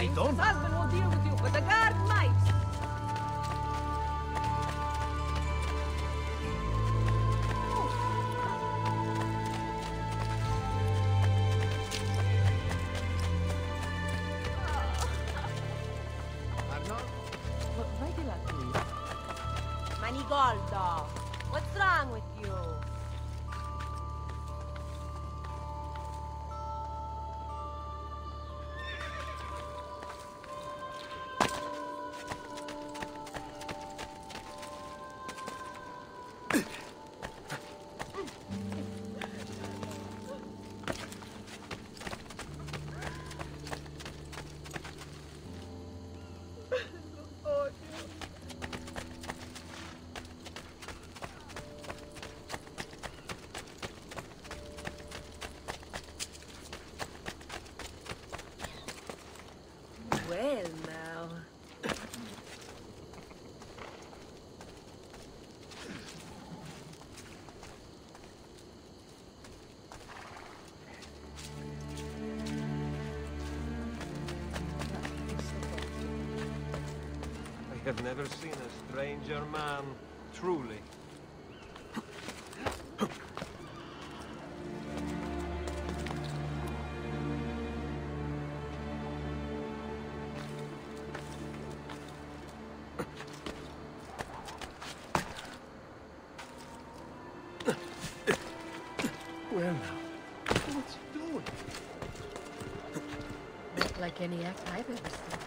Então I don't. have never seen a stranger man, truly. Well now, what's he doing? Not like any act I've ever seen.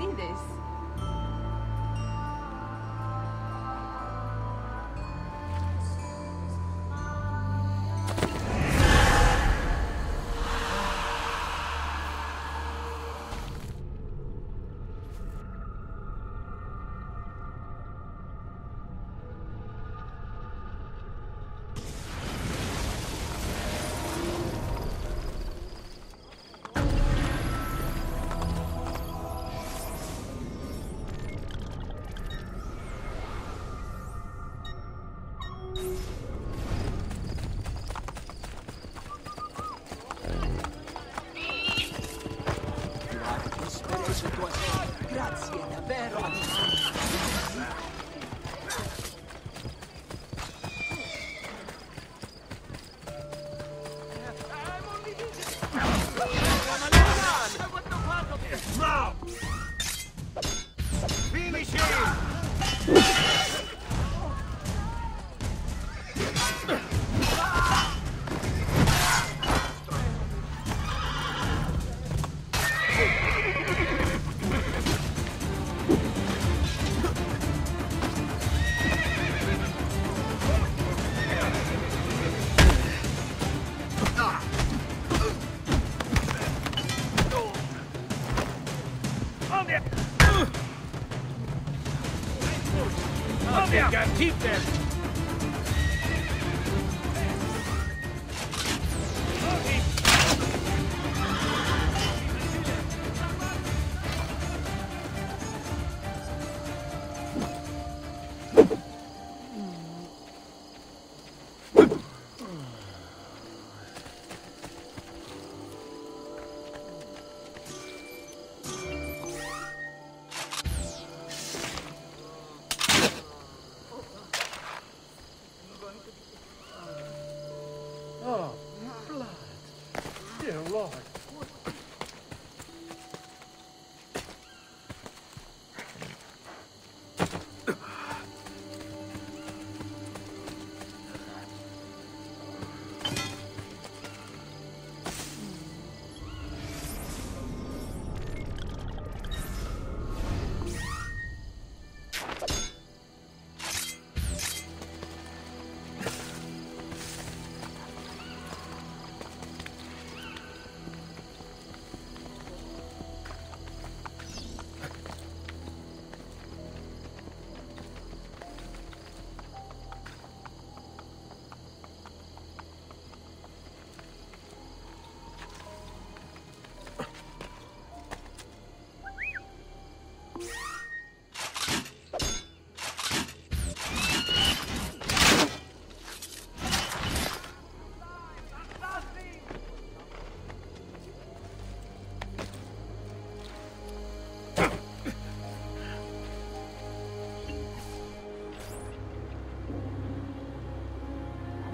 See this.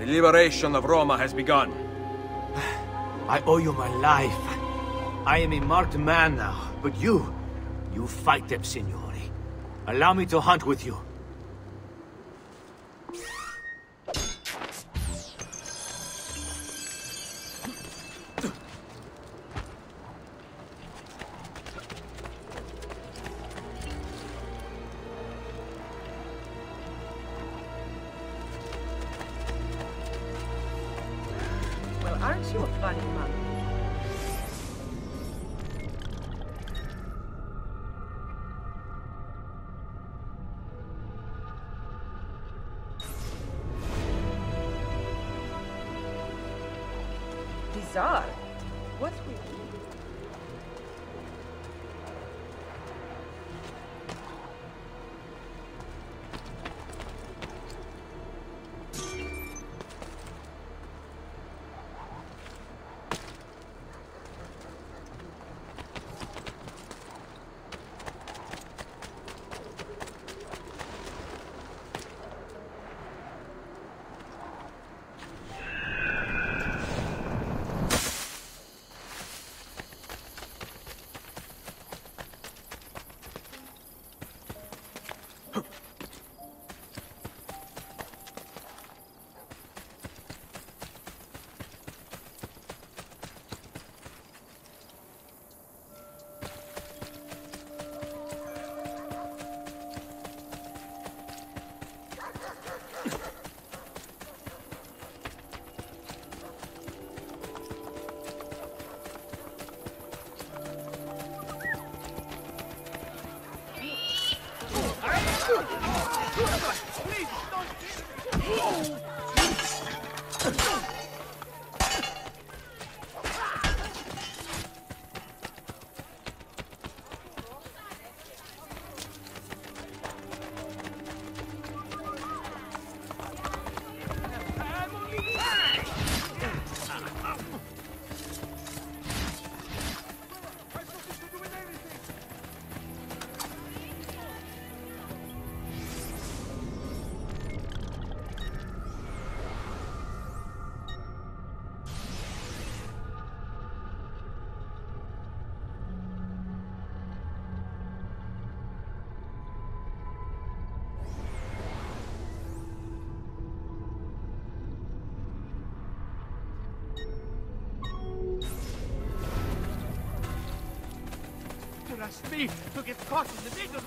The liberation of Roma has begun. I owe you my life. I am a marked man now, but you, you fight them, signori. Allow me to hunt with you. That's me who gets caught in the middle.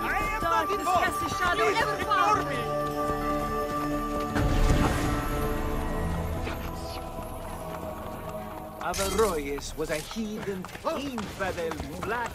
I am not involved. Cast a Please, ignore me. Averroes was a heathen, infidel, black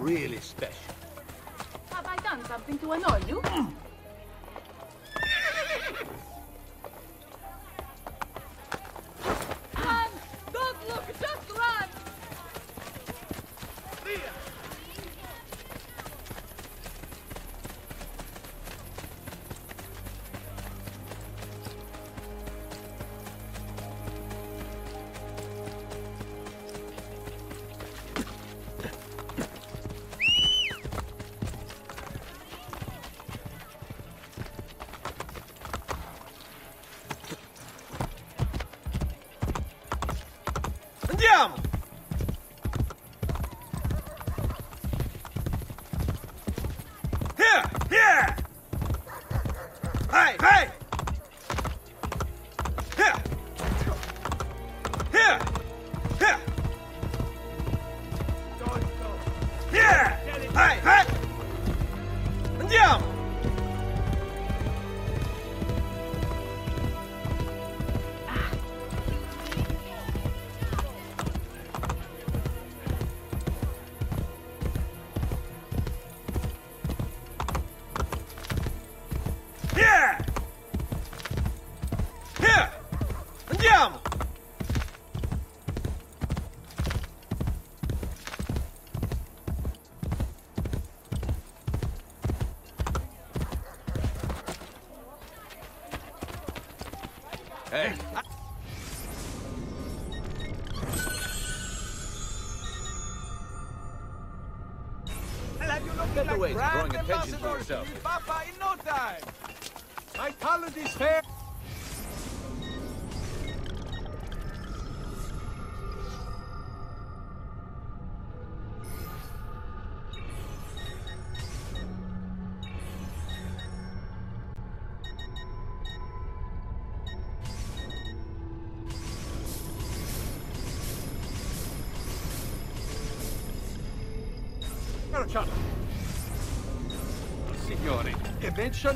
Really special. Have I done something to annoy you? Ways of drawing attention to yourself. In no time. My talent is fair.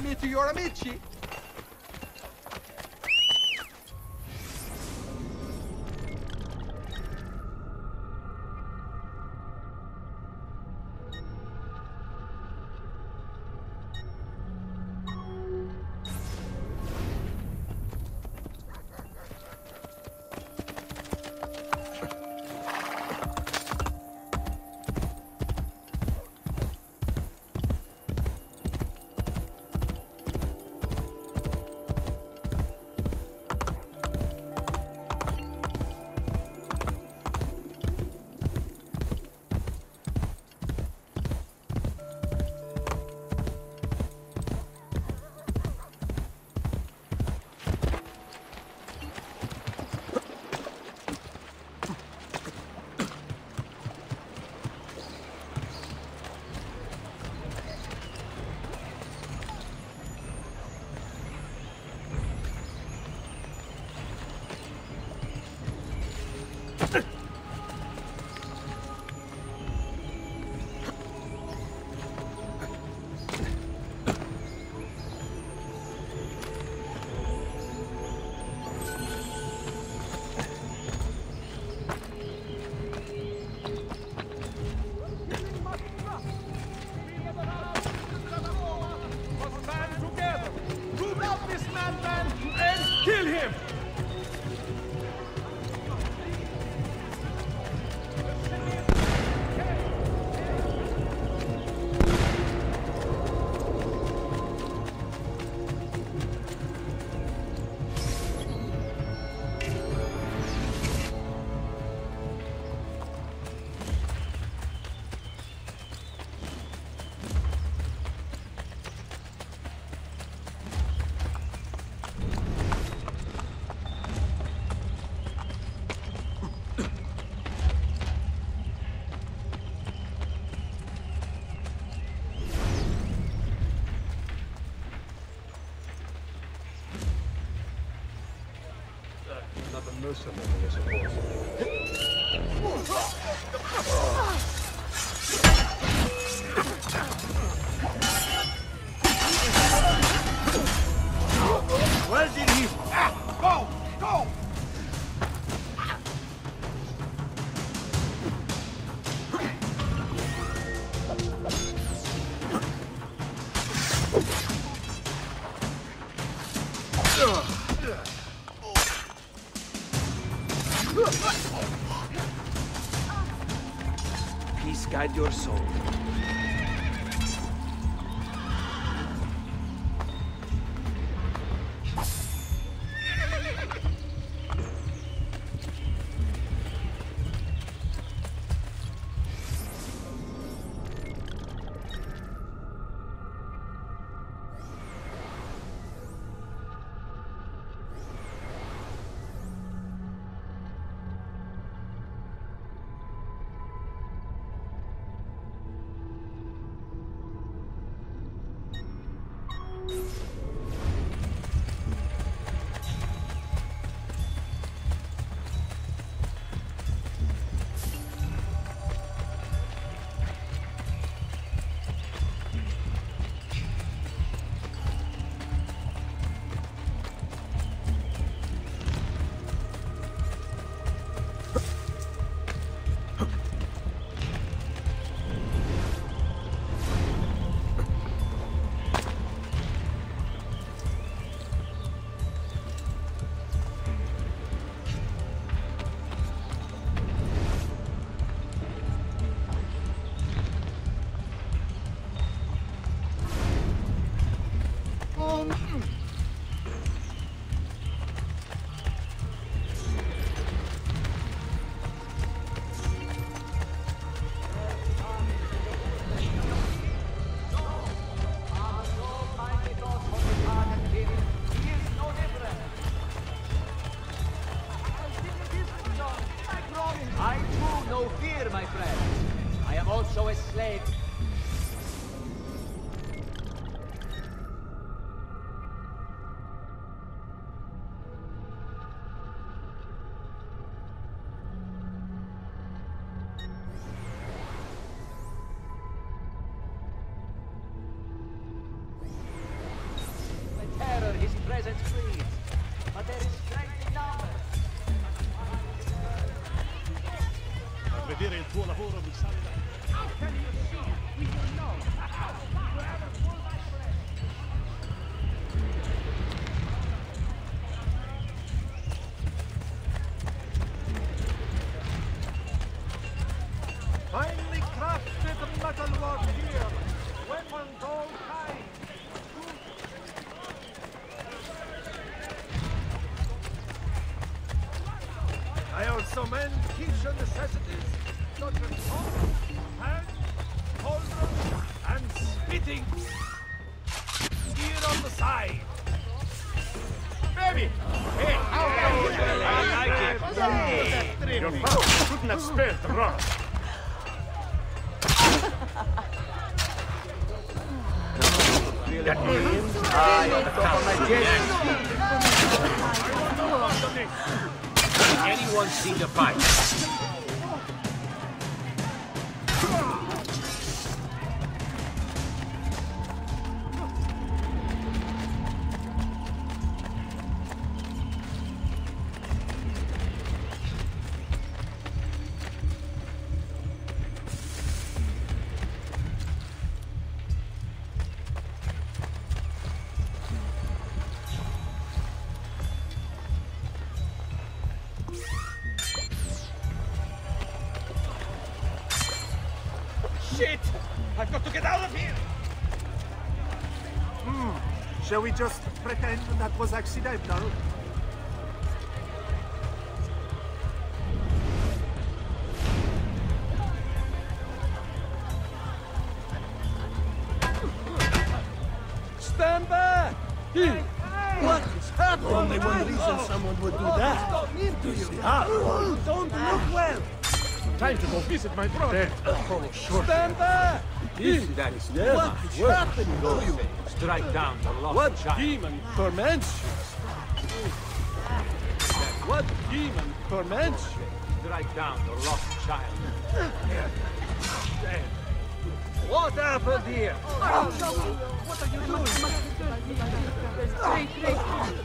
Me to your amici. Guide your soul. so a slave. we just pretend that was accidental? child. demon torments you? What demon torments you? Drag down the lost child. What happened here? Oh, what are you doing?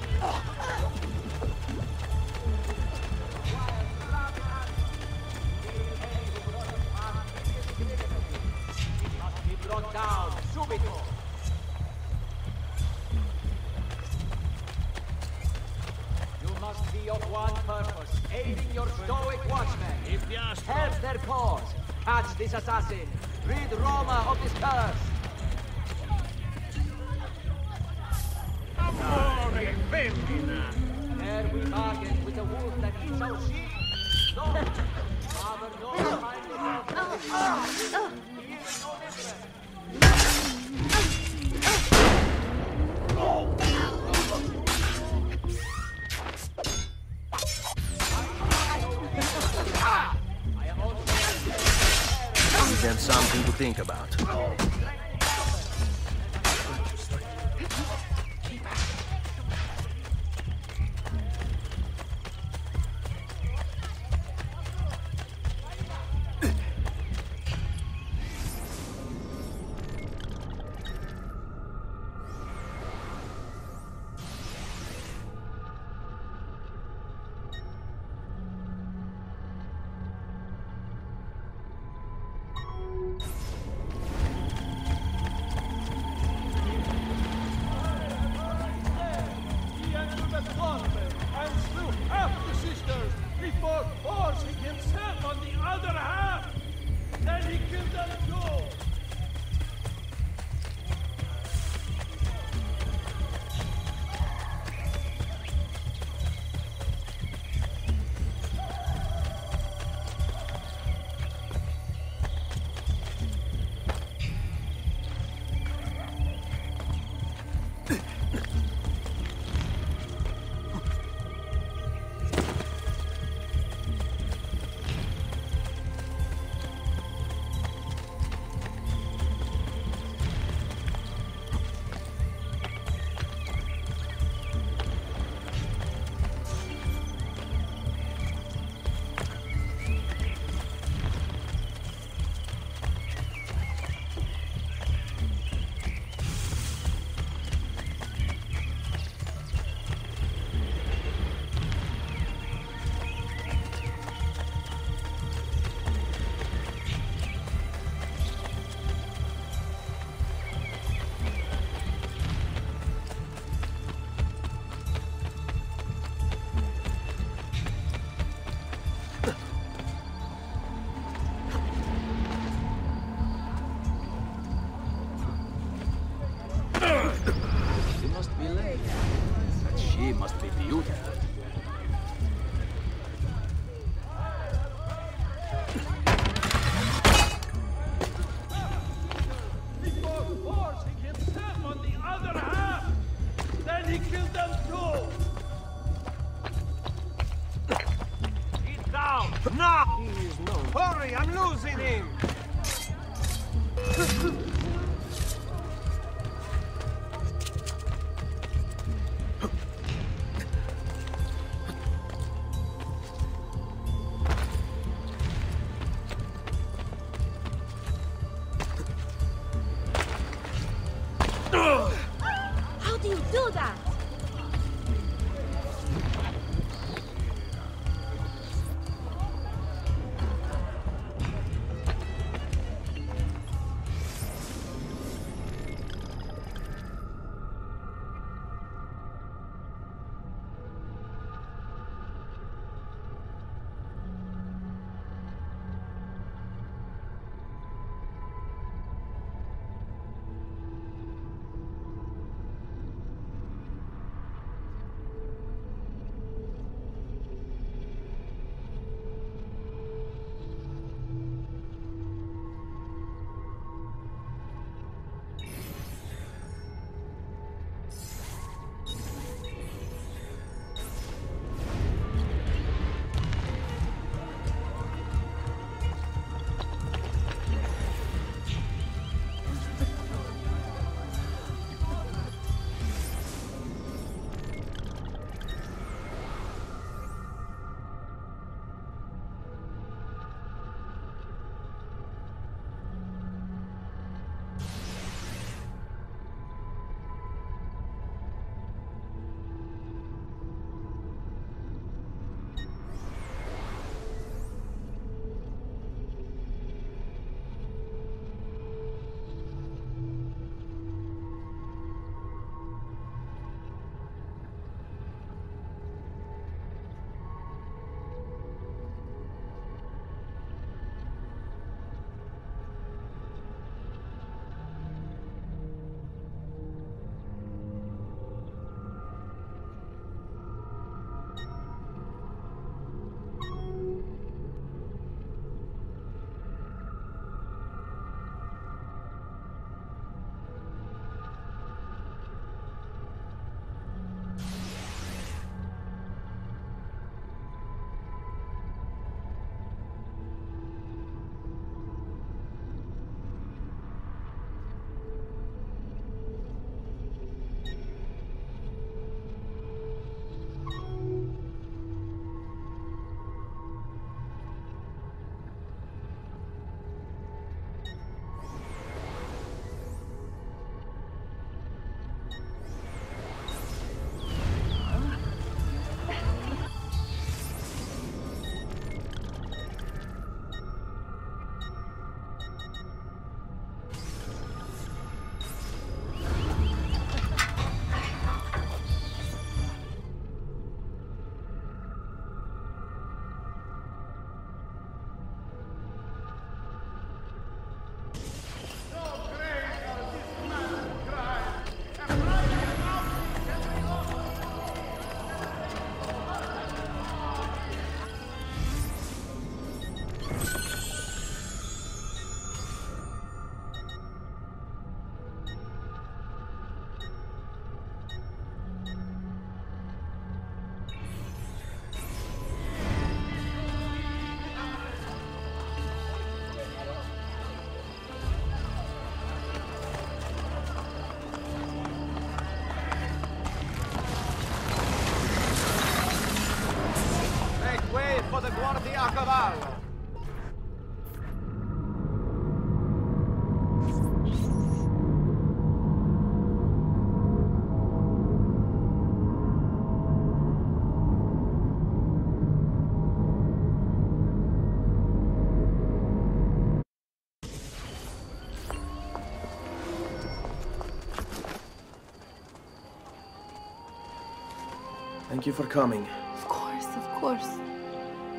Thank you for coming. Of course, of course.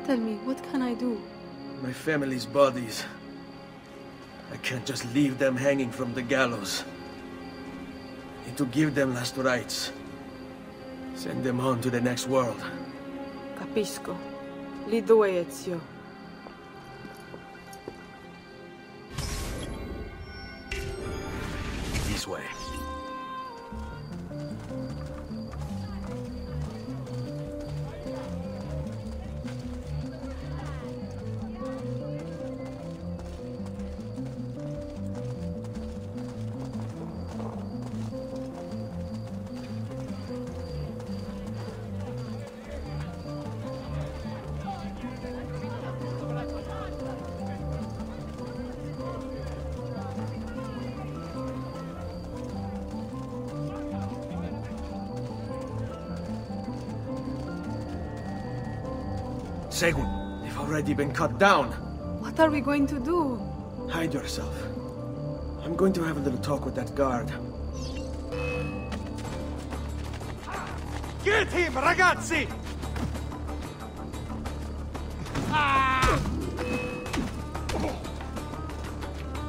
Tell me, what can I do? My family's bodies. I can't just leave them hanging from the gallows. Need to give them last rites. Send them on to the next world. Capisco. Lead the way, Ezio. Already been cut down. What are we going to do? Hide yourself. I'm going to have a little talk with that guard. Get him, ragazzi!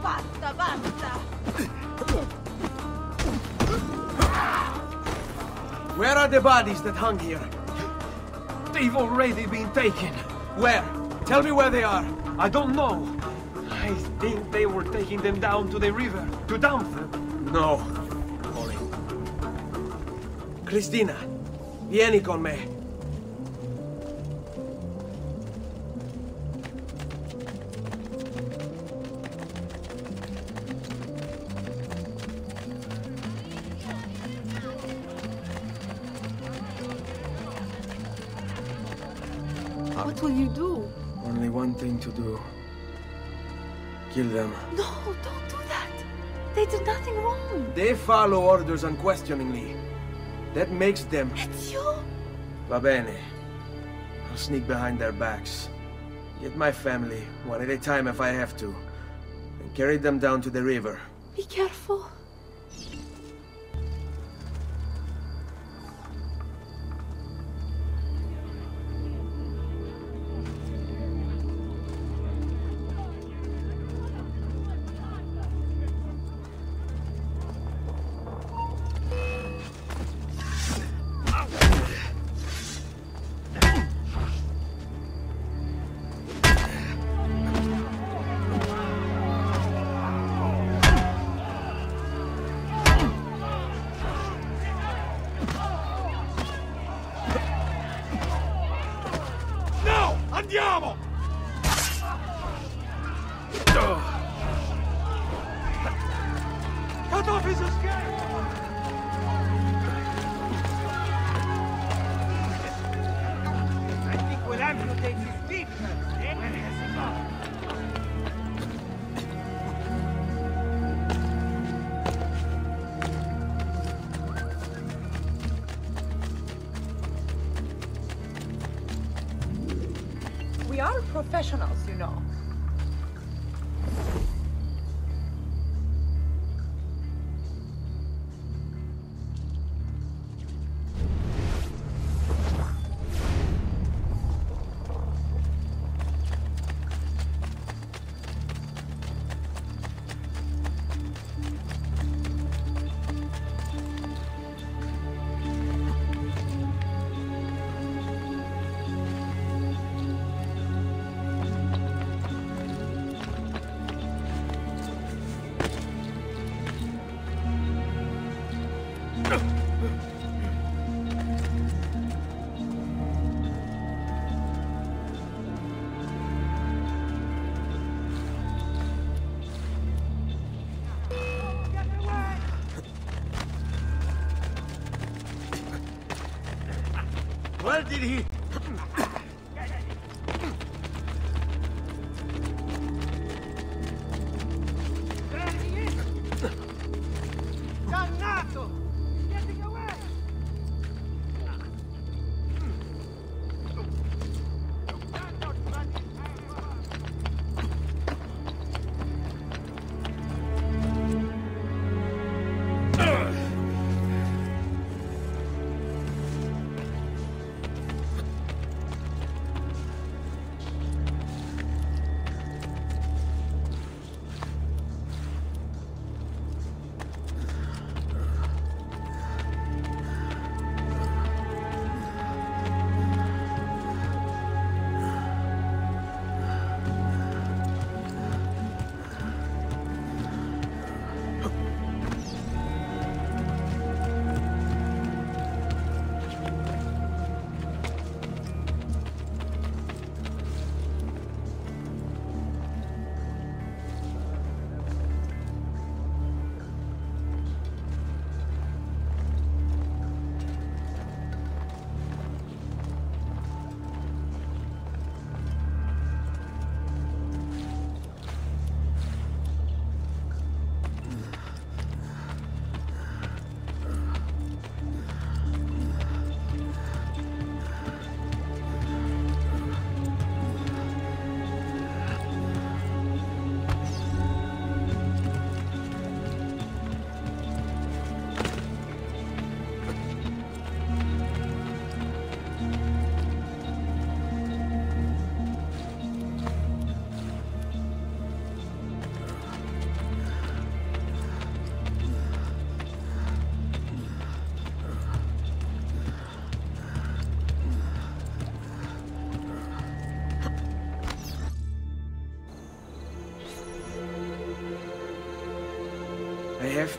Basta, basta! Where are the bodies that hung here? They've already been taken. Where? Tell me where they are. I don't know. I think they were taking them down to the river to dump them. No. Molly. Cristina, vieni con me. Them. No, don't do that. They did nothing wrong. They follow orders unquestioningly. That makes them... Ezio? Va bene. I'll sneak behind their backs. Get my family, one at a time if I have to. And carry them down to the river. Be careful.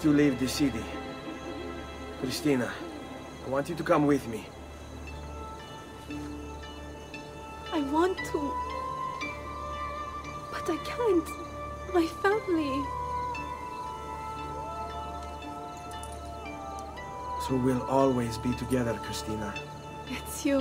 To leave the city. Cristina, I want you to come with me. I want to. But I can't. My family. So we'll always be together, Cristina. It's you.